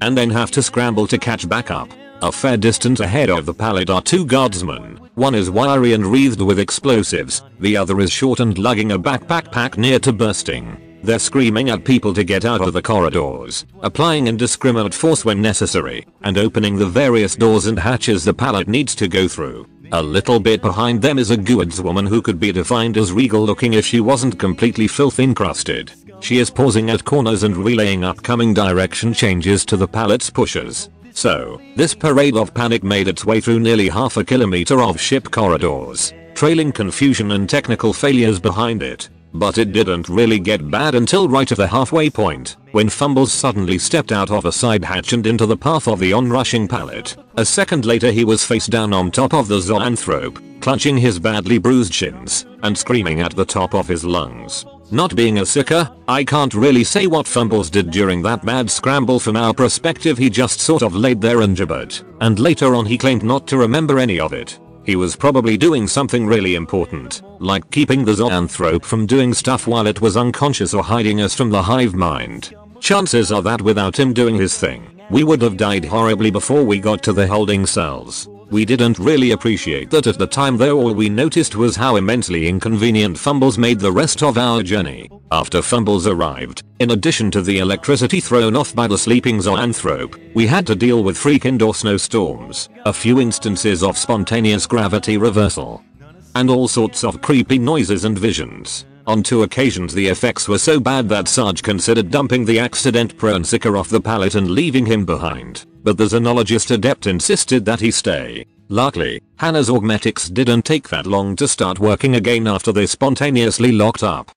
and then have to scramble to catch back up. A fair distance ahead of the pallet are two guardsmen, one is wiry and wreathed with explosives, the other is short and lugging a backpack pack near to bursting. They're screaming at people to get out of the corridors, applying indiscriminate force when necessary, and opening the various doors and hatches the pallet needs to go through. A little bit behind them is a Guards woman who could be defined as regal looking if she wasn't completely filth encrusted. She is pausing at corners and relaying upcoming direction changes to the pallet's pushers. So, this parade of panic made its way through nearly half a kilometer of ship corridors, trailing confusion and technical failures behind it. But it didn't really get bad until right at the halfway point, when Fumbles suddenly stepped out of a side hatch and into the path of the onrushing pallet. A second later he was face down on top of the zoanthrope, clutching his badly bruised shins, and screaming at the top of his lungs. Not being a psyker, I can't really say what Fumbles did during that mad scramble from our perspective he just sort of laid there and gibbered, and later on he claimed not to remember any of it. He was probably doing something really important, like keeping the zoanthrope from doing stuff while it was unconscious or hiding us from the hive mind. Chances are that without him doing his thing, we would have died horribly before we got to the holding cells. We didn't really appreciate that at the time though all we noticed was how immensely inconvenient Fumbles made the rest of our journey. After Fumbles arrived, in addition to the electricity thrown off by the sleeping zoanthrope, we had to deal with freak indoor snowstorms, a few instances of spontaneous gravity reversal, and all sorts of creepy noises and visions. On two occasions the effects were so bad that Sarge considered dumping the accident prone Psyker off the pallet and leaving him behind, but the Xenologist Adept insisted that he stay. Luckily, Hannah's augmetics didn't take that long to start working again after they spontaneously locked up.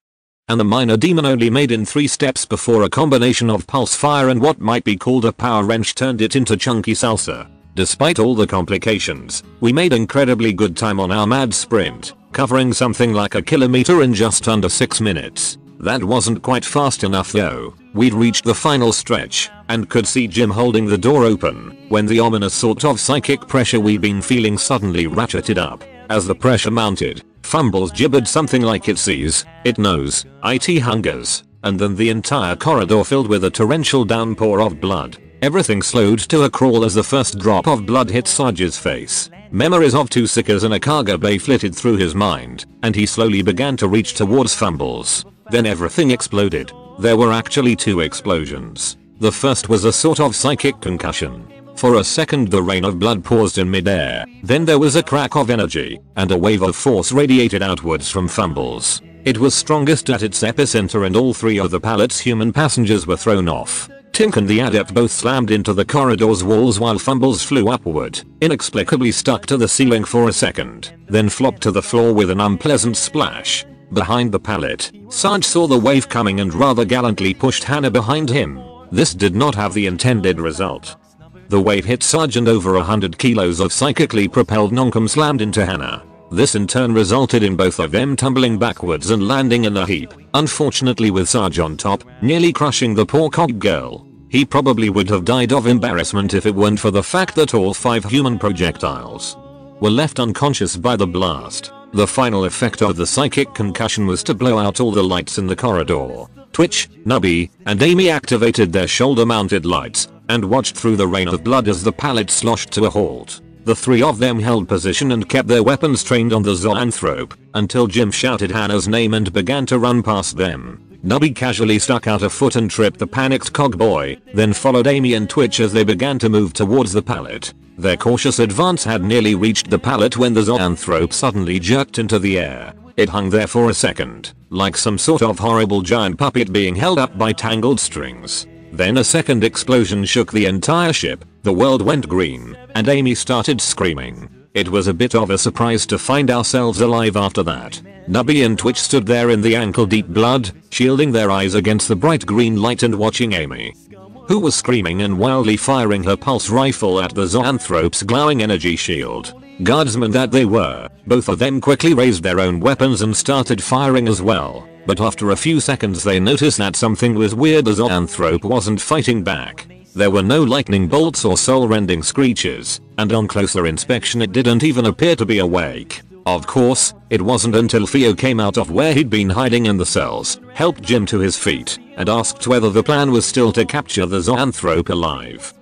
And the minor demon only made in 3 steps before a combination of pulse fire and what might be called a power wrench turned it into chunky salsa. Despite all the complications, we made incredibly good time on our mad sprint, covering something like a kilometer in just under 6 minutes. That wasn't quite fast enough though. We'd reached the final stretch and could see Jim holding the door open when the ominous sort of psychic pressure we'd been feeling suddenly ratcheted up. As the pressure mounted, Fumbles gibbered something like it sees, it knows, it hungers, and then the entire corridor filled with a torrential downpour of blood. Everything slowed to a crawl as the first drop of blood hit Sarge's face. Memories of two Psykers and a cargo bay flitted through his mind, and he slowly began to reach towards Fumbles. Then everything exploded. There were actually two explosions. The first was a sort of psychic concussion. For a second the rain of blood paused in midair, then there was a crack of energy, and a wave of force radiated outwards from Fumbles. It was strongest at its epicenter and all three of the pallet's human passengers were thrown off. Tink and the adept both slammed into the corridor's walls while Fumbles flew upward, inexplicably stuck to the ceiling for a second, then flopped to the floor with an unpleasant splash. Behind the pallet, Sarge saw the wave coming and rather gallantly pushed Hannah behind him. This did not have the intended result. The wave hit Sarge and over a hundred kilos of psychically propelled Nonkum slammed into Hannah. This in turn resulted in both of them tumbling backwards and landing in a heap, unfortunately with Sarge on top, nearly crushing the poor cog girl. He probably would have died of embarrassment if it weren't for the fact that all five human projectiles were left unconscious by the blast. The final effect of the psychic concussion was to blow out all the lights in the corridor. Twitch, Nubby, and Amy activated their shoulder mounted lights and watched through the rain of blood as the pallet sloshed to a halt. The three of them held position and kept their weapons trained on the zoanthrope until Jim shouted Hannah's name and began to run past them. Nubby casually stuck out a foot and tripped the panicked cogboy, then followed Amy and Twitch as they began to move towards the pallet. Their cautious advance had nearly reached the pallet when the zoanthrope suddenly jerked into the air. It hung there for a second, like some sort of horrible giant puppet being held up by tangled strings. Then a second explosion shook the entire ship, the world went green, and Amy started screaming. It was a bit of a surprise to find ourselves alive after that. Nubby and Twitch stood there in the ankle deep blood, shielding their eyes against the bright green light and watching Amy. Who was screaming and wildly firing her pulse rifle at the zoanthrope's glowing energy shield. Guardsmen that they were, both of them quickly raised their own weapons and started firing as well. But after a few seconds they noticed that something was weird the zoanthrope wasn't fighting back. There were no lightning bolts or soul-rending screeches, and on closer inspection it didn't even appear to be awake. Of course, it wasn't until Theo came out of where he'd been hiding in the cells, helped Jim to his feet, and asked whether the plan was still to capture the zoanthrope alive.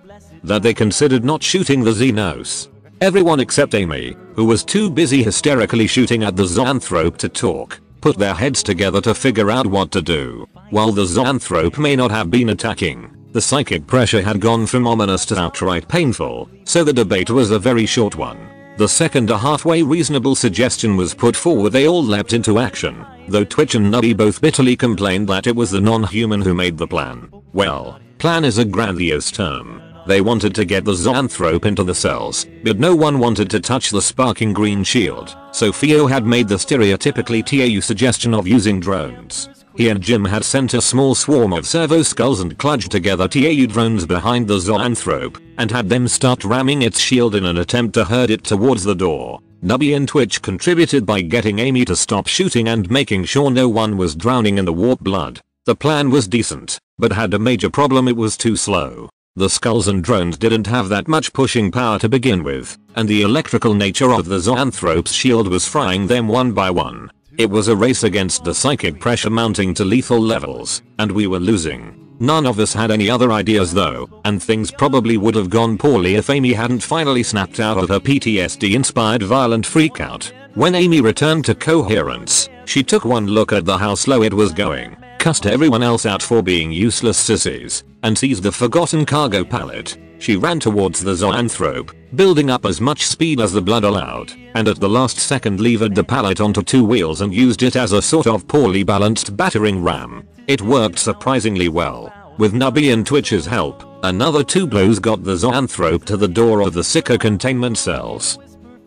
That they considered not shooting the Xenos. Everyone except Amy, who was too busy hysterically shooting at the zoanthrope to talk, put their heads together to figure out what to do. While the zoanthrope may not have been attacking, the psychic pressure had gone from ominous to outright painful, so the debate was a very short one. The second a halfway reasonable suggestion was put forward they all leapt into action, though Twitch and Nubby both bitterly complained that it was the non-human who made the plan. Well, plan is a grandiose term. They wanted to get the zoanthrope into the cells, but no one wanted to touch the sparking green shield, so Theo had made the stereotypically TAU suggestion of using drones. He and Jim had sent a small swarm of servo skulls and clutched together TAU drones behind the zoanthrope, and had them start ramming its shield in an attempt to herd it towards the door. Nubby and Twitch contributed by getting Amy to stop shooting and making sure no one was drowning in the warp blood. The plan was decent, but had a major problem it was too slow. The skulls and drones didn't have that much pushing power to begin with, and the electrical nature of the zoanthrope's shield was frying them one by one. It was a race against the psychic pressure mounting to lethal levels, and we were losing. None of us had any other ideas though, and things probably would have gone poorly if Amy hadn't finally snapped out of her PTSD inspired violent freakout. When Amy returned to coherence, she took one look at the how slow it was going, cussed everyone else out for being useless sissies, and seized the forgotten cargo pallet. She ran towards the zoanthrope, building up as much speed as the blood allowed, and at the last second levered the pallet onto two wheels and used it as a sort of poorly balanced battering ram. It worked surprisingly well. With Nubby and Twitch's help, another two blows got the zoanthrope to the door of the psyker containment cells.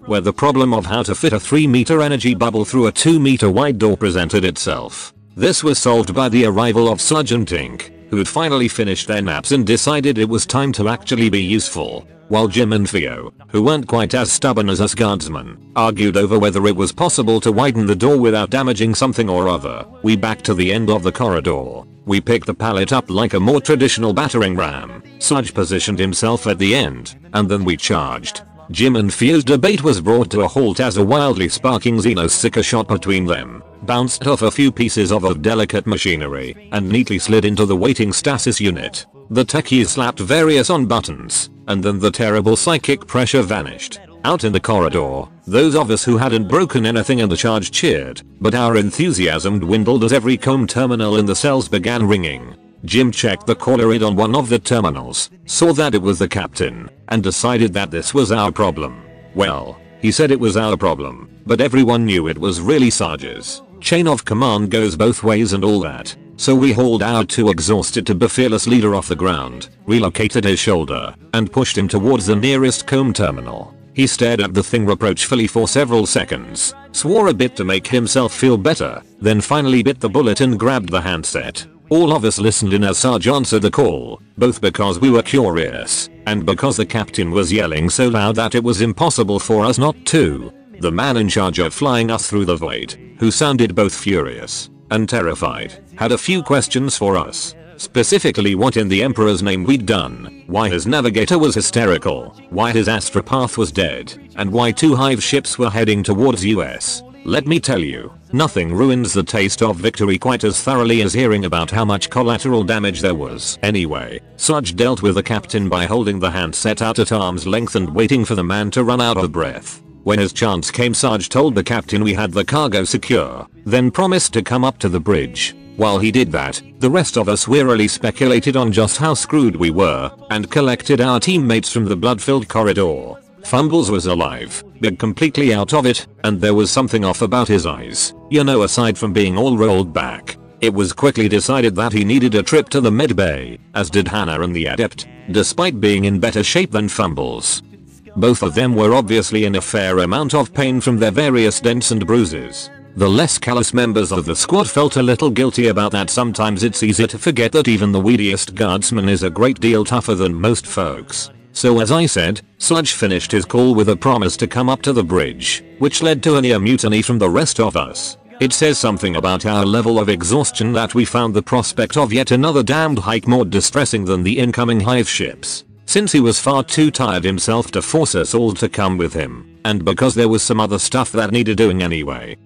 Where the problem of how to fit a 3 meter energy bubble through a 2 meter wide door presented itself. This was solved by the arrival of Sarge and Tink, who'd finally finished their naps and decided it was time to actually be useful, while Jim and Theo, who weren't quite as stubborn as us guardsmen, argued over whether it was possible to widen the door without damaging something or other. We backed to the end of the corridor. We picked the pallet up like a more traditional battering ram. Sarge positioned himself at the end, and then we charged. Jim and Theo's debate was brought to a halt as a wildly sparking Xeno shot between them, bounced off a few pieces of a delicate machinery, and neatly slid into the waiting stasis unit. The techies slapped various on buttons, and then the terrible psychic pressure vanished. Out in the corridor, those of us who hadn't broken anything in the charge cheered, but our enthusiasm dwindled as every com terminal in the cells began ringing. Jim checked the caller ID on one of the terminals, saw that it was the captain, and decided that this was our problem. Well, he said it was our problem, but everyone knew it was really Sarge's. Chain of command goes both ways and all that. So we hauled our too exhausted to be fearless leader off the ground, relocated his shoulder, and pushed him towards the nearest comm terminal. He stared at the thing reproachfully for several seconds, swore a bit to make himself feel better, then finally bit the bullet and grabbed the handset. All of us listened in as Sarge answered the call, both because we were curious, and because the captain was yelling so loud that it was impossible for us not to. The man in charge of flying us through the void, who sounded both furious and terrified, had a few questions for us. Specifically what in the Emperor's name we'd done, why his navigator was hysterical, why his astropath was dead, and why two hive ships were heading towards US. Let me tell you, nothing ruins the taste of victory quite as thoroughly as hearing about how much collateral damage there was. Anyway, Sarge dealt with the captain by holding the handset out at arm's length and waiting for the man to run out of breath. When his chance came Sarge told the captain we had the cargo secure, then promised to come up to the bridge. While he did that, the rest of us wearily speculated on just how screwed we were, and collected our teammates from the blood-filled corridor. Fumbles was alive, but completely out of it, and there was something off about his eyes, you know aside from being all rolled back. It was quickly decided that he needed a trip to the medbay, as did Hannah and the adept, despite being in better shape than Fumbles. Both of them were obviously in a fair amount of pain from their various dents and bruises. The less callous members of the squad felt a little guilty about that sometimes it's easy to forget that even the weediest guardsman is a great deal tougher than most folks. So as I said, Sarge finished his call with a promise to come up to the bridge, which led to a near mutiny from the rest of us. It says something about our level of exhaustion that we found the prospect of yet another damned hike more distressing than the incoming hive ships. Since he was far too tired himself to force us all to come with him, and because there was some other stuff that needed doing anyway.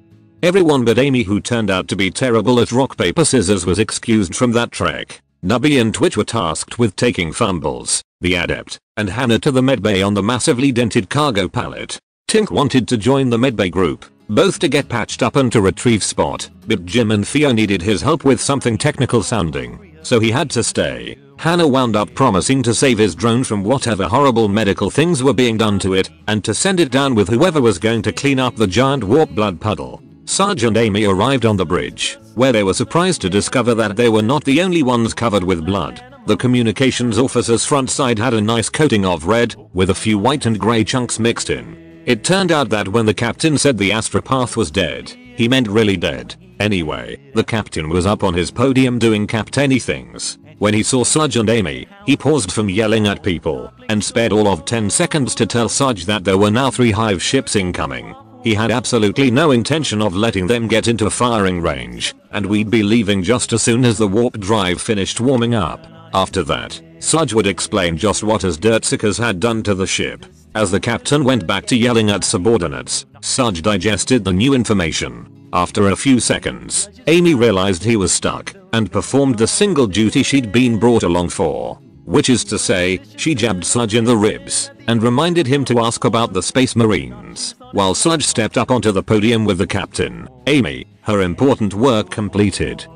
Everyone but Amy who turned out to be terrible at rock paper scissors was excused from that trek. Nubby and Twitch were tasked with taking fumbles, the adept, and Hannah to the medbay on the massively dented cargo pallet. Tink wanted to join the medbay group, both to get patched up and to retrieve Spot, but Jim and Theo needed his help with something technical sounding, so he had to stay. Hannah wound up promising to save his drone from whatever horrible medical things were being done to it, and to send it down with whoever was going to clean up the giant warp blood puddle. Sarge and Amy arrived on the bridge, where they were surprised to discover that they were not the only ones covered with blood. The communications officer's front side had a nice coating of red, with a few white and grey chunks mixed in. It turned out that when the captain said the astropath was dead, he meant really dead. Anyway, the captain was up on his podium doing captainy things. When he saw Sarge and Amy, he paused from yelling at people and spared all of 10 seconds to tell Sarge that there were now 3 hive ships incoming. He had absolutely no intention of letting them get into firing range, and we'd be leaving just as soon as the warp drive finished warming up. After that, Sarge would explain just what his dirtsuckers had done to the ship. As the captain went back to yelling at subordinates, Sarge digested the new information. After a few seconds, Amy realized he was stuck and performed the single duty she'd been brought along for. Which is to say, she jabbed Sarge in the ribs and reminded him to ask about the space marines. While Sarge stepped up onto the podium with the captain, Amy, her important work completed,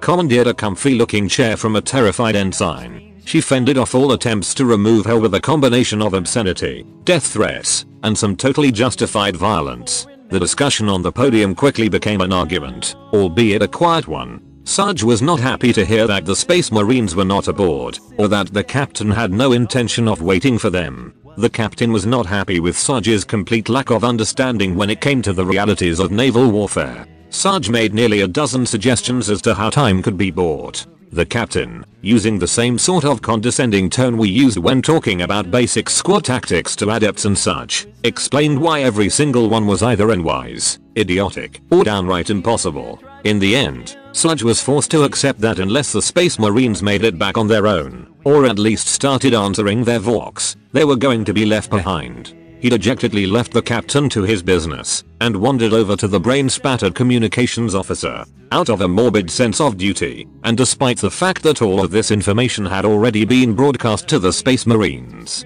commandeered a comfy looking chair from a terrified ensign. She fended off all attempts to remove her with a combination of obscenity, death threats, and some totally justified violence. The discussion on the podium quickly became an argument, albeit a quiet one. Sarge was not happy to hear that the space marines were not aboard, or that the captain had no intention of waiting for them. The captain was not happy with Sarge's complete lack of understanding when it came to the realities of naval warfare. Sarge made nearly a dozen suggestions as to how time could be bought. The captain, using the same sort of condescending tone we used when talking about basic squad tactics to adepts and such, explained why every single one was either unwise, idiotic, or downright impossible. In the end, Sarge was forced to accept that unless the space marines made it back on their own, or at least started answering their vox, they were going to be left behind. He dejectedly left the captain to his business and wandered over to the brain spattered communications officer out of a morbid sense of duty and despite the fact that all of this information had already been broadcast to the space marines.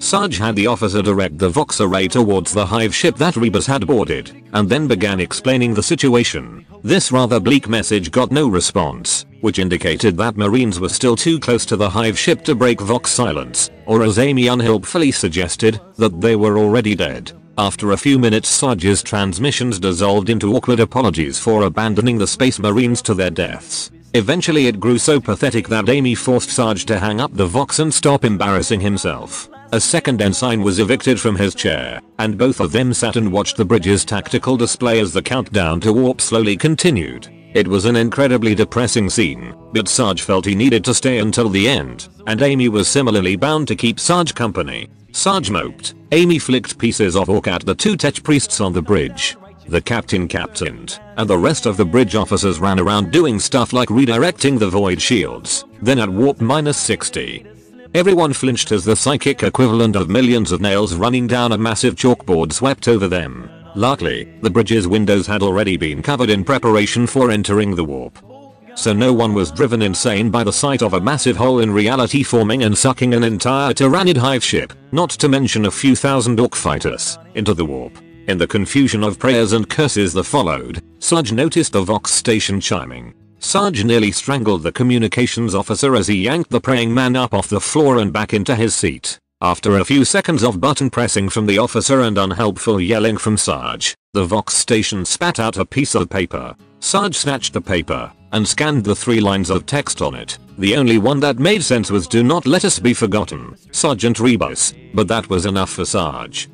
Sarge had the officer direct the Vox array towards the hive ship that Rebus had boarded, and then began explaining the situation. This rather bleak message got no response, which indicated that marines were still too close to the hive ship to break Vox silence, or as Amy unhelpfully suggested, that they were already dead. After a few minutes Sarge's transmissions dissolved into awkward apologies for abandoning the space marines to their deaths. Eventually it grew so pathetic that Amy forced Sarge to hang up the Vox and stop embarrassing himself. A second ensign was evicted from his chair, and both of them sat and watched the bridge's tactical display as the countdown to warp slowly continued. It was an incredibly depressing scene, but Sarge felt he needed to stay until the end, and Amy was similarly bound to keep Sarge company. Sarge moped. Amy flicked pieces of ork at the two tech priests on the bridge. The captain captained, and the rest of the bridge officers ran around doing stuff like redirecting the void shields. Then at warp minus 60, Everyone flinched as the psychic equivalent of millions of nails running down a massive chalkboard swept over them. Luckily, the bridge's windows had already been covered in preparation for entering the warp. So no one was driven insane by the sight of a massive hole in reality forming and sucking an entire Tyranid hive ship, not to mention a few thousand ork fighters, into the warp. In the confusion of prayers and curses that followed, Sarge noticed the Vox station chiming. Sarge nearly strangled the communications officer as he yanked the praying man up off the floor and back into his seat. After a few seconds of button pressing from the officer and unhelpful yelling from Sarge, the Vox station spat out a piece of paper. Sarge snatched the paper and scanned the three lines of text on it. The only one that made sense was do not let us be forgotten, Sergeant Rebus, but that was enough for Sarge.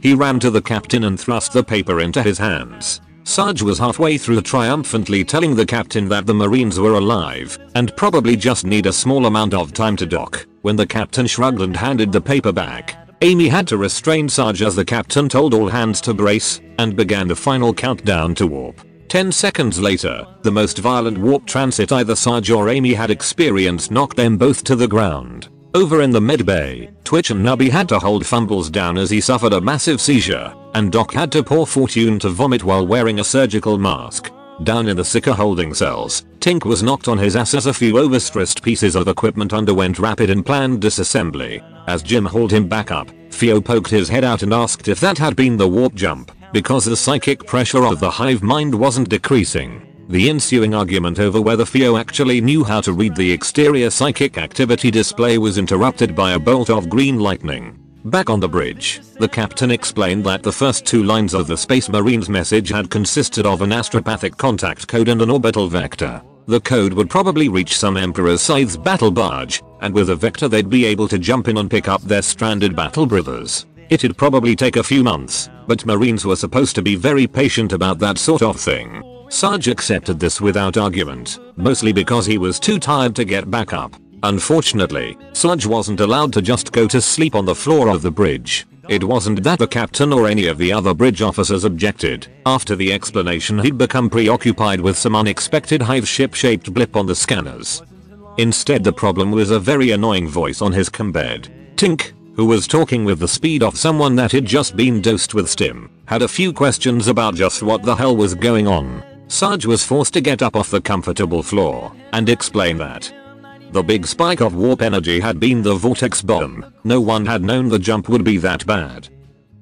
He ran to the captain and thrust the paper into his hands. Sarge was halfway through triumphantly telling the captain that the marines were alive and probably just need a small amount of time to dock when the captain shrugged and handed the paper back. Amy had to restrain Sarge as the captain told all hands to brace and began the final countdown to warp. 10 seconds later, the most violent warp transit either Sarge or Amy had experienced knocked them both to the ground. Over in the medbay, Twitch and Nubby had to hold Fumbles down as he suffered a massive seizure, and Doc had to pour Fortune to vomit while wearing a surgical mask. Down in the psyker holding cells, Tink was knocked on his ass as a few overstressed pieces of equipment underwent rapid and planned disassembly. As Jim hauled him back up, Theo poked his head out and asked if that had been the warp jump, because the psychic pressure of the hive mind wasn't decreasing. The ensuing argument over whether Theo actually knew how to read the exterior psychic activity display was interrupted by a bolt of green lightning. Back on the bridge, the captain explained that the first two lines of the Space Marines message had consisted of an astropathic contact code and an orbital vector. The code would probably reach some Emperor's Scythe's battle barge, and with a vector they'd be able to jump in and pick up their stranded battle brothers. It'd probably take a few months, but Marines were supposed to be very patient about that sort of thing. Sarge accepted this without argument, mostly because he was too tired to get back up. Unfortunately, Sarge wasn't allowed to just go to sleep on the floor of the bridge. It wasn't that the captain or any of the other bridge officers objected. After the explanation he'd become preoccupied with some unexpected hive ship shaped blip on the scanners. Instead the problem was a very annoying voice on his combed. Tink, who was talking with the speed of someone that had just been dosed with stim, had a few questions about just what the hell was going on. Sarge was forced to get up off the comfortable floor and explain that the big spike of warp energy had been the vortex bomb. No one had known the jump would be that bad.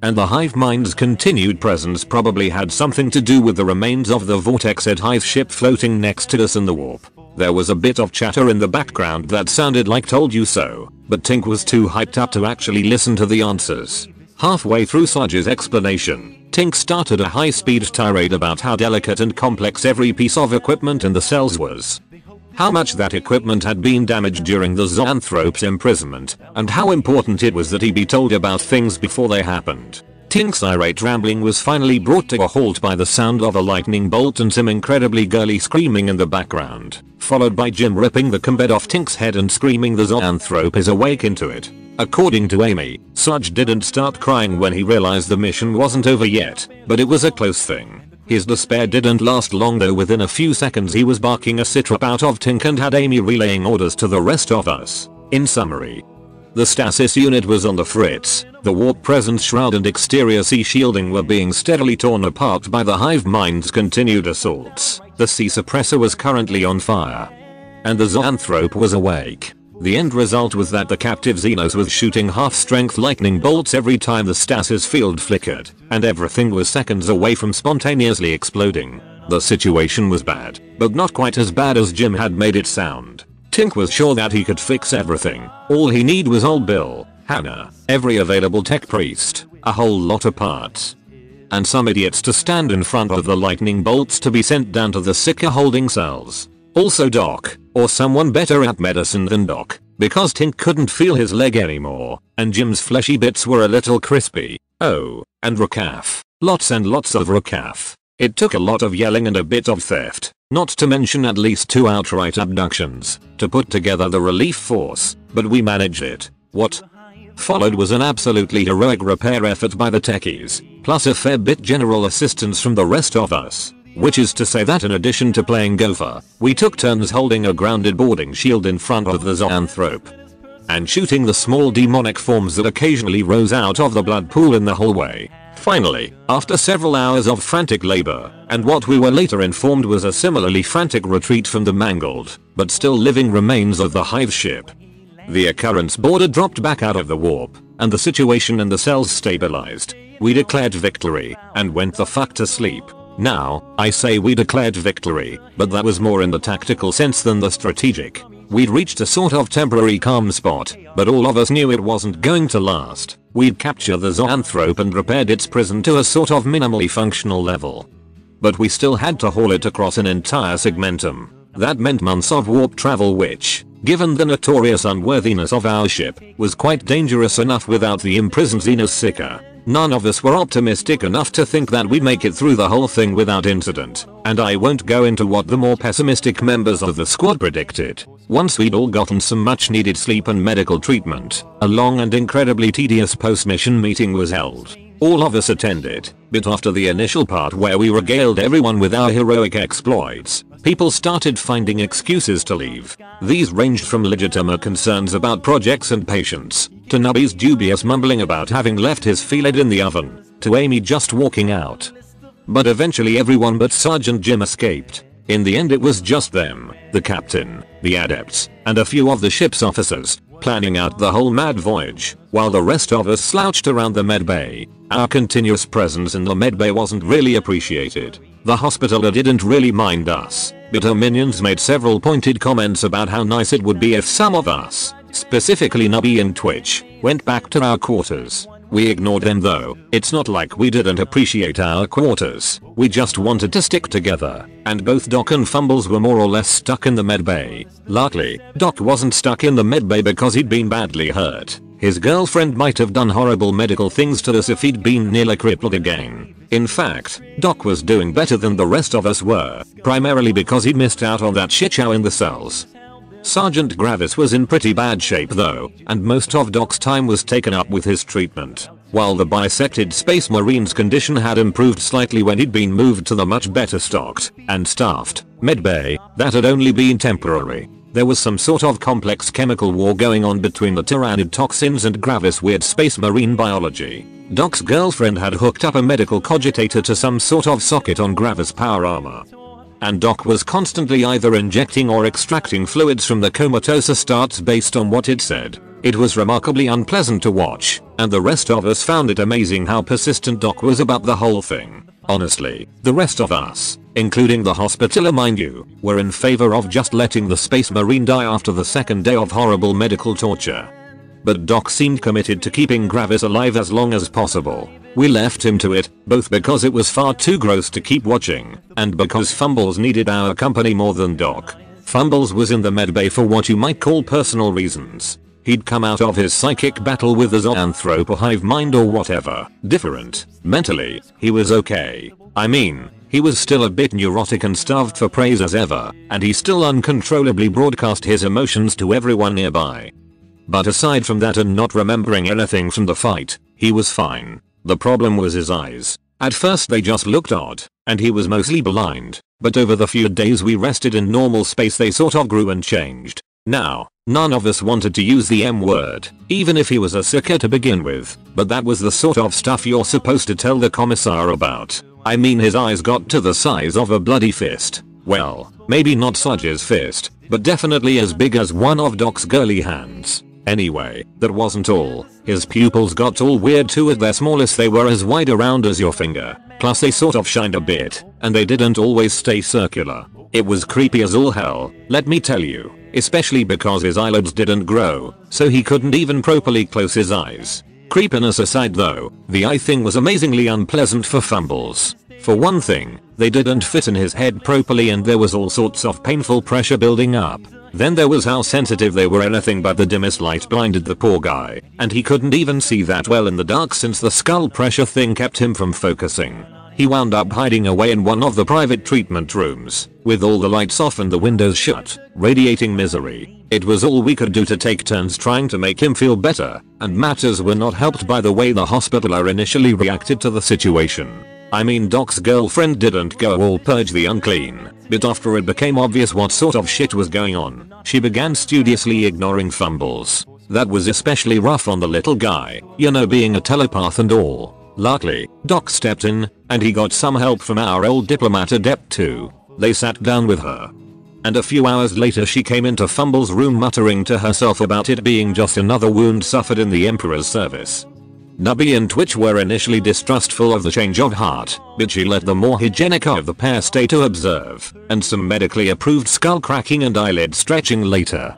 And the hive mind's continued presence probably had something to do with the remains of the vortex at hive ship floating next to us in the warp. There was a bit of chatter in the background that sounded like told you so, but Tink was too hyped up to actually listen to the answers. Halfway through Sarge's explanation, Tink started a high-speed tirade about how delicate and complex every piece of equipment in the cells was how much that equipment had been damaged during the Zoanthrope's imprisonment, and how important it was that he be told about things before they happened. Tink's irate rambling was finally brought to a halt by the sound of a lightning bolt and some incredibly girly screaming in the background, followed by Jim ripping the combed off Tink's head and screaming the Zoanthrope is awake into it. According to Amy, Sarge didn't start crying when he realized the mission wasn't over yet, but it was a close thing. His despair didn't last long though within a few seconds he was barking a sitrep out of Tink and had Amy relaying orders to the rest of us. In summary, the stasis unit was on the fritz, the warp presence shroud and exterior psy shielding were being steadily torn apart by the hive mind's continued assaults, the psy suppressor was currently on fire, and the zoanthrope was awake. The end result was that the captive Xenos was shooting half-strength lightning bolts every time the stasis field flickered, and everything was seconds away from spontaneously exploding. The situation was bad, but not quite as bad as Jim had made it sound. Tink was sure that he could fix everything. All he need was old Bill, Hannah, every available tech priest, a whole lot of parts, and some idiots to stand in front of the lightning bolts to be sent down to the psyker holding cells. Also Doc, or someone better at medicine than Doc, because Tink couldn't feel his leg anymore, and Jim's fleshy bits were a little crispy. Oh, and recaf. Lots and lots of recaf. It took a lot of yelling and a bit of theft, not to mention at least two outright abductions, to put together the relief force, but we managed it. What followed was an absolutely heroic repair effort by the techies, plus a fair bit general assistance from the rest of us. Which is to say that in addition to playing Gopher, we took turns holding a grounded boarding shield in front of the zoanthrope. And shooting the small demonic forms that occasionally rose out of the blood pool in the hallway. Finally, after several hours of frantic labor, and what we were later informed was a similarly frantic retreat from the mangled, but still living remains of the hive ship. The occurrence border dropped back out of the warp, and the situation in the cells stabilized. We declared victory, and went the fuck to sleep. Now, I say we declared victory, but that was more in the tactical sense than the strategic. We'd reached a sort of temporary calm spot, but all of us knew it wasn't going to last. We'd captured the zoanthrope and repaired its prison to a sort of minimally functional level. But we still had to haul it across an entire segmentum. That meant months of warp travel which, given the notorious unworthiness of our ship, was quite dangerous enough without the imprisoned Xenos psyker. None of us were optimistic enough to think that we'd make it through the whole thing without incident, and I won't go into what the more pessimistic members of the squad predicted. Once we'd all gotten some much needed sleep and medical treatment, a long and incredibly tedious post-mission meeting was held. All of us attended, but after the initial part where we regaled everyone with our heroic exploits, people started finding excuses to leave. These ranged from legitimate concerns about projects and patients, to Nubby's dubious mumbling about having left his fillet in the oven, to Amy just walking out. But eventually everyone but Sergeant Jim escaped. In the end it was just them, the captain, the adepts, and a few of the ship's officers, planning out the whole mad voyage, while the rest of us slouched around the medbay. Our continuous presence in the medbay wasn't really appreciated. The hospitaller didn't really mind us, but her minions made several pointed comments about how nice it would be if some of us, specifically Nubby and Twitch, went back to our quarters. We ignored them though, it's not like we didn't appreciate our quarters, we just wanted to stick together, and both Doc and Fumbles were more or less stuck in the medbay. Luckily, Doc wasn't stuck in the medbay because he'd been badly hurt. His girlfriend might have done horrible medical things to us if he'd been nearly crippled again. In fact, Doc was doing better than the rest of us were, primarily because he'd missed out on that shit show in the cells. Sergeant Gravis was in pretty bad shape though, and most of Doc's time was taken up with his treatment. While the bisected Space Marine's condition had improved slightly when he'd been moved to the much better stocked and staffed medbay, that had only been temporary. There was some sort of complex chemical war going on between the tyranid toxins and Gravis' weird space marine biology. Doc's girlfriend had hooked up a medical cogitator to some sort of socket on Gravis' power armor. And Doc was constantly either injecting or extracting fluids from the comatose Astartes based on what it said. It was remarkably unpleasant to watch, and the rest of us found it amazing how persistent Doc was about the whole thing. Honestly, the rest of us, including the hospitaller mind you, were in favor of just letting the space marine die after the second day of horrible medical torture. But Doc seemed committed to keeping Gravis alive as long as possible. We left him to it, both because it was far too gross to keep watching, and because Fumbles needed our company more than Doc. Fumbles was in the medbay for what you might call personal reasons. He'd come out of his psychic battle with the zoanthropo hive mind or whatever. Different. Mentally, he was okay. I mean, he was still a bit neurotic and starved for praise as ever, and he still uncontrollably broadcast his emotions to everyone nearby. But aside from that and not remembering anything from the fight, he was fine. The problem was his eyes. At first they just looked odd, and he was mostly blind, but over the few days we rested in normal space they sort of grew and changed. Now, none of us wanted to use the M word, even if he was a psyker to begin with, but that was the sort of stuff you're supposed to tell the commissar about. I mean his eyes got to the size of a bloody fist. Well, maybe not Sarge's fist, but definitely as big as one of Doc's girly hands. Anyway, that wasn't all. His pupils got all weird too at their smallest they were as wide around as your finger. Plus they sort of shined a bit, and they didn't always stay circular. It was creepy as all hell, let me tell you especially because his eyelids didn't grow, so he couldn't even properly close his eyes. Creepiness aside though, the eye thing was amazingly unpleasant for fumbles. For one thing, they didn't fit in his head properly and there was all sorts of painful pressure building up. Then there was how sensitive they were anything but the dimmest light blinded the poor guy, and he couldn't even see that well in the dark since the skull pressure thing kept him from focusing. He wound up hiding away in one of the private treatment rooms, with all the lights off and the windows shut, radiating misery. It was all we could do to take turns trying to make him feel better, and matters were not helped by the way the hospitaler initially reacted to the situation. I mean Doc's girlfriend didn't go all purge the unclean, but after it became obvious what sort of shit was going on, she began studiously ignoring fumbles. That was especially rough on the little guy, you know being a telepath and all. Luckily, Doc stepped in, and he got some help from our old diplomat adept too. They sat down with her. And a few hours later she came into Fumble's room muttering to herself about it being just another wound suffered in the Emperor's service. Nubby and Twitch were initially distrustful of the change of heart, but she let the more hygienic of the pair stay to observe, and some medically approved skull cracking and eyelid stretching later.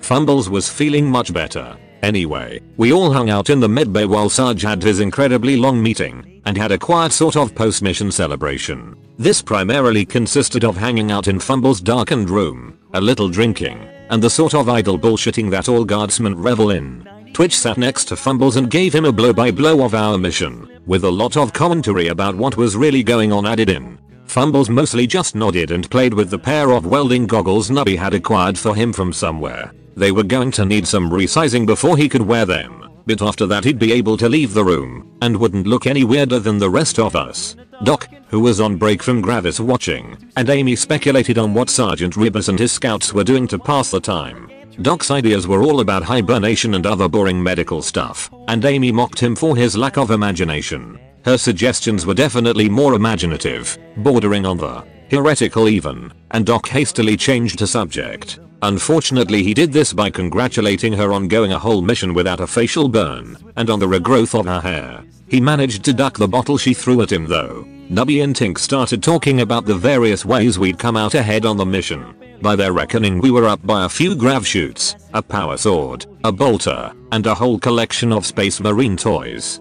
Fumbles was feeling much better, Anyway, we all hung out in the medbay while Sarge had his incredibly long meeting, and had a quiet sort of post-mission celebration. This primarily consisted of hanging out in Fumble's darkened room, a little drinking, and the sort of idle bullshitting that all guardsmen revel in. Twitch sat next to Fumbles and gave him a blow-by-blow of our mission, with a lot of commentary about what was really going on added in. Fumbles mostly just nodded and played with the pair of welding goggles Nubby had acquired for him from somewhere. They were going to need some resizing before he could wear them, but after that he'd be able to leave the room, and wouldn't look any weirder than the rest of us. Doc, who was on break from Gravis watching, and Amy speculated on what Sergeant Rebus and his scouts were doing to pass the time. Doc's ideas were all about hibernation and other boring medical stuff, and Amy mocked him for his lack of imagination. Her suggestions were definitely more imaginative, bordering on the heretical even, and Doc hastily changed the subject. Unfortunately he did this by congratulating her on going a whole mission without a facial burn, and on the regrowth of her hair. He managed to duck the bottle she threw at him though. Nubby and Tink started talking about the various ways we'd come out ahead on the mission. By their reckoning we were up by a few grav chutes, a power sword, a bolter, and a whole collection of space marine toys.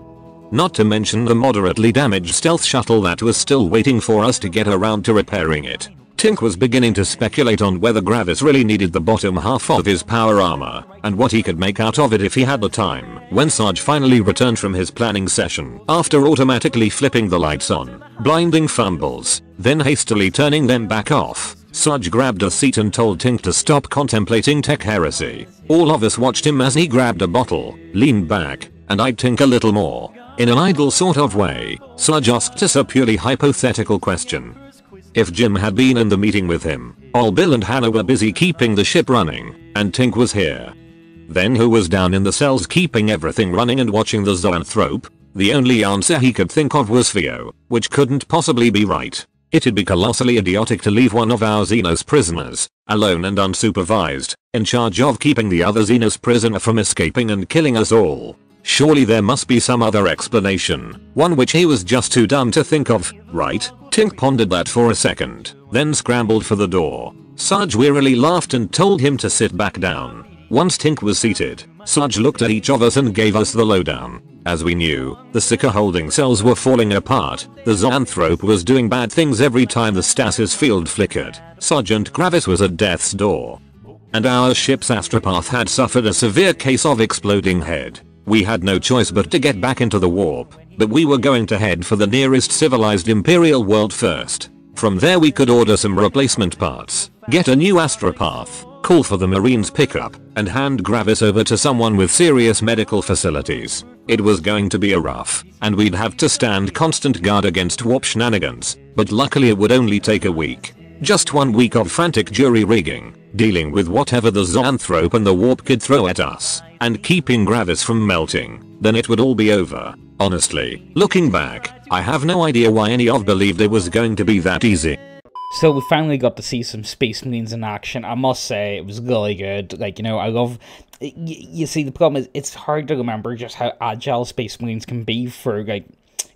not to mention the moderately damaged stealth shuttle that was still waiting for us to get around to repairing it. Tink was beginning to speculate on whether Gravis really needed the bottom half of his power armor, and what he could make out of it if he had the time. When Sarge finally returned from his planning session, after automatically flipping the lights on, blinding fumbles, then hastily turning them back off, Sarge grabbed a seat and told Tink to stop contemplating tech heresy. All of us watched him as he grabbed a bottle, leaned back, and eyed Tink a little more. In an idle sort of way, Sarge asked us a purely hypothetical question. If Jim had been in the meeting with him, all Bill and Hannah were busy keeping the ship running, and Tink was here. Then who was down in the cells keeping everything running and watching the zoanthrope? The only answer he could think of was Theo, which couldn't possibly be right. It'd be colossally idiotic to leave one of our Xenos prisoners, alone and unsupervised, in charge of keeping the other Xenos prisoner from escaping and killing us all. Surely there must be some other explanation, one which he was just too dumb to think of, right? Tink pondered that for a second, then scrambled for the door. Sarge wearily laughed and told him to sit back down. Once Tink was seated, Sarge looked at each of us and gave us the lowdown. As we knew, the Psyker holding cells were falling apart, the Zoanthrope was doing bad things every time the stasis field flickered, Sergeant Gravis was at death's door. And our ship's astropath had suffered a severe case of exploding head. We had no choice but to get back into the warp, but we were going to head for the nearest civilized imperial world first. From there we could order some replacement parts, get a new astropath, call for the marines pickup, and hand Gravis over to someone with serious medical facilities. It was going to be a rough, and we'd have to stand constant guard against warp shenanigans, but luckily it would only take a week. Just one week of frantic jury rigging, dealing with whatever the zoanthrope and the warp could throw at us, and keeping Gravis from melting, then it would all be over. Honestly, looking back, I have no idea why any of believed it was going to be that easy. So we finally got to see some Space Marines in action. I must say it was really good. Like you know, I love. You see, the problem is it's hard to remember just how agile Space Marines can be for like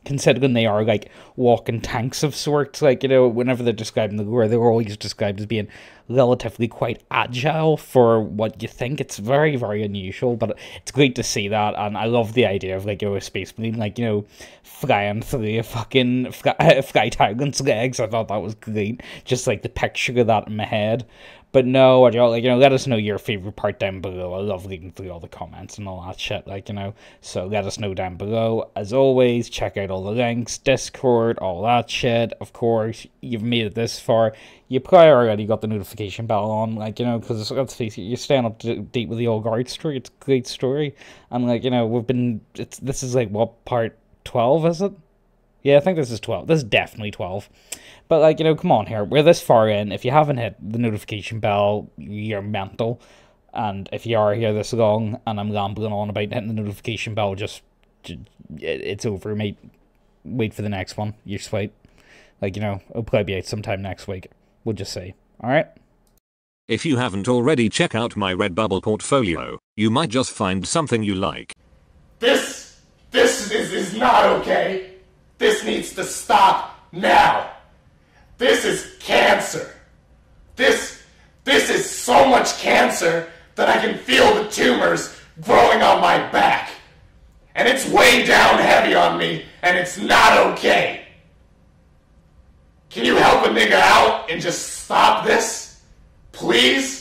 considering they are like walking tanks of sorts. Like, you know, whenever they're describing the lore, they're always described as being relatively quite agile for what you think. It's very, very unusual, but it's great to see that. And I love the idea of like, you know, a space marine, like, you know, flying through a fucking Fly, Fly Tyrant's legs. I thought that was great. Just like the picture of that in my head. But no, like you know, let us know your favorite part down below. I love reading through all the comments and all that shit, like you know. So let us know down below. As always, check out all the links, Discord, all that shit. Of course, you've made it this far. You probably already got the notification bell on, like you know, because let's face it, you're staying up to date with the old guard story. It's a great story, and like you know, we've been. It's this is like what part twelve is it? Yeah, I think this is 12. This is definitely 12. But, like, you know, come on here. We're this far in. If you haven't hit the notification bell, you're mental. And if you are here this long and I'm rambling on about hitting the notification bell, just, just it's over, mate. Wait for the next one. You're sweet. Like, you know, it'll probably be out sometime next week. We'll just see. Alright? If you haven't already, check out my Redbubble portfolio. You might just find something you like. This, this is, is not okay. This needs to stop now. This is cancer. This, this is so much cancer that I can feel the tumors growing on my back. And it's way down heavy on me, and it's not okay. Can you help a nigga out and just stop this? Please?